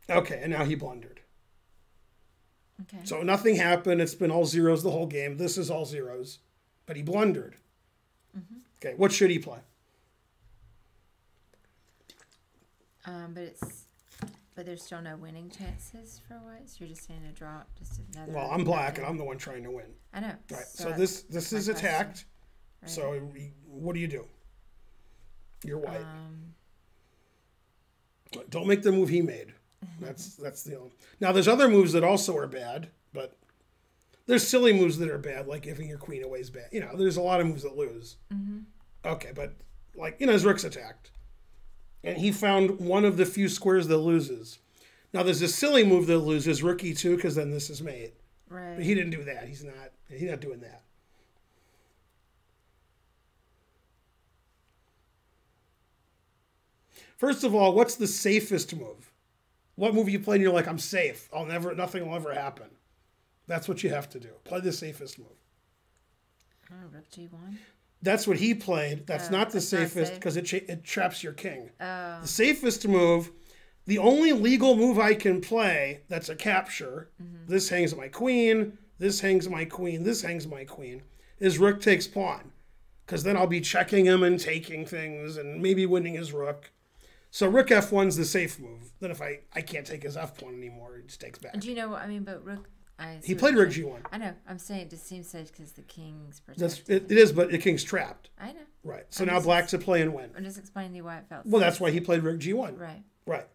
Okay, and now he blundered. Okay. So nothing happened. It's been all zeros the whole game. This is all zeros. But he blundered. Okay, what should he play? Um, but it's but there's still no winning chances for white. So you're just saying a drop, just another. Well, I'm black and I'm the one trying to win. I know. Right. So, that's this this is question, attacked. right? So what do you do? You're white. um, Don't make the move he made. That's that's the only. Now there's other moves that also are bad, but there's silly moves that are bad, like giving your queen away is bad. You know, there's a lot of moves that lose. Okay, but like you know, his rook's attacked, and he found one of the few squares that loses. Now there's a silly move that loses rookie e2 because then this is mate. right. But he didn't do that. He's not. He's not doing that. First of all, what's the safest move? What move you play and you're like, I'm safe. I'll never. Nothing will ever happen. That's what you have to do. Play the safest move. oh, rook g1. That's what he played. That's Oh, not the safest because it cha- it traps your king. Oh, The safest move, the only legal move I can play that's a capture, Mm-hmm. this hangs my queen, this hangs my queen, this hangs my queen, is rook takes pawn. Because then I'll be checking him and taking things and maybe winning his rook. So rook f1's the safe move. Then if I, I can't take his f pawn anymore, he just takes back. do you know what I mean? But rook. He played rook saying. g1. I know. I'm saying it just seems safe because the king's protected. That's it, it is, but the king's trapped. I know. Right. So I'm now just- black's to play and win. I'm just explaining to you why it felt. Well, that's why he played rook g1. Right. Right.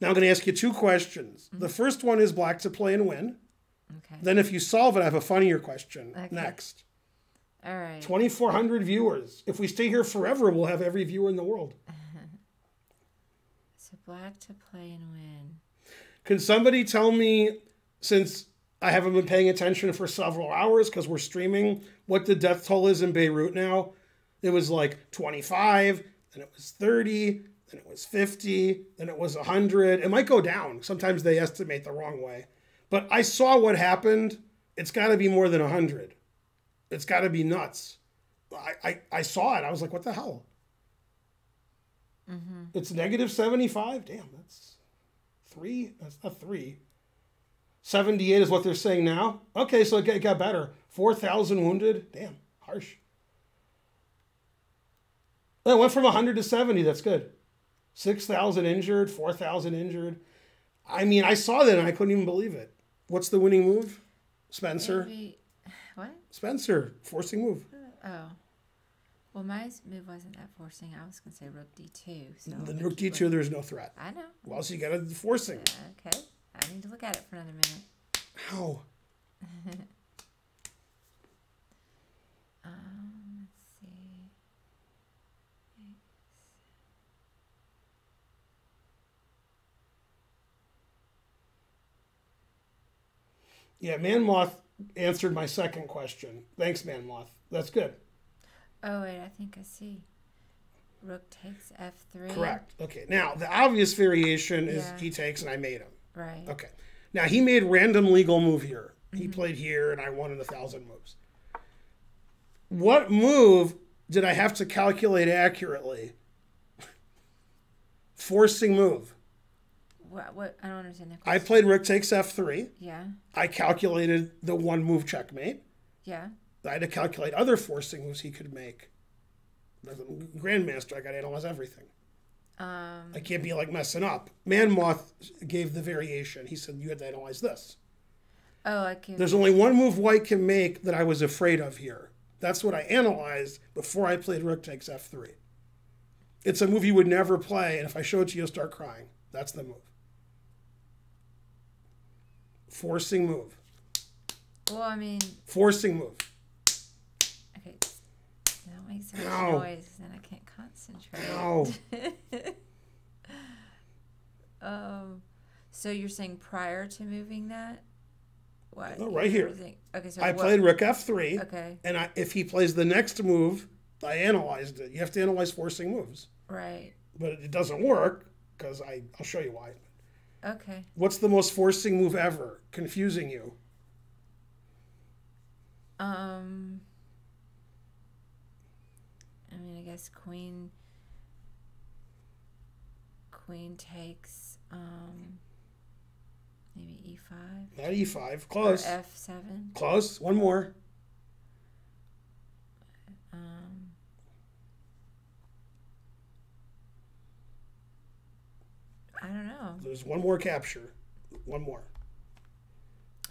Now I'm going to ask you two questions. The mm-hmm. first one is black to play and win. Okay. Then, if you solve it, I have a funnier question Okay. next. All right. 2,400 viewers. If we stay here forever, we'll have every viewer in the world. So black to play and win. Can somebody tell me, since I haven't been paying attention for several hours because we're streaming, what the death toll is in Beirut now? It was like 25, then it was 30, then it was 50, then it was 100. It might go down. Sometimes they estimate the wrong way. But I saw what happened. It's got to be more than 100. It's got to be nuts. I, I, I saw it. I was like, what the hell? Mm-hmm. It's negative 75? Damn, that's three? That's not three. 78 is what they're saying now. Okay, so it got, better. 4,000 wounded. Damn, harsh. It went from 100 to 70. That's good. 6,000 injured, 4,000 injured. I mean, I saw that and I couldn't even believe it. What's the winning move? Spencer. Maybe, what? Spencer, forcing move. Uh, oh. Well, my move wasn't that forcing. I was going to say rook d2. So The rook d2, there's no threat. I know. Well, so you got a forcing. Okay. I need to look at it for another minute. How? Um, let's see. Yeah, Man Moth answered my second question. Thanks, Man Moth. That's good. Oh, wait. I think I see. Rook takes f3. Correct. Okay. Now, the obvious variation is Yeah. he takes and I made him. Right. Okay. Now, he made random legal move here. He mm-hmm. played here and I won in a thousand moves. What move did I have to calculate accurately? Forcing move. What, what? I don't understand I played rook takes f3. Yeah. I calculated the one move checkmate. Yeah. I had to calculate other forcing moves he could make. As a grandmaster, I got to analyze everything. Um, I can't be like messing up. Man Moth gave the variation. He said you had to analyze this. oh, I can't. There's only one move white can make that I was afraid of here. That's what I analyzed before I played Rook takes f3. It's a move you would never play, and if I show it to you, you'll start crying. That's the move. Forcing move. Well, I mean, Forcing move. okay. Don't make so much Ow. noise, then I can't concentrate. Um, so you're saying prior to moving that? What? Oh, right here. Okay, so I what- played rook f3, Okay, and I, if he plays the next move, I analyzed it. You have to analyze forcing moves, right. but it doesn't work because I I'll show you why. Okay. What's the most forcing move ever? Confusing you. Um. I guess queen. Queen takes um. Maybe e five Not e5. or Close. f seven. Close. One more. Um. I don't know. There's one more capture. One more.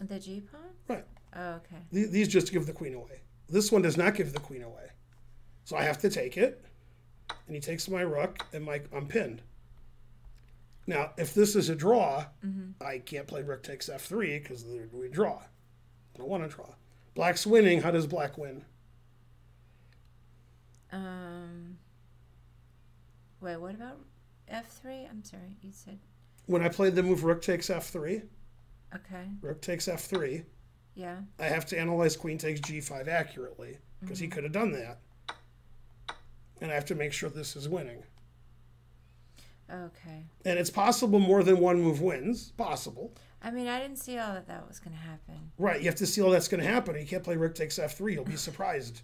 The G pawn. Right. Oh, okay. These just give the queen away. This one does not give the queen away. So I have to take it. And he takes my rook, and my I'm pinned. Now, if this is a draw, I can't play rook takes f3 because we draw. I don't want to draw. Black's winning. How does black win? Um. Wait, what about f three? I'm sorry, you said When I played the move rook takes f3, okay. rook takes f3, Yeah. I have to analyze queen takes g5 accurately because he could have done that. And I have to make sure this is winning. Okay. And it's possible more than one move wins. Possible. I mean, I didn't see all that that was going to happen. Right. You have to see all that's going to happen. You can't play rook takes f3. You'll be surprised.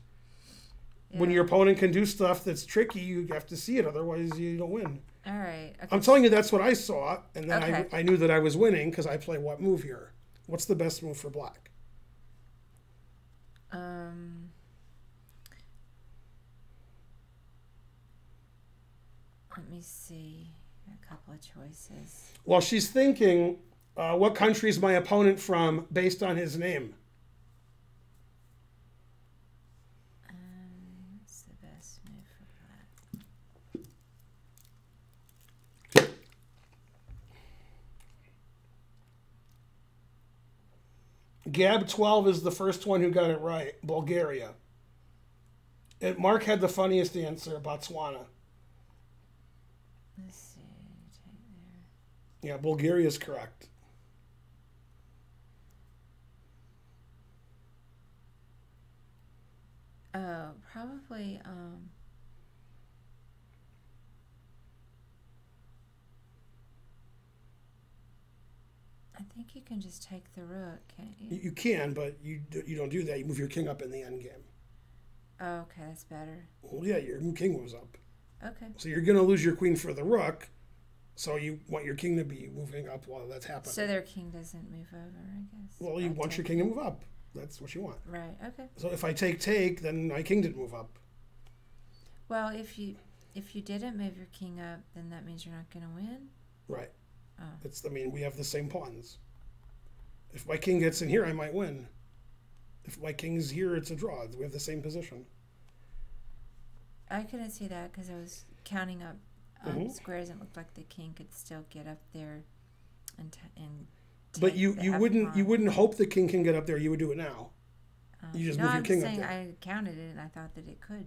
When your opponent can do stuff that's tricky, you have to see it. Otherwise, you don't win. All right. Okay. I'm telling you that's what I saw. And then Okay. I, I knew that I was winning because I play what move here? What's the best move for black? Um. Let me see. A couple of choices. Well, she's thinking, uh, what country is my opponent from based on his name? Um, what's the best move for black? Gab 12 is the first one who got it right. Bulgaria. And Mark had the funniest answer Botswana. Let's see. Take there. Yeah, Bulgaria is correct. Oh, probably. Um. I think you can just take the rook, can't You, you? can, but you you don't do that. You move your king up in the end game. Oh, okay, that's better. Well, yeah, your king moves up. Okay. So you're going to lose your queen for the rook. So you want your king to be moving up while that's happening. So their king doesn't move over, I guess. well, you I'll want your king to move up. That's what you want. Right. Okay. So if I take take, then my king didn't move up. Well, if you if you didn't move your king up, then that means you're not going to win. Right. Oh. It's. I mean, we have the same pawns. If my king gets in here, I might win. If my king's here, it's a draw. We have the same position. I couldn't see that because I was counting up um, Mhm. squares and it looked like the king could still get up there and t- and. But you you wouldn't you wouldn't hope the king can get up there. You would do it now. Um, you just no, move your I'm king up saying there. I counted it and I thought that it could.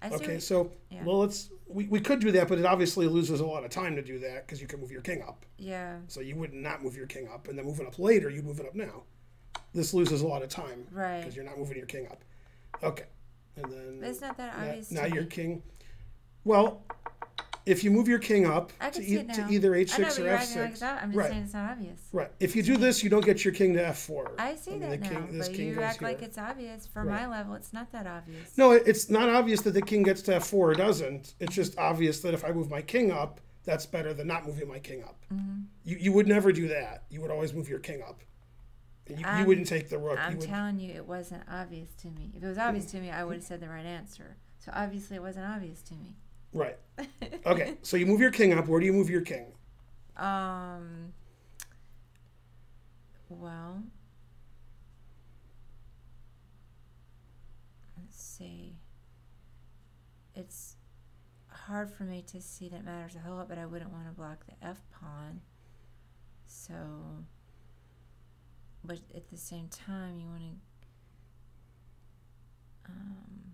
I Okay, so yeah. well, let's we, we could do that, but it obviously loses a lot of time to do that because you can move your king up. yeah, So you would not move your king up, and then move it up later. You'd move it up now. This loses a lot of time right. because you're not moving your king up. Okay, and then But it's not that now, obvious. now to your king. Well, if you move your king up to, e- to either I know, h6 but or you're f6. it's ob- I'm just right, saying it's not obvious. right. If you do this, you don't get your king to f4. I see that the now, king- this but king you act like it's obvious. For Right. my level, it's not that obvious. No, it's not obvious that the king gets to f4 or doesn't. It's just obvious that if I move my king up, that's better than not moving my king up. Mm-hmm. You, you would never do that. You would always move your king up. And you, you wouldn't take the rook. I'm you telling you, it wasn't obvious to me. If it was obvious to me, I would have said the right answer. So obviously, it wasn't obvious to me. Right. Okay, so you move your king up. Where do you move your king? Um. Well, let's see. It's hard for me to see that it matters a whole lot, but I wouldn't want to block the f pawn. So, but at the same time, you want to. Um,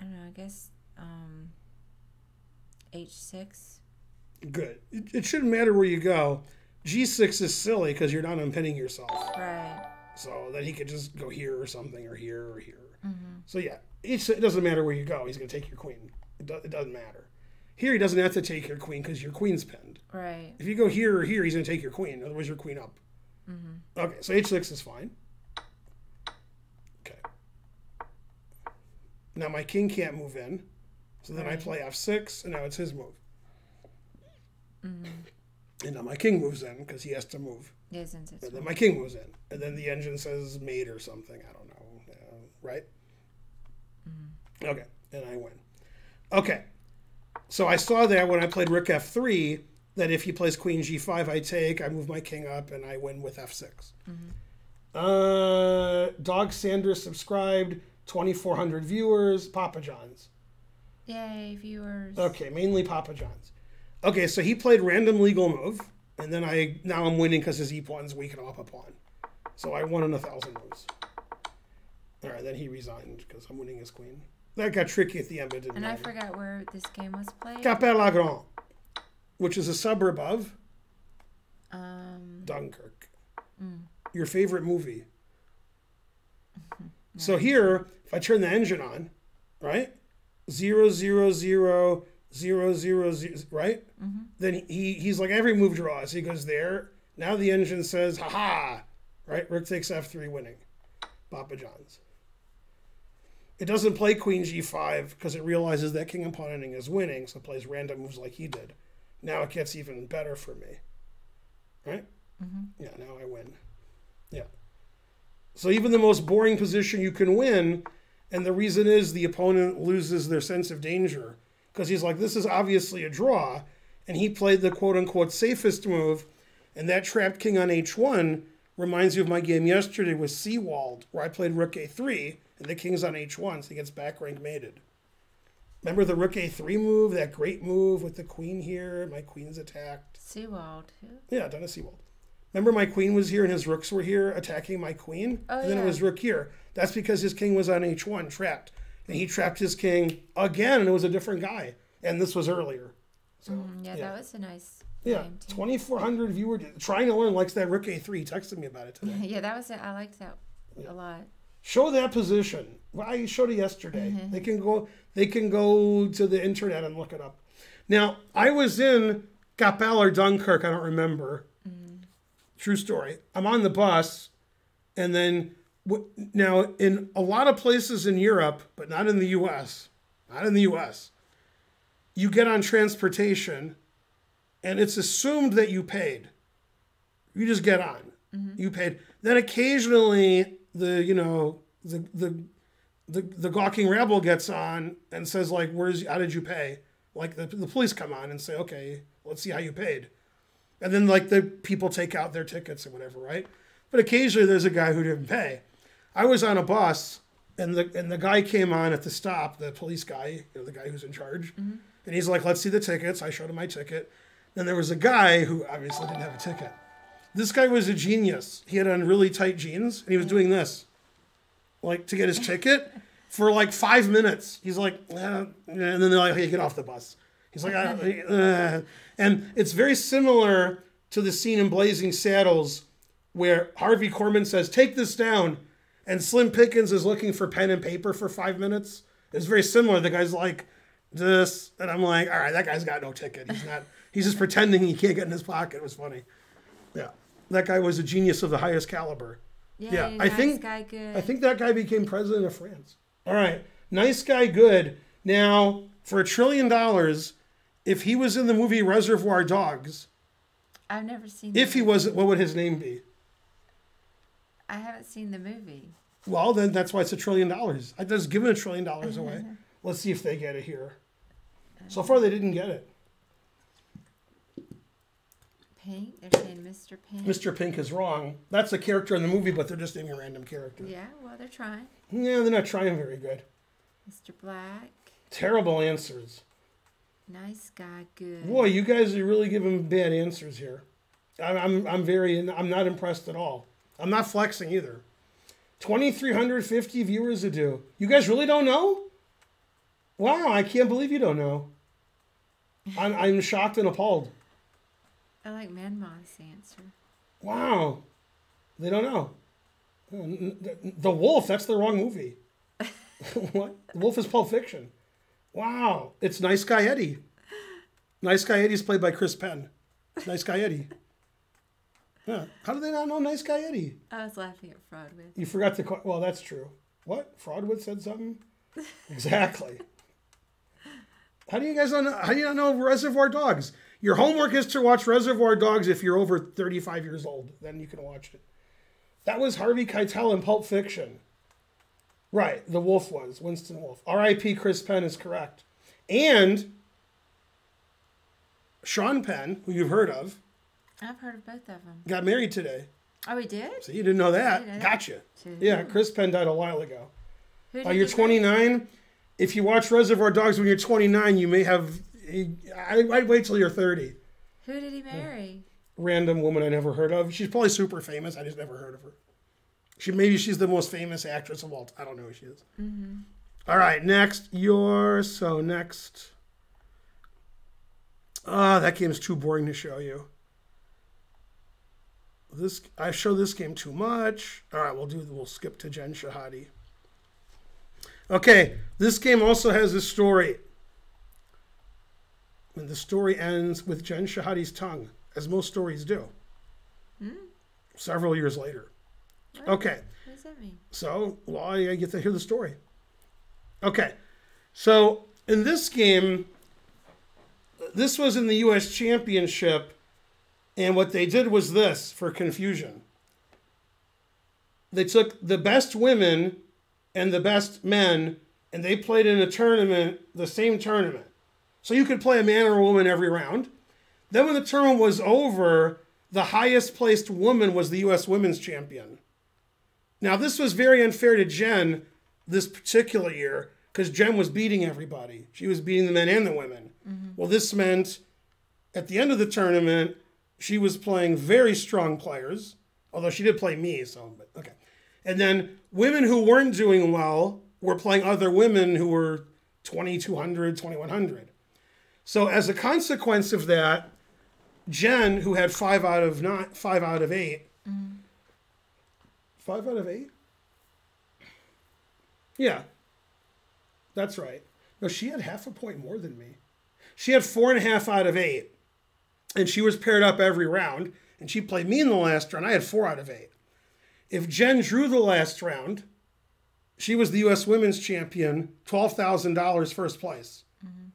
I don't know. I guess um, h6. Good. It, it shouldn't matter where you go. G6 is silly because you're not unpinning yourself. Right. So that he could just go here or something, or here or here. So yeah, it's, it doesn't matter where you go. He's going to take your queen. It, do, it doesn't matter. Here he doesn't have to take your queen because your queen's pinned. Right. If you go here or here, he's going to take your queen. Otherwise, your queen up. Okay, so h6 is fine. Okay. Now my king can't move in. So then I play f6, and now it's his move. And now my king moves in because he has to move. It's And then my king moves in. And then the engine says mate or something. I don't know. Uh, right? Okay. And I win. Okay. So I saw that when I played rook f3 that if he plays queen g5, I take, I move my king up, and I win with f6. Uh, Dog Sanders subscribed, 2,400 viewers, Papa John's. Yay, viewers. Okay, mainly Papa John's. Okay, so he played random legal move, and then I now I'm winning because his e pawn's weakened off a pawn. So I won in a thousand moves. All right, then he resigned because I'm winning his queen. That got tricky at the end, but it didn't And I forgot where this game was played. Cappelle-la-Grande, which is a suburb of Um, Dunkirk. Your favorite movie. So here, if I turn the engine on, right? Zero zero zero zero zero zero, right? Mm-hmm. Then he he's like every move draws. He goes there. Now the engine says, "Ha ha!" Right? Rook takes f3, winning. Papa John's. It doesn't play Queen g5 because it realizes that king and pawn ending is winning, so it plays random moves like he did. Now it gets even better for me. Right? Mm-hmm. Yeah, now I win. Yeah. So even the most boring position you can win, and the reason is the opponent loses their sense of danger because he's like, this is obviously a draw, and he played the quote unquote safest move, and that trapped king on h1 reminds you of my game yesterday with Seawald, where I played rook a3 and the king's on h1, so he gets back rank mated. Remember the rook a3 move, that great move with the queen here? My queen's attacked. Seawald. Who? Yeah, Dennis Seawald. Remember my queen was here and his rooks were here attacking my queen? Oh, and then yeah. it was rook here. That's because his king was on h1 trapped. And he trapped his king again and it was a different guy. And this was earlier. So Mm, yeah, yeah. that was a nice yeah, game too. 2400 viewer trying to learn likes that rook a3. He texted me about it today. yeah, that was. It. I liked that a lot. Show that position. Well, I showed it yesterday. Mm-hmm. They can go. They can go to the internet and look it up. Now, I was in Cappelle or Dunkirk. I don't remember. True story. I'm on the bus, and then now in a lot of places in Europe, but not in the U.S. Not in the U.S. You get on transportation, and it's assumed that you paid. You just get on. Mm-hmm. You paid. Then occasionally the you know the the the, the gawking rabble gets on and says like, "Where's how did you pay?" Like the the police come on and say, "Okay, let's see how you paid," and then like the people take out their tickets and whatever, right? But occasionally there's a guy who didn't pay. I was on a bus and the and the guy came on at the stop, the police guy, you know, the guy who's in charge, and he's like, "Let's see the tickets." I showed him my ticket. Then there was a guy who obviously didn't have a ticket. This guy was a genius. He had on really tight jeans and he was doing this, like to get his ticket for like five minutes. He's like, eh, and then they're like, "Hey, get off the bus." He's like, "Ah, uh," and it's very similar to the scene in Blazing Saddles where Harvey Korman says, "Take this down," and Slim Pickens is looking for pen and paper for five minutes. It's very similar. The guy's like, "This," and I'm like, "All right, that guy's got no ticket. He's not. He's just pretending he can't get in his pocket." It was funny. Yeah, that guy was a genius of the highest caliber. Yay, Yeah, I nice think-. I think that guy became president of France. All right. Nice guy, good. Now, for a trillion dollars, if he was in the movie Reservoir Dogs, I've never seen. if he was, what would his name be? I haven't seen the movie. Well, then that's why it's a trillion dollars. I just given a trillion dollars away. Let's see if they get it here. So far, they didn't get it. Pink. They're saying Mr. Pink. Mr. Pink is wrong. That's a character in the movie, but they're just naming a random character. Yeah. Well, they're trying. Yeah, they're not trying very good. Mr. Black. Terrible answers. Nice guy. Good. Boy, you guys are really giving bad answers here. I'm, I'm, I'm very, I'm not impressed at all. I'm not flexing either. 2,350 viewers a do. You guys really don't know? Wow, I can't believe you don't know. I'm, I'm shocked and appalled. I like Manmoth's answer. Wow. They don't know. Uh, the Wolf, that's the wrong movie. what? The Wolf is Pulp Fiction. Wow. It's Nice Guy Eddie. Nice Guy Eddie is played by Chris Penn. Nice Guy Eddie. Yeah. How do they not know Nice Guy Eddie? I was laughing at Fraudwith. You forgot to. Qu- well, that's true. What? Fraudwith said something? exactly. How do you guys know? How do you not know Reservoir Dogs? Your homework is to watch Reservoir Dogs if you're over 35 years old. Then you can watch it. That was Harvey Keitel in Pulp Fiction. Right, the Wolf was Winston Wolf. R.I.P. Chris Penn is correct, and Sean Penn, who you've heard of, I've heard of both of them. got married today. Oh, we did? So you didn't know that? didn't know. Gotcha. Yeah. Chris Penn died a while ago. Who Uh, you're he 29. If you watch Reservoir Dogs when you're 29, you may have. I, I'd wait till you're 30. Who did he marry? Random woman I never heard of. She's probably super famous. I just never heard of her. She maybe she's the most famous actress of all. I don't know who she is. All right, next your so next. Ah, that game's too boring to show you. This I show this game too much. All right, we'll do. We'll skip to Jen Shahade. Okay, this game also has a story. And the story ends with Jen Shahade's tongue, as most stories do. Several years later. Okay. What does that mean? So, well, I get to hear the story. Okay. So, in this game, this was in the U.S. Championship, and what they did was this for confusion. They took the best women and the best men, and they played in a tournament, the same tournament. So you could play a man or a woman every round. Then, when the tournament was over, the highest placed woman was the U.S. Women's Champion. Now, this was very unfair to Jen this particular year because Jen was beating everybody. She was beating the men and the women. Mm-hmm. Well, this meant at the end of the tournament, she was playing very strong players, although she did play me, so, but okay. And then women who weren't doing well were playing other women who were 2200, 2100. So, as a consequence of that, Jen, who had five out of nine, five out of 8 mm-hmm. Five out of eight? Yeah. That's right. No, she had half a point more than me. She had four and a half out of eight. And she was paired up every round. And she played me in the last round. I had four out of eight. If Jen drew the last round, she was the U.S. Women's Champion, $12,000 first place. Mm-hmm.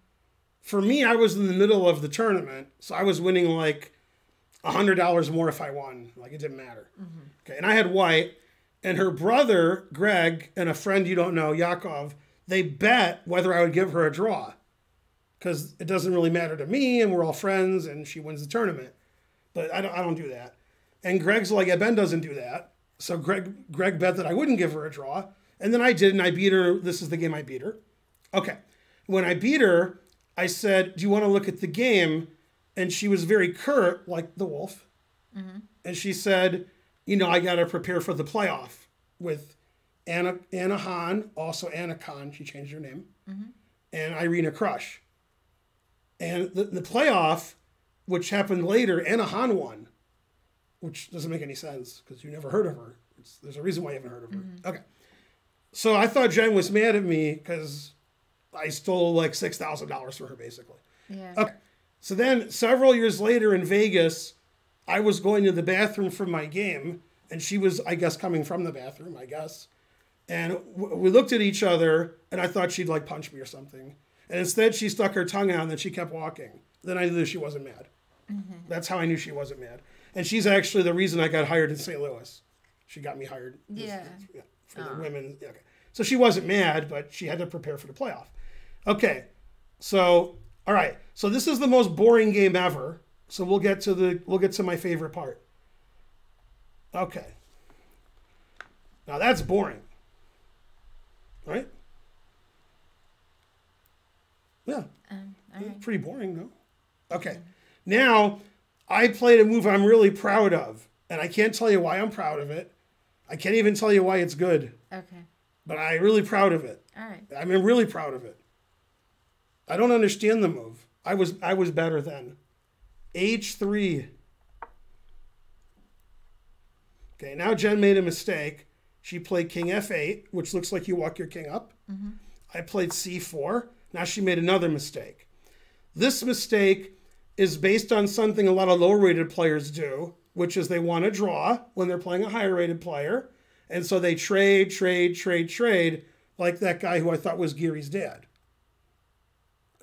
For me, I was in the middle of the tournament. So I was winning like $100 more if I won. Like it didn't matter. Mm-hmm. Okay. And I had white. And her brother, Greg, and a friend you don't know, Yakov, they bet whether I would give her a draw. Because it doesn't really matter to me, and we're all friends, and she wins the tournament. But I don't, I don't do that. And Greg's like, yeah, Ben doesn't do that. So Greg, Greg bet that I wouldn't give her a draw. And then I did, and I beat her. This is the game I beat her. Okay. When I beat her, I said, Do you want to look at the game? And she was very curt, like the wolf. Mm-hmm. And she said, You know, I got to prepare for the playoff with Anna, Anna Hahn, also Anna Khan, she changed her name, mm-hmm. and Irina Krush. And the, the playoff, which happened later, Anna Hahn won, which doesn't make any sense because you never heard of her. It's, there's a reason why you haven't heard of her. Mm-hmm. Okay. So I thought Jen was mad at me because I stole like $6,000 from her, basically. Yeah. Okay. So then, several years later in Vegas, I was going to the bathroom for my game, and she was, I guess, coming from the bathroom, I guess. And w- we looked at each other, and I thought she'd like punch me or something. And instead, she stuck her tongue out, and then she kept walking. Then I knew she wasn't mad. Mm-hmm. That's how I knew she wasn't mad. And she's actually the reason I got hired in St. Louis. She got me hired. Yeah. yeah, for the women. yeah, Okay. So she wasn't mad, but she had to prepare for the playoff. Okay. So, all right. So this is the most boring game ever. So we'll get to the we'll get to my favorite part. Okay. Now that's boring. Right? Yeah. Um, all right. Pretty boring, no? Okay. Now, I played a move I'm really proud of, and I can't tell you why I'm proud of it. I can't even tell you why it's good, Okay. but I'm really proud of it. All right. I'm really proud of it. I don't understand the move. I was I was better then. H3. Okay, now Jen made a mistake. She played king f8, which looks like you walk your king up. Mm-hmm. I played c4. Now she made another mistake. This mistake is based on something a lot of low rated players do, which is they want to draw when they're playing a higher rated player. And so they trade, trade, trade, trade, like that guy who I thought was Giri's dad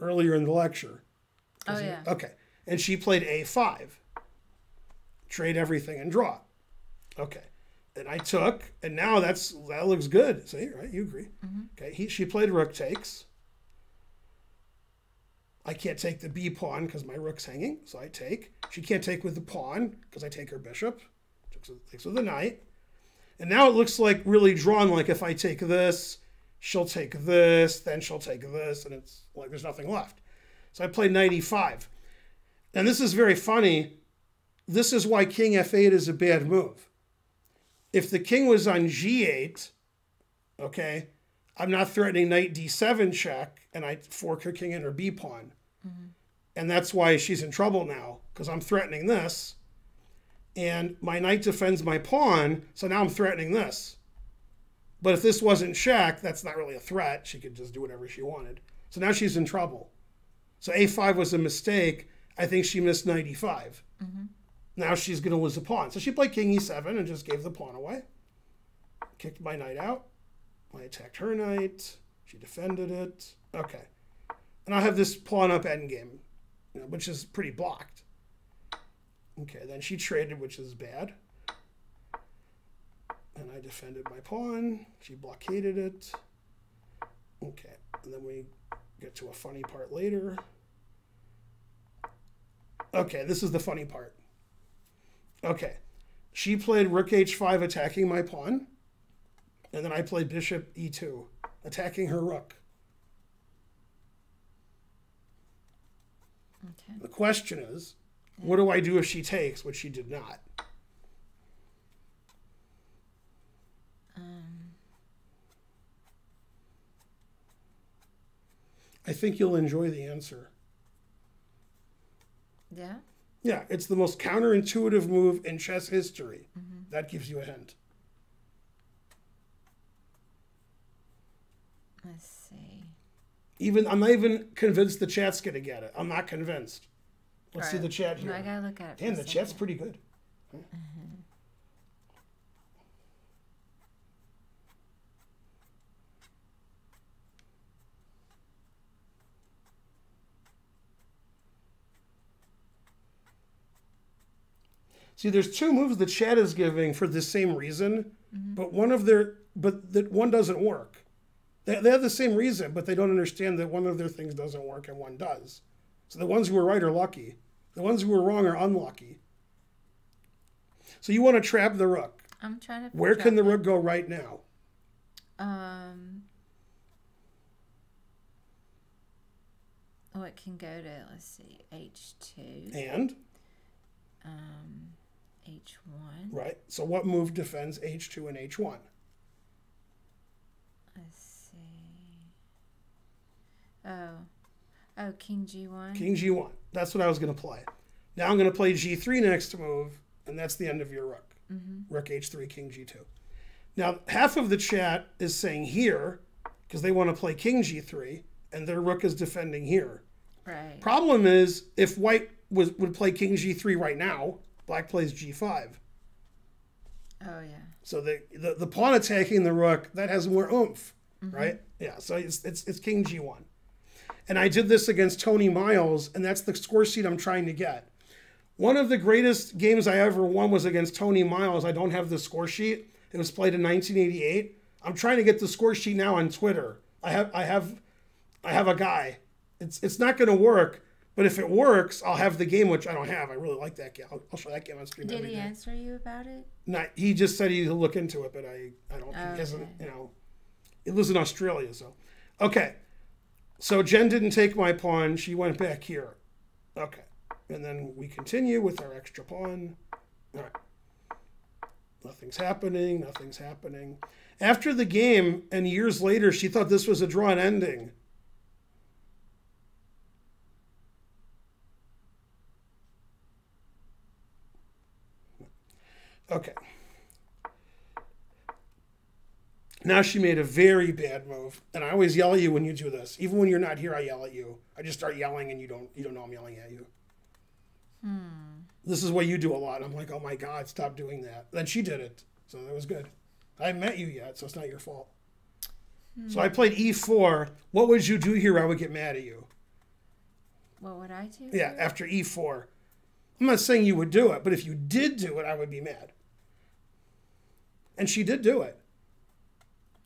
earlier in the lecture. Oh yeah. Okay. And she played A5. Trade everything and draw. Okay. And I took, and now that's that looks good. See, right? You agree. Mm-hmm. Okay. He, she played rook takes. I can't take the B pawn because my rook's hanging, so I take. She can't take with the pawn because I take her bishop. Takes with, the knight. And now it looks like really drawn, like if I take this, she'll take this, then she'll take this, and it's like there's nothing left. So I play knight e5. And this is very funny. This is why king f8 is a bad move. If the king was on g8, okay, I'm not threatening knight d7 check, and I fork her king and her b pawn. Mm-hmm. And that's why she's in trouble now, because I'm threatening this. And my knight defends my pawn, so now I'm threatening this. But if this wasn't check, that's not really a threat. She could just do whatever she wanted. So now she's in trouble. So a5 was a mistake. I think she missed knight mm-hmm. e5. Now she's going to lose a pawn. So she played king e7 and just gave the pawn away. Kicked my knight out. I attacked her knight. She defended it. Okay. And I have this pawn up endgame, you know, which is pretty blocked. Okay, then she traded, which is bad. And I defended my pawn. She blockaded it. Okay, and then we get to a funny part later. Okay, this is the funny part. Okay, she played rook h5 attacking my pawn, and then I played bishop e2 attacking her rook. Okay. The question is, what do I do if she takes, which she did not? Um, I think you'll enjoy the answer. Yeah. Yeah, it's the most counterintuitive move in chess history. Mm-hmm. That gives you a hint. Let's see. Even I'm not even convinced the chat's gonna get it. I'm not convinced. Let's see the chat here. No, I gotta look at it. Damn, the chat's pretty good. Mm-hmm. See, there's two moves the chat is giving for the same reason, but one of their but that one doesn't work. They, they have the same reason, but they don't understand that one of their things doesn't work and one does. So the ones who are right are lucky. The ones who are wrong are unlucky. So you want to trap the rook. I'm trying to. Where can the rook go right now? Um. Oh, it can go to let's see, H two, And um, H one. right. So what move defends h2 and h1? Let's see. Oh, oh, King G one. King g1. That's what I was going to play. Now I'm going to play g3 next move, and that's the end of your rook. Mm-hmm. Rook h3, king g2. Now half of the chat is saying here because they want to play king g3, and their rook is defending here. Right. Problem is, if white was, would play king g3 right now, black plays g5. Oh yeah. So the, the, the pawn attacking the rook, that has more oomph, mm-hmm. right? Yeah, so it's, it's, it's king g1. And I did this against Tony Miles, and that's the score sheet I'm trying to get. One of the greatest games I ever won was against Tony Miles. I don't have the score sheet. It was played in 1988. I'm trying to get the score sheet now on Twitter. I have I have I have a guy. It's it's not going to work, but if it works, I'll have the game, which I don't have. I really like that game. I'll, I'll show that game on stream. Did he day. answer you about it? Not, he just said he'd look into it, but I, I don't. He oh, hasn't. You know, he lives in Australia, so okay. So Jen didn't take my pawn. She went back here. Okay, and then we continue with our extra pawn. All right. Nothing's happening. Nothing's happening. After the game, and years later, she thought this was a drawn ending. Okay. Now she made a very bad move, and I always yell at you when you do this. Even when you're not here, I yell at you. I just start yelling, and you don't you don't know I'm yelling at you. Hmm. This is what you do a lot. I'm like, oh my god, stop doing that. Then she did it, so that was good. I haven't met you yet, so it's not your fault. Hmm. So I played E4. What would you do here? I would get mad at you. What would I do? Yeah, after E4. I'm not saying you would do it, but if you did do it, I would be mad. And she did do it.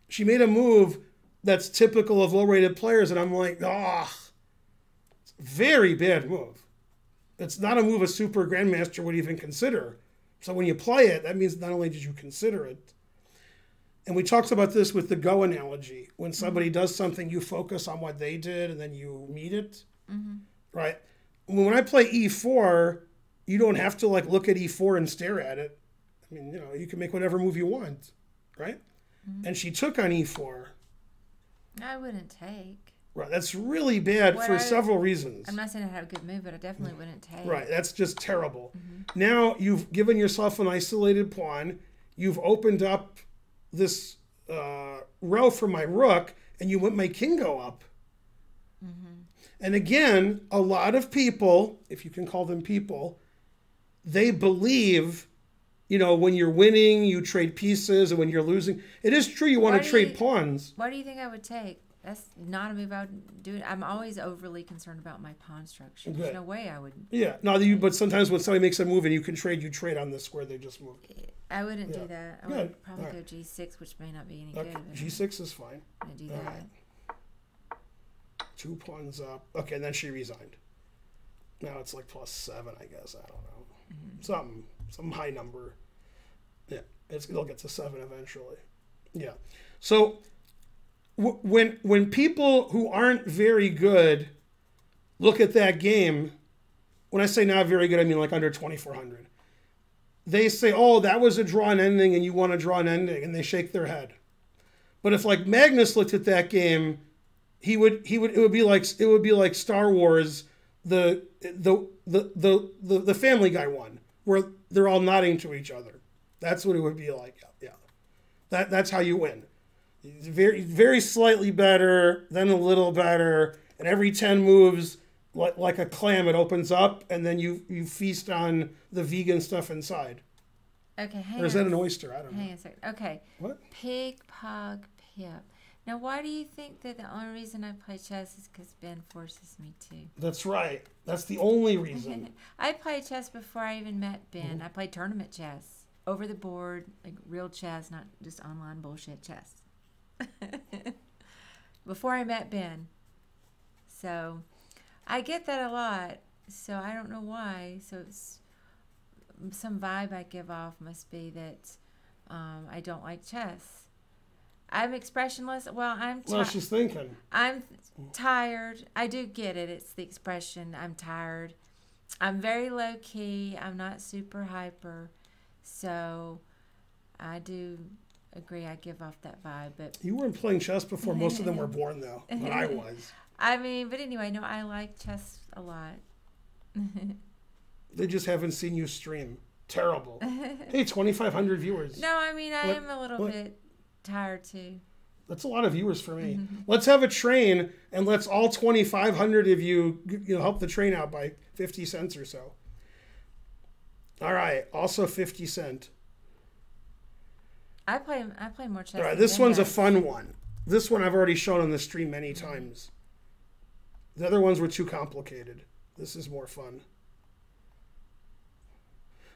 She made a move that's typical of low rated players, and I'm like, ah, it's a very bad move. It's not a move a super grandmaster would even consider. So when you play it, that means not only did you consider it, and we talked about this with the Go analogy. When somebody does something, you focus on what they did and then you meet it. Right? When I play E4, you don't have to like look at E4 and stare at it. I mean, you know, you can make whatever move you want. Right? Mm-hmm. And she took on E E4. I wouldn't take. Right. That's really bad What for I- several reasons. I'm not saying I had a good move, but I definitely wouldn't take. Right, that's just terrible. Mm-hmm. Now you've given yourself an isolated pawn. You've opened up this uh, row for my rook, and you let my king go up. Mm-hmm. And again, a lot of people, if you can call them people, they believe, you know, when you're winning, you trade pieces, and when you're losing, it is true you want Why to trade you- pawns. What do you think I would take? That's not a move I would do. I'm always overly concerned about my pawn structure. There's no way I would. Yeah, no, you, but sometimes when somebody makes a move and you can trade, you trade on the square they just moved. I wouldn't Yeah. do that. I Good. would probably go G6, which may not be any Okay, good. G6 is fine. I'm gonna do Alright. that. Two pawns up. Okay, then she resigned. Now it's like plus seven, I guess. I don't know. Mm-hmm. Something, some high number. Yeah, it's, it'll get to seven eventually. Yeah. So w- when when people who aren't very good look at that game, when I say not very good, I mean like under twenty four hundred. They say, "Oh, that was a drawn ending, and you want to draw an ending," and they shake their head. But if like Magnus looked at that game he would he would it would be like it would be like Star Wars the the the the the, the Family Guy one where they're all nodding to each other. That's what it would be like. Yeah, yeah. That that's how you win. Very very slightly better, then a little better, and every ten moves like like a clam it opens up, and then you you feast on the vegan stuff inside. Okay, hang Or is on. that an oyster? I don't know. Hang on a second. Okay. What? Pig, pug, pip. Now, why do you think that the only reason I play chess is because Ben forces me to? That's right. That's the only reason. I played chess before I even met Ben. Mm-hmm. I played tournament chess over the board, like real chess, not just online bullshit chess. before I met Ben. So I get that a lot. So I don't know why. So it's some vibe I give off must be that um, I don't like chess. I'm expressionless. Well, I'm Well, she's thinking. I'm tired. I do get it. It's the expression. I'm tired. I'm very low key. I'm not super hyper. So I do agree. I give off that vibe. But You weren't playing chess before most of them were born, though. But I was. I mean, but anyway, no, I like chess a lot. They just haven't seen you stream. Terrible. hey, 2,500 viewers. No, I mean, I What- am a little what- bit tired too. That's a lot of viewers for me. Mm-hmm. Let's have a train and let's all 2,500 of you, you know, help the train out by 50 cents or so. All right. Also 50 cent. I play. I play more chess. All right. This one's a fun one. This one I've already shown on the stream many mm-hmm. times. The other ones were too complicated. This is more fun.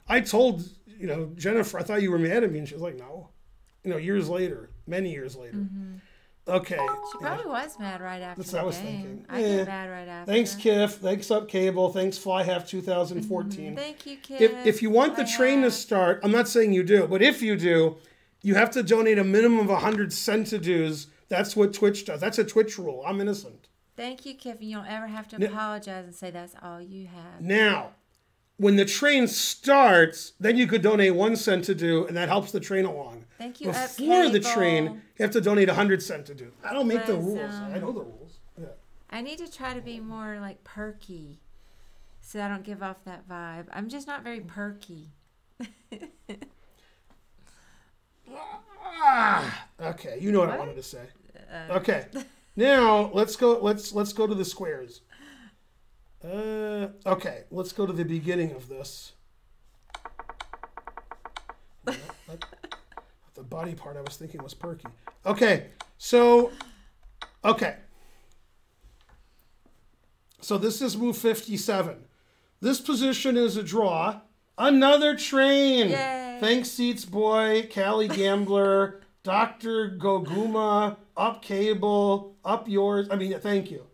I told, you know, Jennifer, I thought you were mad at me. And she was like, no. You know, years later, many years later. Mm-hmm. Okay. She probably was mad right after That's what I was game. thinking. I get mad right after. Thanks, Kiff. Thanks, Up Cable. Thanks, Fly Half 2014. Mm-hmm. Thank you, kid. If, if you want the train to start, I'm not saying you do, but if you do, you have to donate a minimum of 100 centidues. That's what Twitch does. That's a Twitch rule. I'm innocent. Thank you, Kiff. You don't ever have to apologize and say that's all you have. Now, when the train starts, then you could donate one cent to do, and that helps the train along. Thank you, Before the Cable. train, you have to donate a 100 cent to do. I don't make the rules. um, I know the rules. Yeah. I need to try to be more like perky, so I don't give off that vibe. I'm just not very perky. Ah, okay, you know what, I wanted to say. Okay, now let's go. Let's let's go to the squares. Uh, okay, let's go to the beginning of this. That- the body part I was thinking was perky. Okay, so okay. So this is move 57. This position is a draw. Another train. Yay. Thanks, Seats Boy, Callie Gambler, Dr. Goguma, Up Cable, Up Yours. I mean, thank you.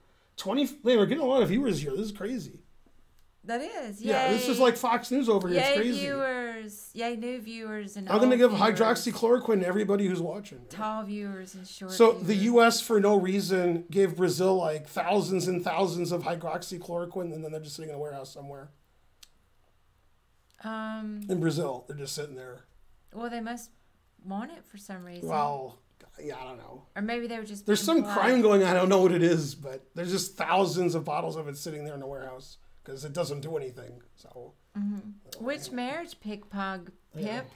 20. Man, we're getting a lot of viewers here. This is crazy. That is. Yay. Yeah, this is like Fox News over here. Yay, it's crazy. viewers. Yay, new viewers and I'm going to give viewers, hydroxychloroquine to everybody who's watching. Tall viewers and short So the. U.S. for no reason gave Brazil like thousands and thousands of hydroxychloroquine, and then they're just sitting in a warehouse somewhere Um, in Brazil. They're just sitting there. well, they must want it for some reason. Well, yeah, I don't know. or maybe they were just. There's some polite. crime going on. I don't know what it is, but there's just thousands of bottles of it sitting there in the warehouse because it doesn't do anything. So Which marriage, Pig Pog Pip?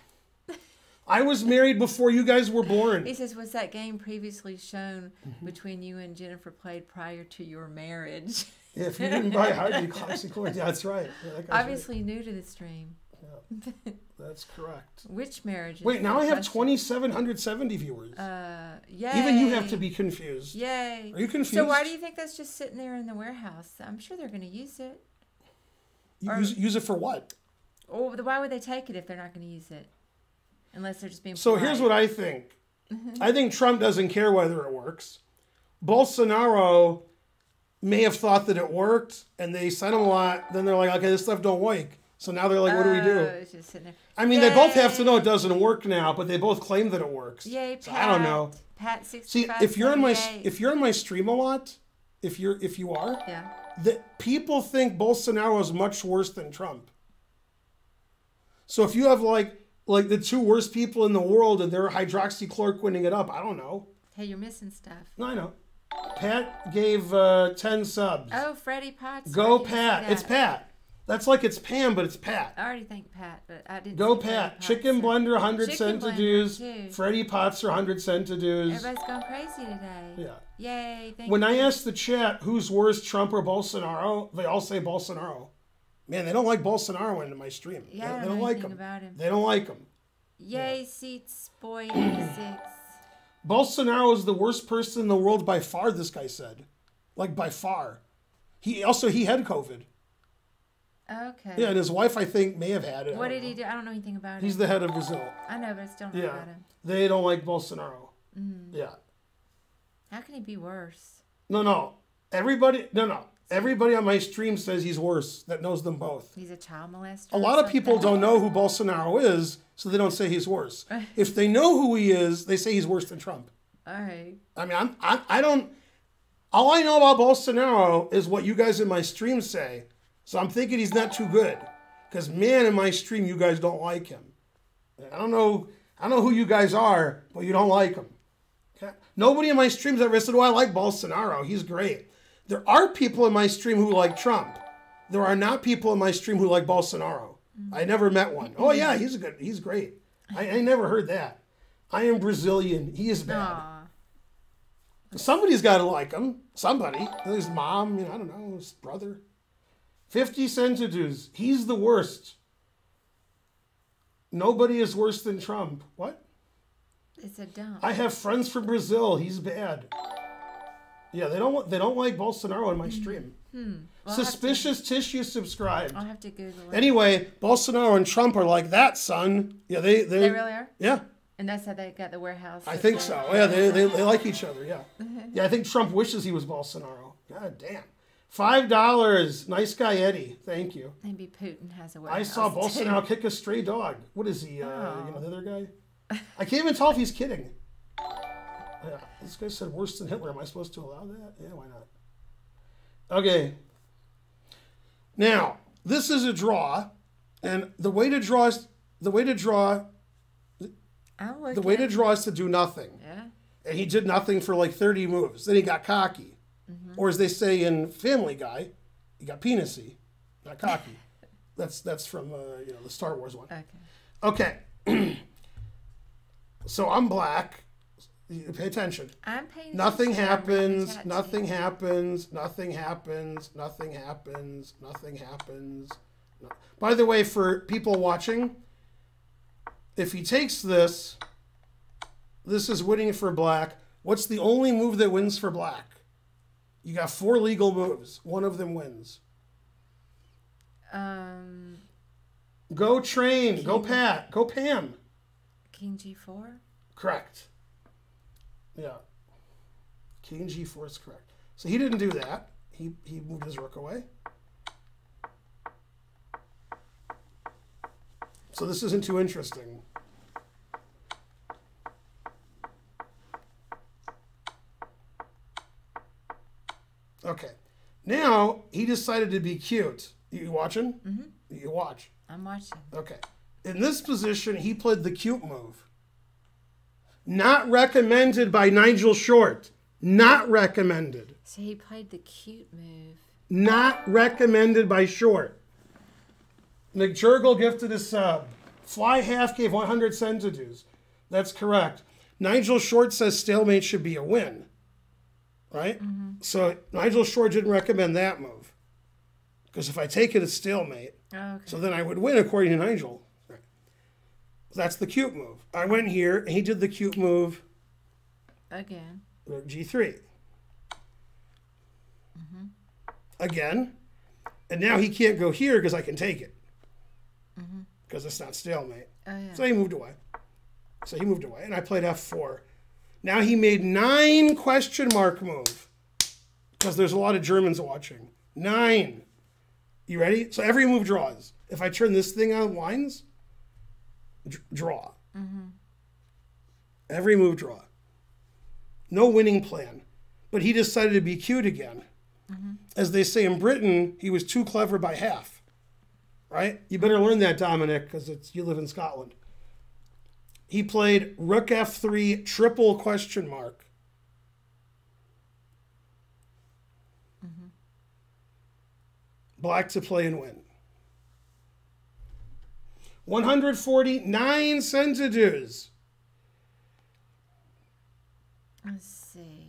I was married before you guys were born. He says, "Was that game previously shown Mm-hmm. between you and Jennifer played prior to your marriage?" Yeah, If you didn't buy hydroxychloroquine, yeah, that's right. Yeah, that guy's right. Obviously new to the stream. That's correct. Which marriage? Wait, now I have 2,770 viewers. Uh, yay! Even you have to be confused. Yay! Are you confused? So why do you think that's just sitting there in the warehouse? I'm sure they're going to use it. Or- use, use it for what? Or why would they take it if they're not going to use it? Unless they're just being. So here's what I think. I think Trump doesn't care whether it works. Bolsonaro may have thought that it worked, and they sent him a lot. Then they're like, okay, this stuff don't work. So now they're like, what do we do? Oh, just sitting there. I mean, they both have to know it doesn't work now, but they both claim that it works. Yay, So Pat. I don't know. Pat See, if you're in my if you're in my stream a lot, if you're if you are, yeah. that people think Bolsonaro is much worse than Trump. So if you have like like the two worst people in the world and they're hydroxychloroquining it up, I don't know. Hey, you're missing stuff. No, I know. Pat gave uh, ten subs. Oh, Freddie Potts. Go I didn't see Pat! It's Pat. That's like it's Pam, but it's Pat. I already think Pat, but I didn't. Go Pat! Chicken blender, hundred Chicken cent to dues. too. Freddie Potts are hundred cent to dues. Everybody's going crazy today. Yeah. Yay! Thank When. I ask the chat who's worse, Trump or Bolsonaro, they all say Bolsonaro. Man, they don't like Bolsonaro into my stream. Yeah, they, I they don't don't know like him. about him. They don't like him. Yay, seats boy six. Bolsonaro is the worst person in the world by far. This guy said, like by far. He also he had COVID. Okay. Yeah, and his wife I think may have had it. What did he do? I don't know anything about it. He's the head of Brazil. I know, but I still don't know Yeah, about him. they don't like Bolsonaro. Mm. Yeah, How can he be worse? no, no. Everybody, no, no. Everybody on my stream says he's worse. That knows them both. He's a child molester. A lot of people don't know who Bolsonaro is, so they don't say he's worse. If they know who he is, they say he's worse than Trump. All right. I mean, I'm, I, I don't. All I know about Bolsonaro is what you guys in my stream say. So I'm thinking he's not too good. Because man, in my stream, you guys don't like him. I don't know. I don't know who you guys are, but you don't like him. Okay? Nobody in my streams ever said, "Oh, I like Bolsonaro. He's great." There are people in my stream who like Trump. There are not people in my stream who like Bolsonaro. I never met one. Oh yeah, he's a good. He's great. I, I never heard that. I am Brazilian. He is bad. Aw. Somebody's got to like him. Somebody. His mom, you know, I don't know, his brother. 50 centidues. He's the worst. Nobody is worse than Trump. What? It's a dump. I have friends from Brazil. He's bad. Yeah, they don't they don't like Bolsonaro in my hmm. stream. Hmm. Well, I'll to- Suspicious tissue subscribed. I'll have to Google it. Anyway, Bolsonaro and Trump are like that, son. Yeah, they they, they really are? yeah. And that's how they got the warehouse. I think so. Yeah, they, they, they like each other. Yeah. Yeah, I think Trump wishes he was Bolsonaro. God damn. Five dollars. Nice guy, Eddie. Thank you. Maybe Putin has a way. I saw too. Bolsonaro kick a stray dog. What is he? Uh, Oh. You know, the other guy? I can't even tell if he's kidding. Yeah, this guy said worse than Hitler. Am I supposed to allow that? Yeah, why not? Okay. Now, this is a draw, and the way to draw is the way to draw the way to draw is to do nothing. Yeah. and he did nothing for like 30 moves. Then he got cocky. Or as they say in Family Guy, he got penisy, not cocky. that's that's from uh, you know the Star Wars one. Okay. Okay. So I'm black. You Pay attention. I'm paying. Nothing attention. I'm reading the happens. Nothing happens. Nothing happens. Nothing happens. Nothing happens. No- By the way, for people watching, if he takes this, this is winning for black. What's the only move that wins for black? You got four legal moves. One of them wins. Um, Go train. Go Pat. Go Pam. King G4. Correct. Yeah. King G4 is correct. So he didn't do that. He, he moved his rook away. So this isn't too interesting. Okay. Now he decided to be cute. You watching? Mm-hmm. You watch. I'm watching. Okay. In this position, he played the cute move. Not recommended by Nigel Short. Not recommended. So he played the cute move. Not recommended by Short. McJurgle gifted a sub. Fly half gave 100 centidues. That's correct. Nigel Short says stalemate should be a win. Right? Mm-hmm. So Nigel Short didn't recommend that move. Because if I take it, it's stalemate. Oh, okay. So then I would win according to Nigel. Right. That's the cute move. I went here and he did the cute move Again. rook g3. Mm-hmm. Again. And now he can't go here because I can take it. Mm-hmm. Because it's not stalemate. Oh yeah. So he moved away. So he moved away and I played f4. Now he made nine question mark move. Because there's a lot of Germans watching. Nine. You ready? So every move draws. If I turn this thing on lines, dr- draw. Mm-hmm. Every move draw. No winning plan. But he decided to be cute again. Mm-hmm. As they say in Britain, he was too clever by half. Right? You better learn that, Dominic, because it's you live in Scotland. He played Rook F3 triple question mark. Mm-hmm. Black to play and win. 149 centidues. Let's see.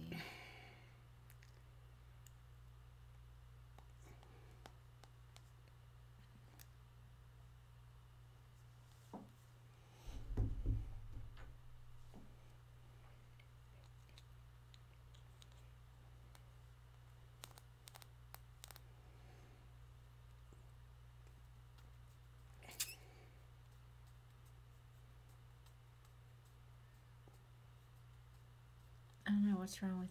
I don't know what's wrong with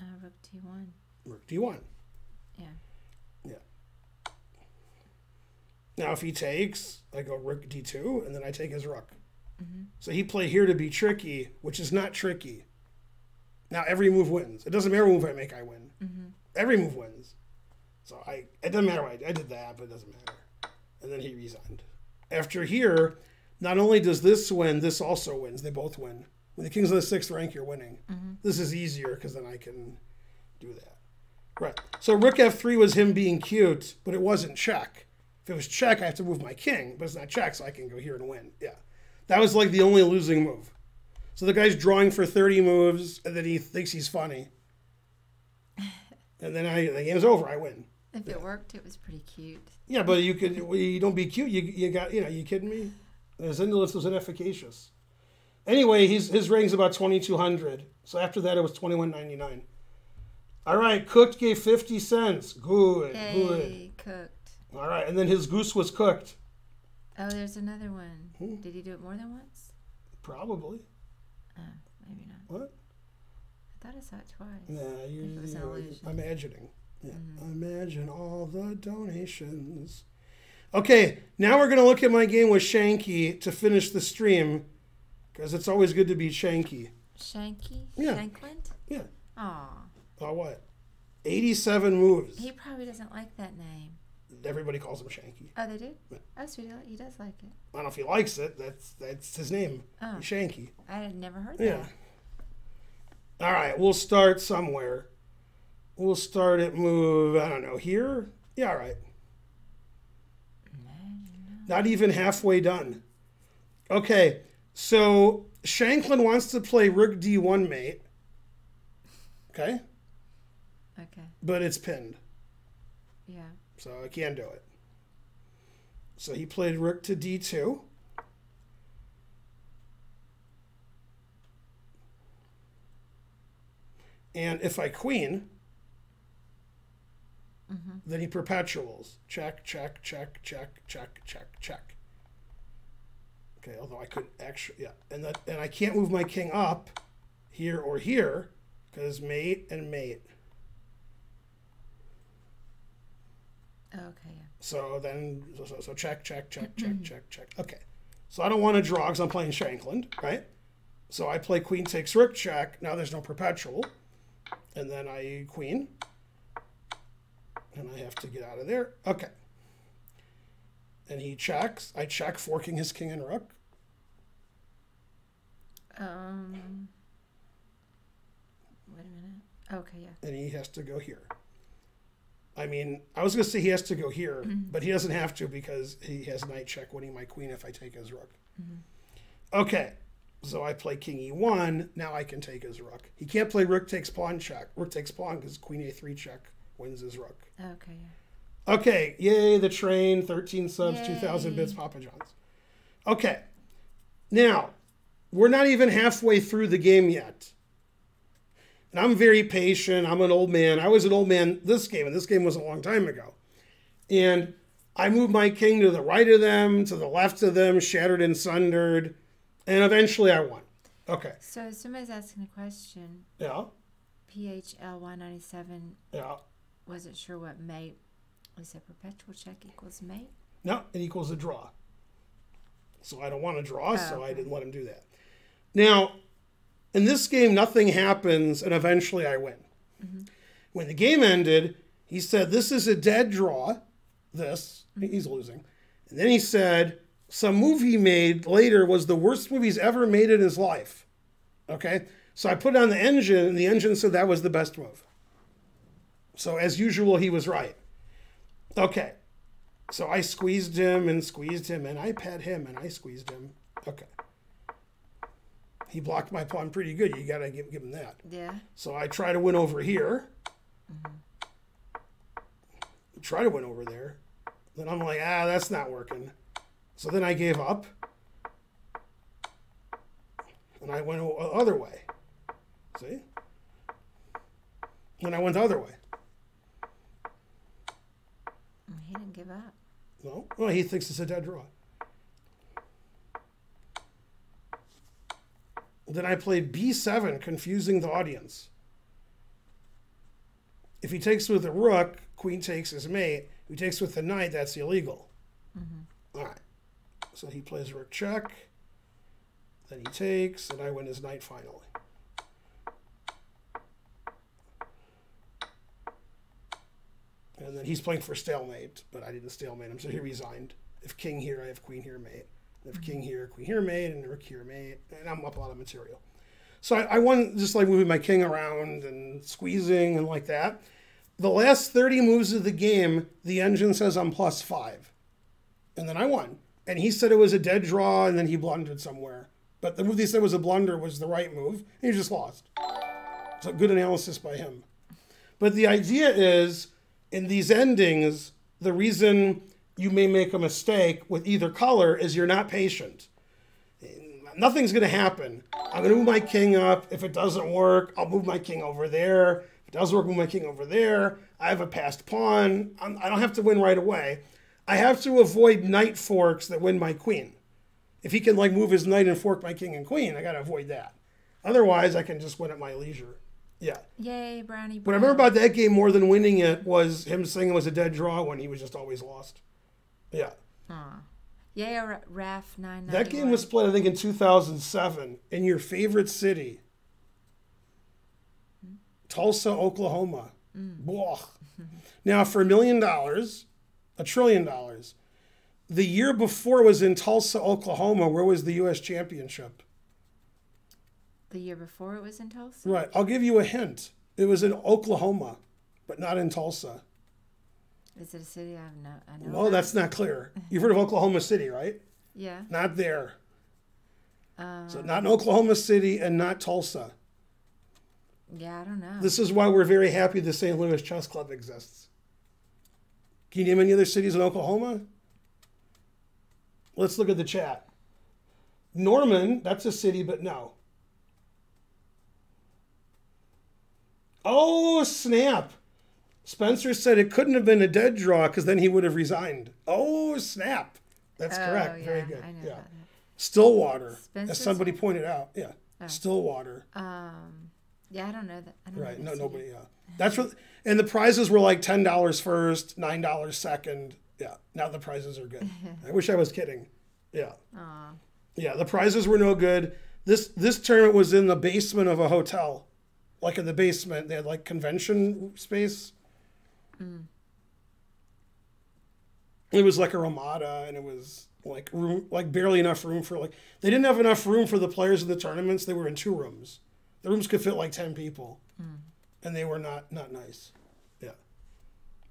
uh, Rook d1? Rook D1. Yeah. Yeah. Now, if he takes, I go Rook D2, and then I take his Rook. So he played here to be tricky, which is not tricky. Now every move wins. It doesn't matter what move I make, I win. Every move wins. So I, it doesn't matter what I. I did that, but it doesn't matter. And then he resigned. After here, not only does this win, this also wins. They both win. When the king's in the sixth rank, you're winning. Mm-hmm. This is easier because then I can do that. Right. So rook f3 was him being cute, but it wasn't check. If it was check, I have to move my king, but it's not check, so I can go here and win. Yeah. That was like the only losing move. So the guy's drawing for 30 moves, and then he thinks he's funny. And then I, the game's over. I win. If it worked, it was pretty cute. Yeah, but you could, you don't be cute. You, you got, you know, you kidding me? Indolence was inefficacious. Anyway, his, his rating's about 2,200. So after that, it was 21.99. All right, cooked gave 50 cents. Good, good. Yay, cooked. All right, and then his goose was cooked. Oh, there's another one. Hmm. Did he do it more than once? Probably. Oh, maybe not. What? I thought I saw it twice. Nah, you, it you're imagining. Yeah. Mm-hmm. Imagine all the donations. Okay, now we're going to look at my game with Shanky to finish the stream because it's always good to be Shanky. Shanky? Yeah. Shankland? Yeah. Aw. Oh, what? 87 moves. He probably doesn't like that name. Everybody calls him Shanky. Oh, they do? Yeah. Oh, so he, does like it. I don't know if he likes it. That's that's his name. Oh. Shanky. I had never heard Yeah. that. All right, we'll start somewhere. We'll start at move, I don't know, here? Yeah, all right. Not even halfway done. Okay, so Shankland wants to play rook d1 mate. Okay? Okay. But it's pinned. Yeah. So I can't do it. So he played rook to d2. And if I queen, mm-hmm. then he perpetuals. Check, check, check, check, check, check, check. Okay, although I could actually, yeah. And, that, and I can't move my king up here or here because mate and mate. Okay. Yeah. So then, so, so, so check, check, check, check, mm-hmm. check, check. Okay. So I don't want to draw because I'm playing Shankland, right? So I play queen takes rook check. Now there's no perpetual. And then I queen. And I have to get out of there. Okay. And he checks. I check, forking his king and rook. Um. Wait a minute. Okay. Yeah. And he has to go here. I mean, I was going to say he has to go here, but he doesn't have to because he has knight check winning my queen if I take his rook. Okay, so I play king e1. Now I can take his rook. He can't play rook takes pawn check. Rook takes pawn because queen a3 check wins his rook. Okay. Yeah. Okay, yay, the train, 13 subs, 2,000 bits, Papa John's. Okay, now, we're not even halfway through the game yet. And I'm very patient. I'm an old man. I was an old man this game, and this game was a long time ago. And I moved my king to the right of them, to the left of them, shattered and sundered, and eventually I won. Okay, So somebody's asking a question. yeah, PHL one ninety seven yeah. wasn't sure what mate. We a perpetual check equals mate. No, it equals a draw. So I don't want to draw, so I oh, didn't let him do that. Now, in this game, nothing happens, and eventually I win. Mm-hmm. When the game ended, he said, This is a dead draw. This, he's mm-hmm. losing. And then he said, Some move he made later was the worst move he's ever made in his life. Okay? So I put it on the engine, and the engine said that was the best move. So, as usual, he was right. Okay. So I squeezed him and squeezed him and I pet him and I squeezed him. Okay. He blocked my pawn pretty good. You got to give, give him that. Yeah. So I try to win over here. Try to win over there. Then I'm like, ah, that's not working. So then I gave up. And I went the other way. See? And I went the other way. He didn't give up. No, well, he thinks it's a dead draw. Then I played b7, confusing the audience. If he takes with the rook, queen takes his mate. If he takes with the knight, that's illegal. Mm-hmm. All right. So he plays rook check. Then he takes, and I win his knight finally. And then he's playing for stalemate, but I didn't stalemate him, so he resigned. If king here, I have queen here, mate. If mm-hmm. king here, queen here, mate, and rook here, mate. And I'm up a lot of material. So I, I won just like moving my king around and squeezing and like that. The last 30 moves of the game, the engine says I'm plus five. And then I won. And he said it was a dead draw, and then he blundered somewhere. But the move he said was a blunder was the right move, and he just lost. So good analysis by him. But the idea is in these endings, the reason you may make a mistake with either color is you're not patient. Nothing's going to happen. I'm going to move my king up. If it doesn't work, I'll move my king over there. If it does work, move my king over there. I have a passed pawn. I'm, I don't have to win right away. I have to avoid knight forks that win my queen. If he can like move his knight and fork my king and queen, I got to avoid that. Otherwise, I can just win at my leisure. Yeah. Yay, Brownie. What I remember about that game more than winning it was him saying it was a dead draw when he was just always lost. Yeah. Aw. Yay, Ra- Raf nine. That game was played, I think, in 2007 in your favorite city, hmm. Tulsa, Oklahoma. Hmm. Blah. Now, for a million dollars, a trillion dollars, the year before was in Tulsa, Oklahoma. Where was the U.S. Championship? The year before it was in Tulsa. Right. I'll give you a hint. It was in Oklahoma, but not in Tulsa. Is it a city I've no? I know. Well, about? that's not clear. You've heard of Oklahoma City, right? Yeah. Not there. Um, so not in Oklahoma City and not Tulsa. Yeah, I don't know. This is why we're very happy the St. Louis Chess Club exists. Can you name any other cities in Oklahoma? Let's look at the chat. Norman, that's a city, but no. Oh, snap. Spencer said it couldn't have been a dead draw because then he would have resigned. Oh, snap. That's Oh, correct. Very yeah, good. I know Yeah. about Stillwater, Spencer as somebody pointed out. Yeah. Stillwater. that. Um, yeah, I don't know that. I don't Right. know No, that nobody. Yeah. That's what. And the prizes were like ten dollars first, nine dollars second. Yeah. Now the prizes are good. I wish I was kidding. Yeah. Aw. Yeah. The prizes were no good. This this tournament was in the basement of a hotel, like in the basement. They had like convention space. Mm. It was like a Ramada, and it was like room, like barely enough room for like they didn't have enough room for the players in the tournaments. They were in two rooms. The rooms could fit like ten people, mm. and they were not not nice. Yeah.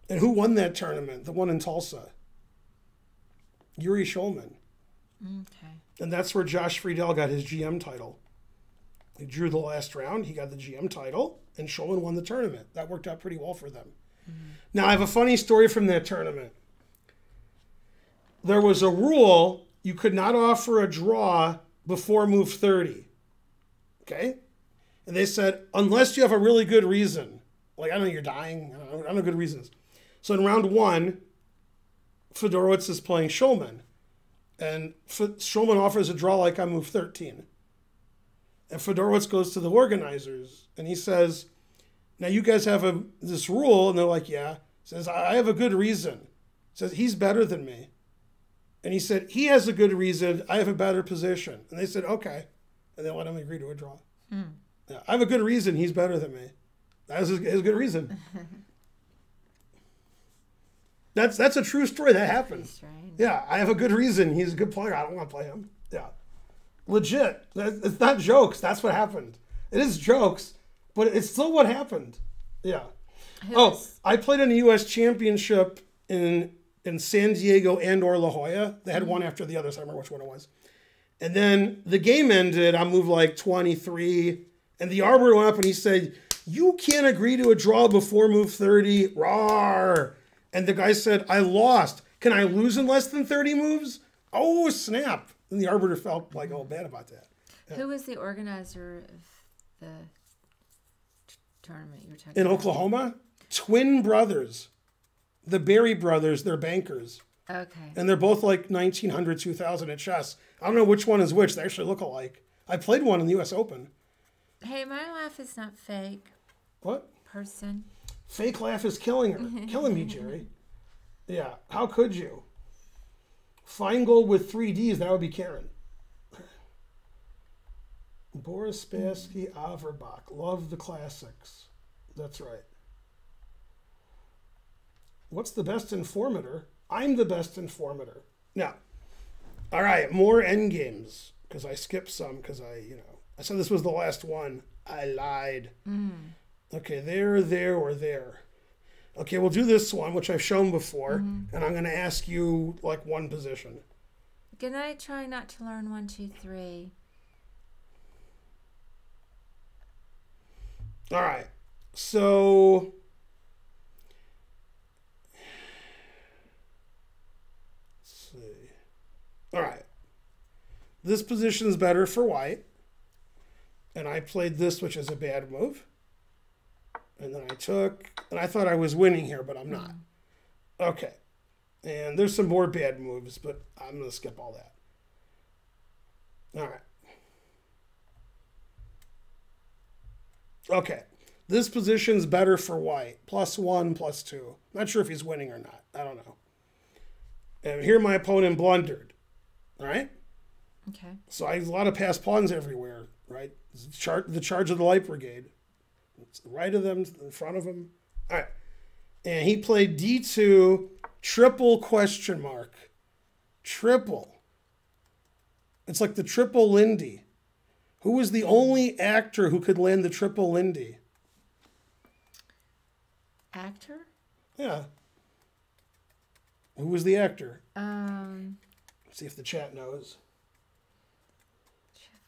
And who won that tournament? The one in Tulsa. Yuri Shulman, mm, Okay. and that's where Josh Friedel got his GM title. He drew the last round. He got the GM title, and Shulman won the tournament. That worked out pretty well for them. Now I have a funny story from that tournament. There was a rule you could not offer a draw before move 30. Okay? And they said, unless you have a really good reason, like I know, you're dying, I don't know, good reasons. So in round one, Fedorowicz is playing Shulman. And F- Shulman offers a draw like on move 13. And Fedorowicz goes to the organizers and he says, Now you guys have a, this rule. And they're like, Yeah. Says, I have a good reason. Says, He's better than me. And he said, He has a good reason. I have a better position. And they said, Okay. And they let him agree to a draw. Hmm. Yeah, I have a good reason. He's better than me. That's his, his good reason. that's that's a true story. That happened. Strange. Yeah, I have a good reason. He's a good player. I don't want to play him. Yeah, legit. It's not jokes. That's what happened. It is jokes, but it's still what happened. Yeah. Who Oh, I played in a U.S. championship in in San Diego and or La Jolla. They had one mm-hmm. after the other, so I remember which one it was. And then the game ended. I moved like 23, and the arbiter went up and he said, "You can't agree to a draw before move 30." Rawr! And the guy said, "I lost. Can I lose in less than 30 moves?" Oh snap! And the arbiter felt like all bad about that. Who was the organizer of the tournament you were talking In about? Oklahoma, twin brothers, the Berry brothers, they're bankers. Okay. and they're both like 1900 2000 at chess i don't know which one is which they actually look alike i played one in the us open Hey, my laugh is not fake. what Person. fake laugh is killing her killing me jerry yeah how could you feingold with three d's that would be karen. Boris spassky averbach. Love the classics. That's right. What's the best informator? I'm the best informator. Now All right, more end games because I skipped some because I, you know, I said this was the last one. I lied. Mm. Okay, there, there, or there. Okay, we'll do this one, which I've shown before, mm-hmm. and I'm going to ask you like one position. Can I Try not to learn one, two, three. All right, so let's see. All right, this position is better for white, and I played this, which is a bad move. And then I took, and I thought I was winning here, but I'm not. Okay, and there's some more bad moves, but I'm gonna skip all that. All right. Okay. This position's better for white. Plus one, plus two. Not sure if he's winning or not. I don't know. And here my opponent blundered. All right? Okay. So I have a lot of passed pawns everywhere, right? Char- the charge of the light brigade. Right of them, in front of them. All right. And he played D2, triple question mark. Triple. It's like the triple Lindy. Who was the only actor who could land the triple Lindy? Actor? Yeah. Who was the actor? Um, See if the chat knows.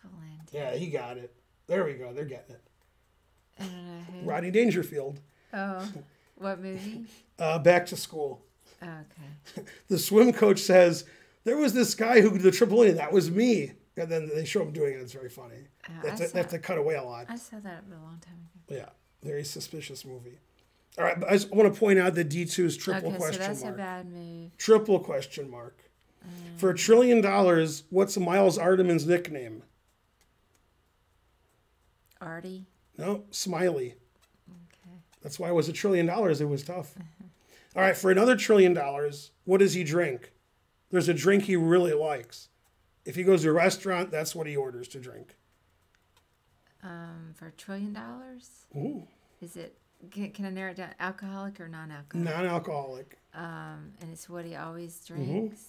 Valenti. Yeah, he got it. There we go. They're getting it. I don't know who. Rodney Dangerfield. Oh, what movie? Uh, back to school. Okay. The swim coach says, There was this guy who did the triple A. That was me. And then they show him doing it. It's very funny. Oh, have, I, to, saw, they have to cut away a lot. I saw that a long time ago. Yeah, very suspicious movie. All right, but I just want to point out that D2's triple Okay, so question that's mark. a bad move. Triple question mark. For a trillion dollars, what's Miles Ardaman's nickname? Artie. No, Smiley. Okay. That's why it was a trillion dollars. It was tough. All right, for another trillion dollars, what does he drink? There's a drink he really likes. If he goes to a restaurant, that's what he orders to drink. Um, for a trillion dollars, Ooh, is it? Can, can I narrow it down? Alcoholic or non-alcoholic? non-alcoholic. Um, and it's what he always Mm-hmm. drinks.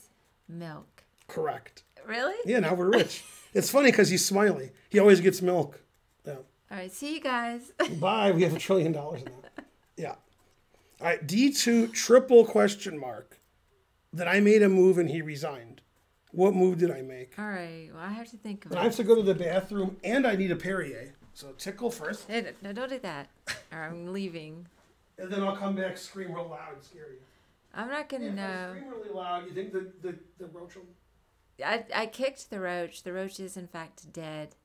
Milk. Correct. Really? Yeah, now we're rich. it's funny because he's smiley. He always gets milk. Yeah. All right. See you guys. Bye. We have a trillion dollars in that. Yeah. All right. D2 triple question mark. That I made a move and he resigned. What move did I make? All right. Well, I have to think And I have to go to the bathroom and I need a Perrier. So tickle first. Hey, no, don't do that. Or I'm leaving. And then I'll come back, scream real loud, and scare you. I'm not gonna I know. scream really loud, you think the, the, the roach will. I I kicked the roach. The roach is in fact dead.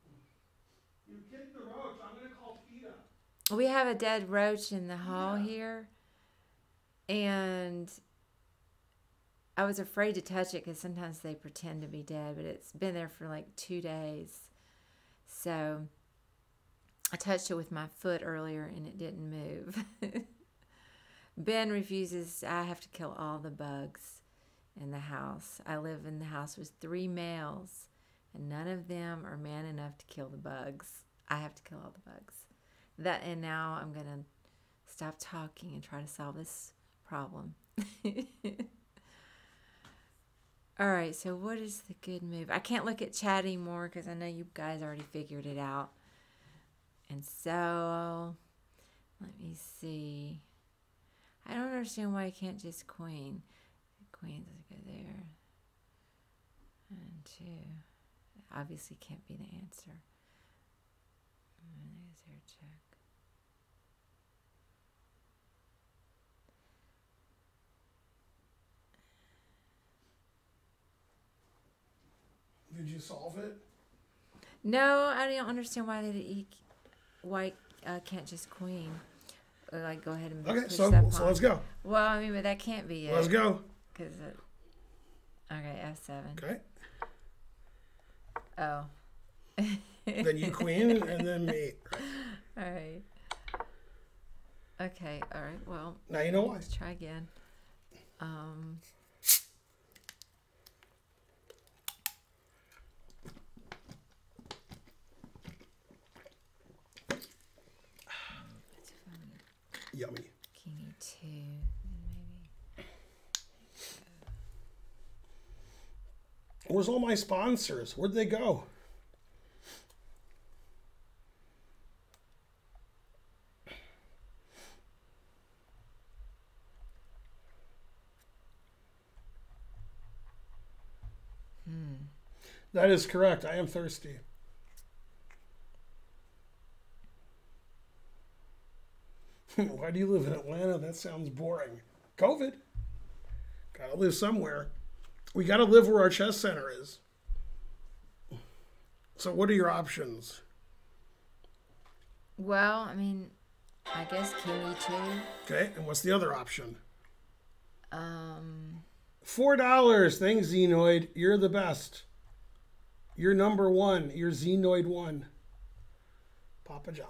You kick the roach. I'm going to call PETA. We have a dead roach in the hall here, and I was afraid to touch it because sometimes they pretend to be dead, but it's been there for like two days. So I touched it with my foot earlier and it didn't move. ben refuses, I have to kill all the bugs in the house. I live in the house with three males, and none of them are man enough to kill the bugs. I have to kill all the bugs. That and now I'm gonna stop talking and try to solve this problem. All right, so what is the good move? I can't look at chat anymore because I know you guys already figured it out. And so, let me see. I don't understand why I can't just queen. Queen doesn't go there. And two. Obviously can't be the answer. And Is there a check? Did you solve it? No, I don't understand why they he, why uh, can't just queen. Like go ahead and Okay, so, so pawn. let's go. Well, I mean, but that can't be it. Let's go. Cause it, okay, F seven. Okay. Oh, Then you queen and then me. all right. Okay, all right. Well, Now you know why. let's try again. Um. Yummy. King E two, Where's all my sponsors? Where'd they go? That is correct. I am thirsty. Why do you live in Atlanta? That sounds boring. COVID. Gotta live somewhere. We gotta live where our chess center is. So, what are your options? Well, I mean, I guess King E two. Okay, and what's the other option? Um. Four dollars. Thanks, Xenoid. You're the best. You're number one. You're Xenoid one. Papa John's.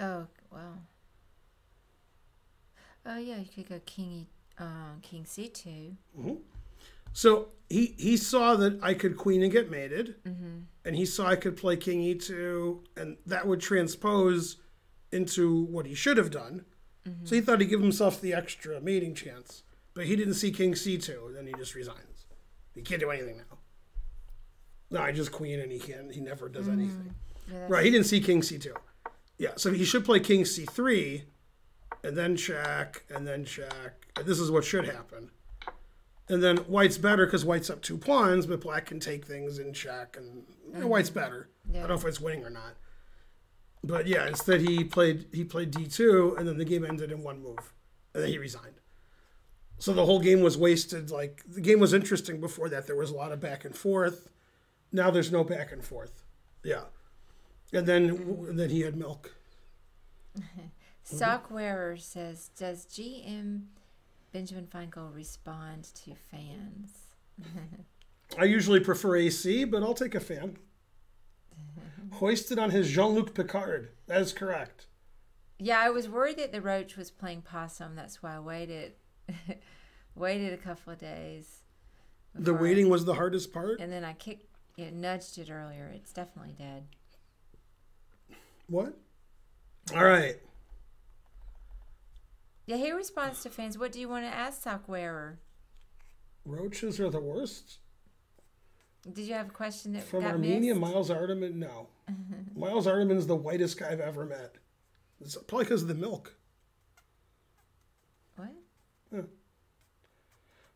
Oh well. Oh yeah, you could go King E, um, King C 2 mm-hmm. So he he saw that I could queen and get mated, mm-hmm. and he saw I could play king e2, and that would transpose into what he should have done. So he mm-hmm. thought he'd give himself the extra mating chance, but he didn't see king c2. Then he just resigns. He can't do anything now. No, I just queen, and he can't. He never does anything. Yeah, Right, he didn't see king c2. Yeah, so he should play king c3, and then check, and then check. And this is what should happen. And then white's better because white's up two pawns, but black can take things in check, and you know, white's mm-hmm. better. I don't know if it's winning or not. But yeah, instead he played he played d2, and then the game ended in one move, and then he resigned. So the whole game was wasted. Like the game was interesting before that. There was a lot of back and forth. Now there's no back and forth. Yeah, and then and then he had milk. Sock wearer says, "Does GM Benjamin Finegold respond to fans?" I usually prefer AC, but I'll take a fan. Hoisted on his Jean Luc Picard. That is correct. Yeah, I was worried that the roach was playing possum. That's why I waited, waited a couple of days. The before I- waiting was the hardest part. and then I kicked, it nudged it earlier. It's definitely dead. What? All right. Yeah, he responds to fans. What do you want to ask sock wearer? Roaches are the worst. Did you have a question that From got Armenia, missed? Miles Ardaman. No. Miles Ardaman's the whitest guy I've ever met. It's probably because of the milk. What?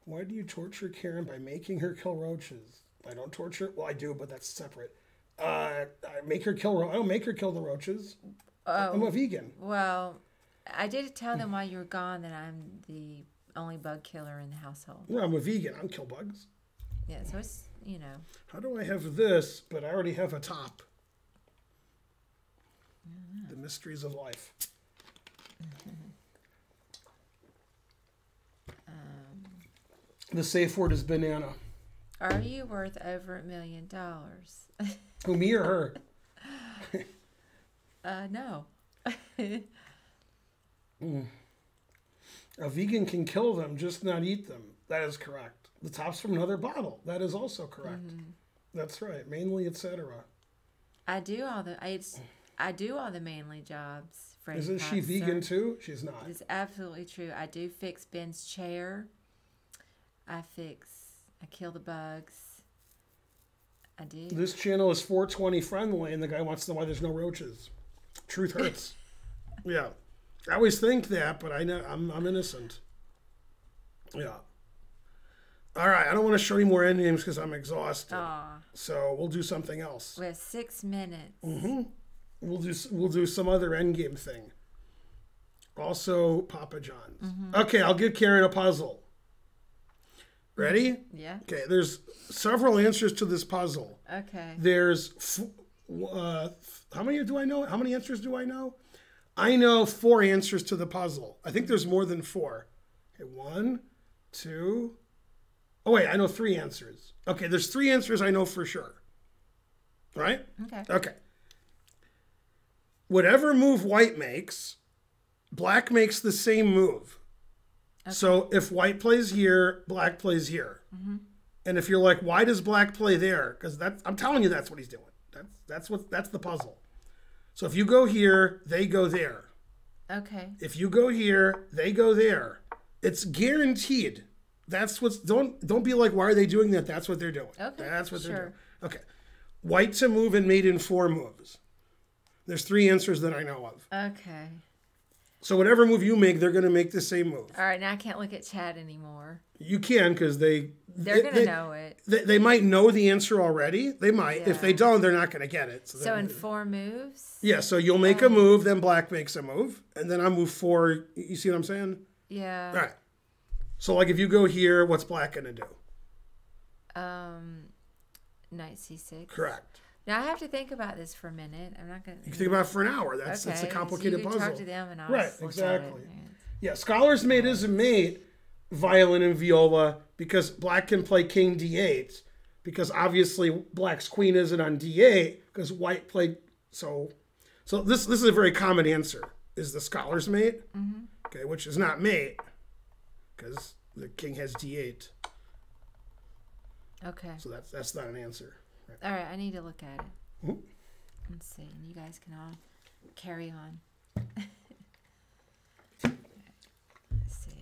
Why do you torture Karen by making her kill roaches? I don't torture. Well, I do, but that's separate. Uh, make her kill. I don't make her kill the roaches. I'm Oh, a vegan. well, I did tell them while you were gone that I'm the only bug killer in the household. No, I'm a vegan. I don't kill bugs. Yeah, so it's you know. How do I have this, but I already have a top? The mysteries of life. The safe word is banana. Are you worth over a million dollars? Who, me or her? Uh, no. A vegan can kill them, just not eat them. That is correct. The top's from another bottle. That is also correct. That's right. Mainly, etc. I do all the I, it's, I do all the manly jobs. Isn't she vegan sir. too? She's not. It's absolutely true. I do fix Ben's chair. I fix. I kill the bugs. I do. This channel is 420 friendly, and the guy wants to know why there's no roaches. Truth hurts. yeah, I always think that, but I know I'm I'm innocent. Yeah. All right, I don't want to show you more end names because I'm exhausted. Aw, So we'll do something else. we have six minutes. Mm-hmm. We'll do we'll do some other end game thing. Also, Papa John's. Mm-hmm. Okay, I'll give Karen a puzzle. Ready? Yeah. Okay, there's several answers to this puzzle. Okay. There's uh, how many do I know? How many answers do I know? I know four answers to the puzzle. I think there's more than four. Okay, one, two. Oh wait, I know three answers. Okay, there's three answers I know for sure. Right? Okay. Okay. Whatever move white makes, black makes the same move. So if white plays here, black plays here. Mm-hmm. And if you're like, why does black play there? Because that's I'm telling you that's what he's doing. That's that's what that's the puzzle. So if you go here, they go there. Okay. If you go here, they go there. It's guaranteed. That's what's don't don't be like, why are they doing that? That's what they're doing. Okay, That's what they're doing. Okay. White to move and mate in four moves. There's three answers that I know of. Okay. So whatever move you make, they're gonna make the same move. All right. Now I can't look at Chad anymore. You can because they They're they, gonna they, know it. They, they might know the answer already. They might. If they don't, they're not gonna get it. So, So in four moves. yeah. So you'll make a move, then black makes a move, and then I move four. You see what I'm saying? Yeah. All right. So like if you go here, what's black gonna do? Um. Knight c6. Correct. Now I have to think about this for a minute. I'm not gonna. You can think about it for an hour. That's okay. that's a so complicated you can puzzle. Talk to them and I'll Right, exactly. Yeah, scholar's a mate, violin and viola, because black can play king d8, because obviously black's queen isn't on d8, because white played so. So this this is a very common answer. Is the scholar's mate? Mm-hmm. Okay, which is not mate, because the king has d8. Okay. So that's that's not an answer. All right. I need to look at it. Let's see. And you guys can all carry on.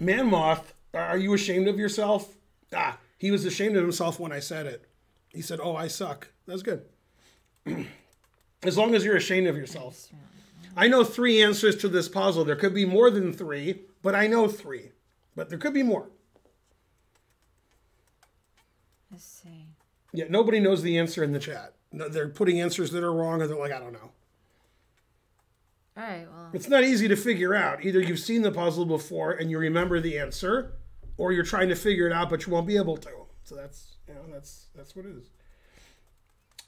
Man moth, are you ashamed of yourself? Ah, he was ashamed of himself when I said it. He said, "Oh, I suck." That's good. As long as you're ashamed of yourself. I know three answers to this puzzle. There could be more than three, but I know three. But there could be more. Let's see. Yeah, nobody knows the answer in the chat. No, they're putting answers that are wrong, or they're like, I don't know. All right. Well, It's not easy to figure out. Either you've seen the puzzle before and you remember the answer, or you're trying to figure it out but you won't be able to. So that's you know that's that's what it is.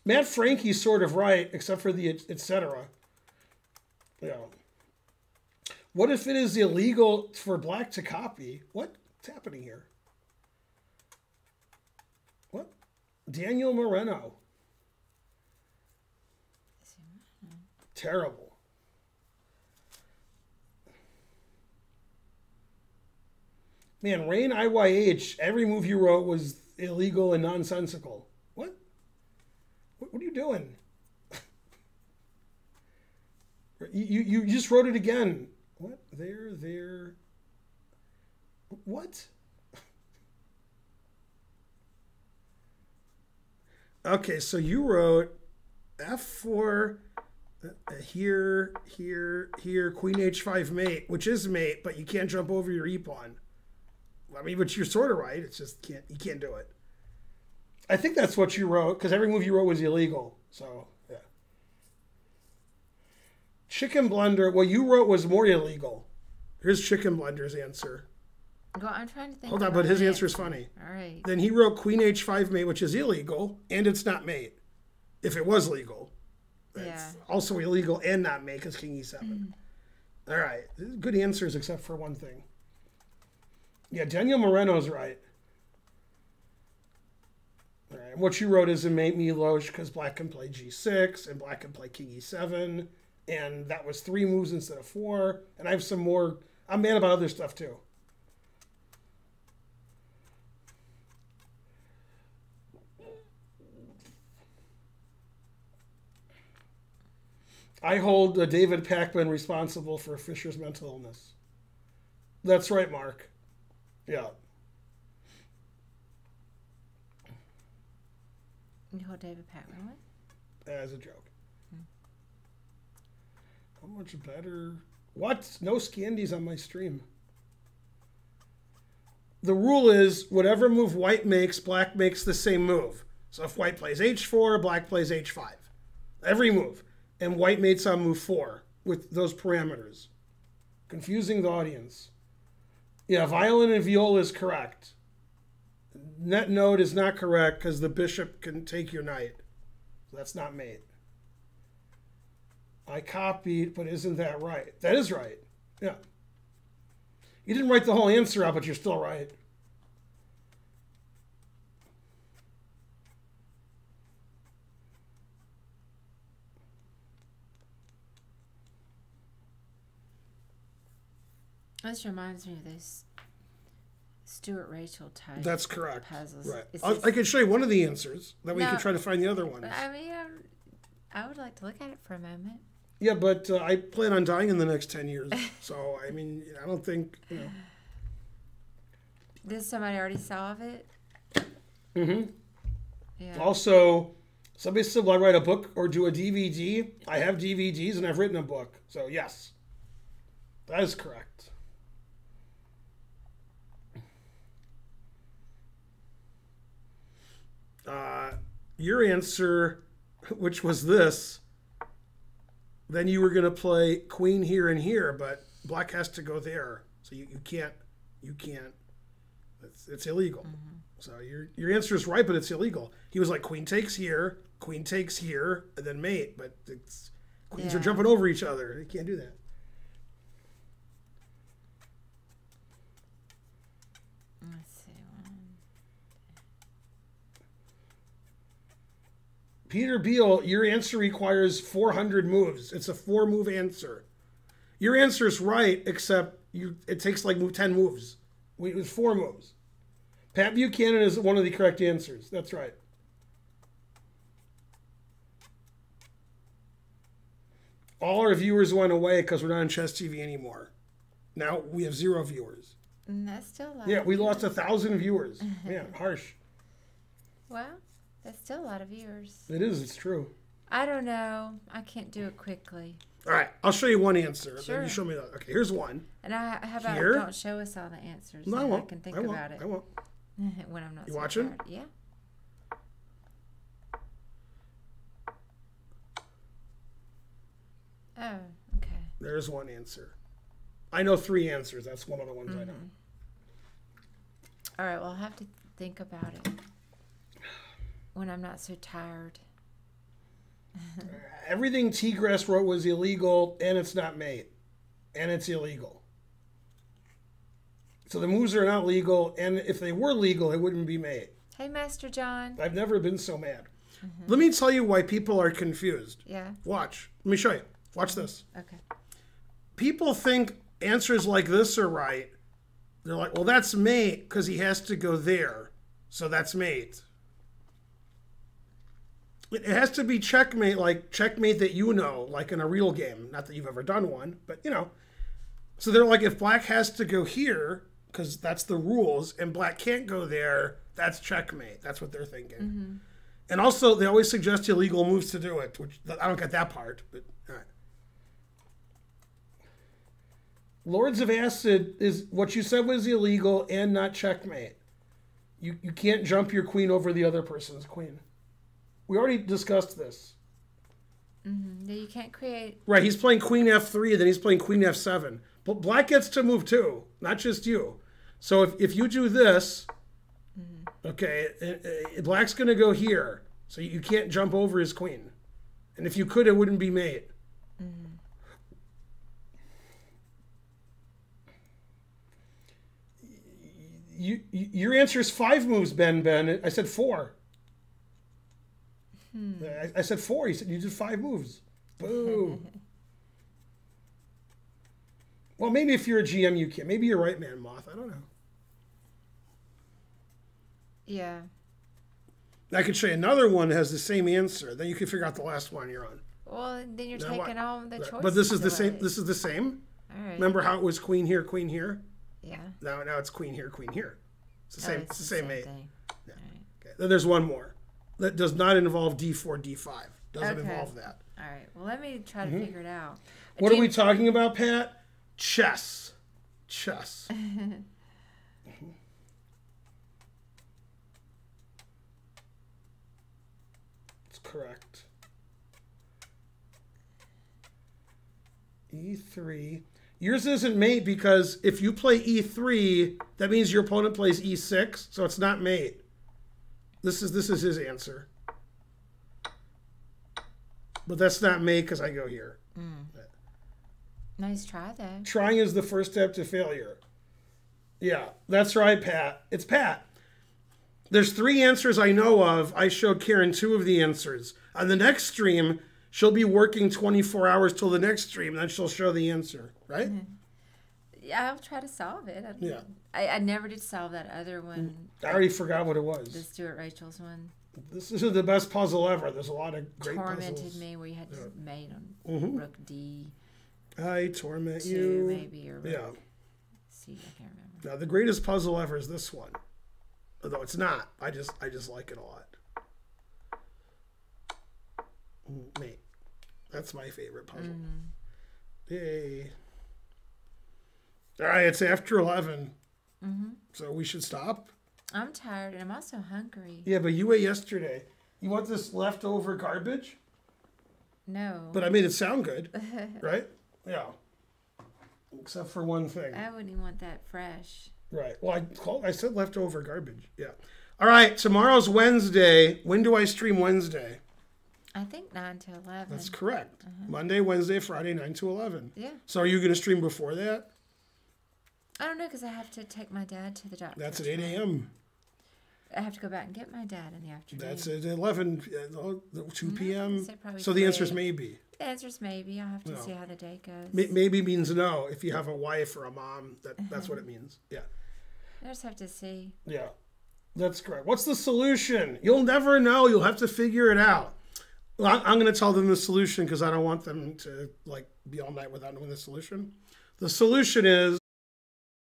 Matt Frankie's sort of right, except for the et- et cetera. Yeah. What if it is illegal for black to copy? What's happening here? What? Daniel Moreno. Terrible. Man, Rain IYH, every move you wrote was illegal and nonsensical. What? What, are you doing? you, you, you just wrote it again. What? There, there. What? Okay, so you wrote F4 uh, here, here, here, Queen H5 mate, which is mate, but you can't jump over your E pawn. I mean, but you're sort of right. It's just can't you can't do it. I think that's what you wrote because every move you wrote was illegal. So yeah. Chicken blender. What you wrote was more illegal. Here's chicken blender's answer. I'm trying to think. Hold on, but his answer is funny. All right. Then he wrote Queen H5 mate, which is illegal, and it's not mate. If it was legal, it's Yeah. also illegal and not mate because King E7. Mm. All right, good answers except for one thing. Yeah, Daniel Moreno's right. All right, what you wrote is a mate Milosh because black can play G6 and black can play King E7, and that was three moves instead of four. And I have some more. I'm mad about other stuff too. I hold uh, David Pakman responsible for Fischer's mental illness. That's right, Mark. Yeah. You hold David what? As a joke. How much better? What? No scandies on my stream. The rule is whatever move white makes, black makes the same move. So if white plays h4, black plays h5. Every move. And white mates on move 4 with those parameters. Confusing the audience. Yeah, violin and viola is correct. Net note is not correct because the bishop can take your knight. That's not mate. I copied, but isn't that right? That is right. Yeah. You didn't write the whole answer out, but you're still right. This reminds me of those Stuart Rachel type. That's correct. Puzzles. Right. I can show you one of the answers. That way you No. can try to find the other ones. I mean, I'm, I would like to look at it for a moment. Yeah, but uh, I plan on dying in the next 10 years. so, I mean, I don't think, you know. Did somebody already solve it? hmm Yeah. Also, somebody said, "Will I write a book or do a DVD?" I have DVDs and I've written a book, so yes, that is correct. Uh, your answer, which was this, then you were going to play Queen here and here, but Black has to go there, so you, you can't, you can't. It's, it's illegal. So your your answer is right, but it's illegal. He was like queen takes here, queen takes here, and then mate. But it's queens are jumping over each other. They can't do that. Let's see. One. Peter Beal, your answer requires 400 moves. It's a four move answer. Your answer is right, except you it takes like 10 moves. Wait, It was four moves. Pat Buchanan is one of the correct answers. That's right. All our viewers went away because we're not on Chess TV anymore. Now we have zero viewers. And that's still. Yeah, we lost a thousand viewers. Man, harsh. Well, that's still a lot of viewers. It is. It's true. I don't know. I can't do it quickly. All right, I'll show you one answer. Then Sure. you show me the. Okay, here's one. And I how about Here? don't show us all the answers. No, I won't. I can think I won't. about it I won't. when I'm not. You so watching? tired. Yeah. Oh, okay. There's one answer. I know three answers. That's one of the ones I know. Mm-hmm. All right. Well, I'll have to think about it when I'm not so tired. Everything T-Grass wrote was illegal, and it's not made, and it's illegal. So the moves are not legal, and if they were legal, it wouldn't be made. Hey, Master John. I've never been so mad. Mm-hmm. Let me tell you why people are confused. Yeah. Watch. Let me show you. Watch this. Okay. People think answers like this are right. They're like, well, that's mate because he has to go there. So that's mate. It has to be checkmate, like checkmate that you know, like in a real game. Not that you've ever done one, but you know. So they're like, if black has to go here, because that's the rules, and black can't go there, that's checkmate. That's what they're thinking. Mm-hmm. And also, they always suggest illegal moves to do it, which I don't get that part, but all right. Lords of Acid is what you said was illegal and not checkmate. You you can't jump your queen over the other person's queen. We already discussed this. No, you can't create. Right, he's playing queen f3, then he's playing queen f7. But black gets to move too, not just you. So if, if you do this, okay, uh, uh, black's going to go here. So you can't jump over his queen. And if you could, it wouldn't be mate. You, you, your answer is five moves, Ben. Ben, I said four. Hmm. I, I said four. He said you did five moves. Boo. well, maybe if you're a GM, you can. Maybe you're right, man, Moth. I don't know. Yeah. I could show you another one that has the same answer. Then you can figure out the last one you're on. Well, then you're Now taking all the choices. But this is the same. This is the same. All right. Remember how it was queen here, queen here. Yeah. Now, now it's queen here, queen here. It's the Oh, same. it's the same, mate. thing. Okay. Then there's one more that does not involve D4, D5. Doesn't Okay. involve that. All right. Well, let me try to figure it out. Mm-hmm. What are we talking about, Pat? Chess. Chess. It's correct. E3. Yours isn't mate because if you play E3, that means your opponent plays E6, so it's not mate. This is this is his answer. But that's not me because I go here. Hmm. Nice try though. Trying is the first step to failure. Yeah, that's right, Pat. It's Pat. There's three answers I know of. I showed Karen two of the answers. On the next stream, she'll be working 24 hours till the next stream, then she'll show the answer, right? Yeah, I'll try to solve it. I, Yeah. I, I never did solve that other one, I already forgot what it was. the. Stuart Rachels' one. This is the best puzzle ever. There's a lot of great Tormented puzzles. me where you had to mate on Mhm. rook D I torment two you. maybe or Yeah. C. I can't remember. Now the greatest puzzle ever is this one. Although it's not. I just I just like it a lot. Mm, Mate. That's my favorite puzzle. Yay. Alright, it's after eleven. Mm-hmm. So we should stop. I'm tired and I'm also hungry. Yeah, but you ate yesterday. You want this leftover garbage? No, But I made it sound good. right? Yeah. Except for one thing. I wouldn't even want that fresh. Right. Well, I called. I said leftover garbage. Yeah. All right. Tomorrow's Wednesday. When do I stream Wednesday? I think nine to eleven. That's correct. Uh-huh. Monday, Wednesday, Friday, nine to eleven. yeah, So are you going to stream before that? I don't know because I have to take my dad to the doctor. That's at eight a.m. I have to go back and get my dad in the afternoon. That's at eleven. uh, Two p.m. say probably So the answer is maybe. The answer is maybe. I'll have to No. see how the day goes. Maybe means no. If you have a wife or a mom, that that's what it means. Yeah. I just have to see. Yeah. That's correct. What's the solution? You'll never know. You'll have to figure it out. Well, I'm going to tell them the solution because I don't want them to like be all night without knowing the solution. The solution is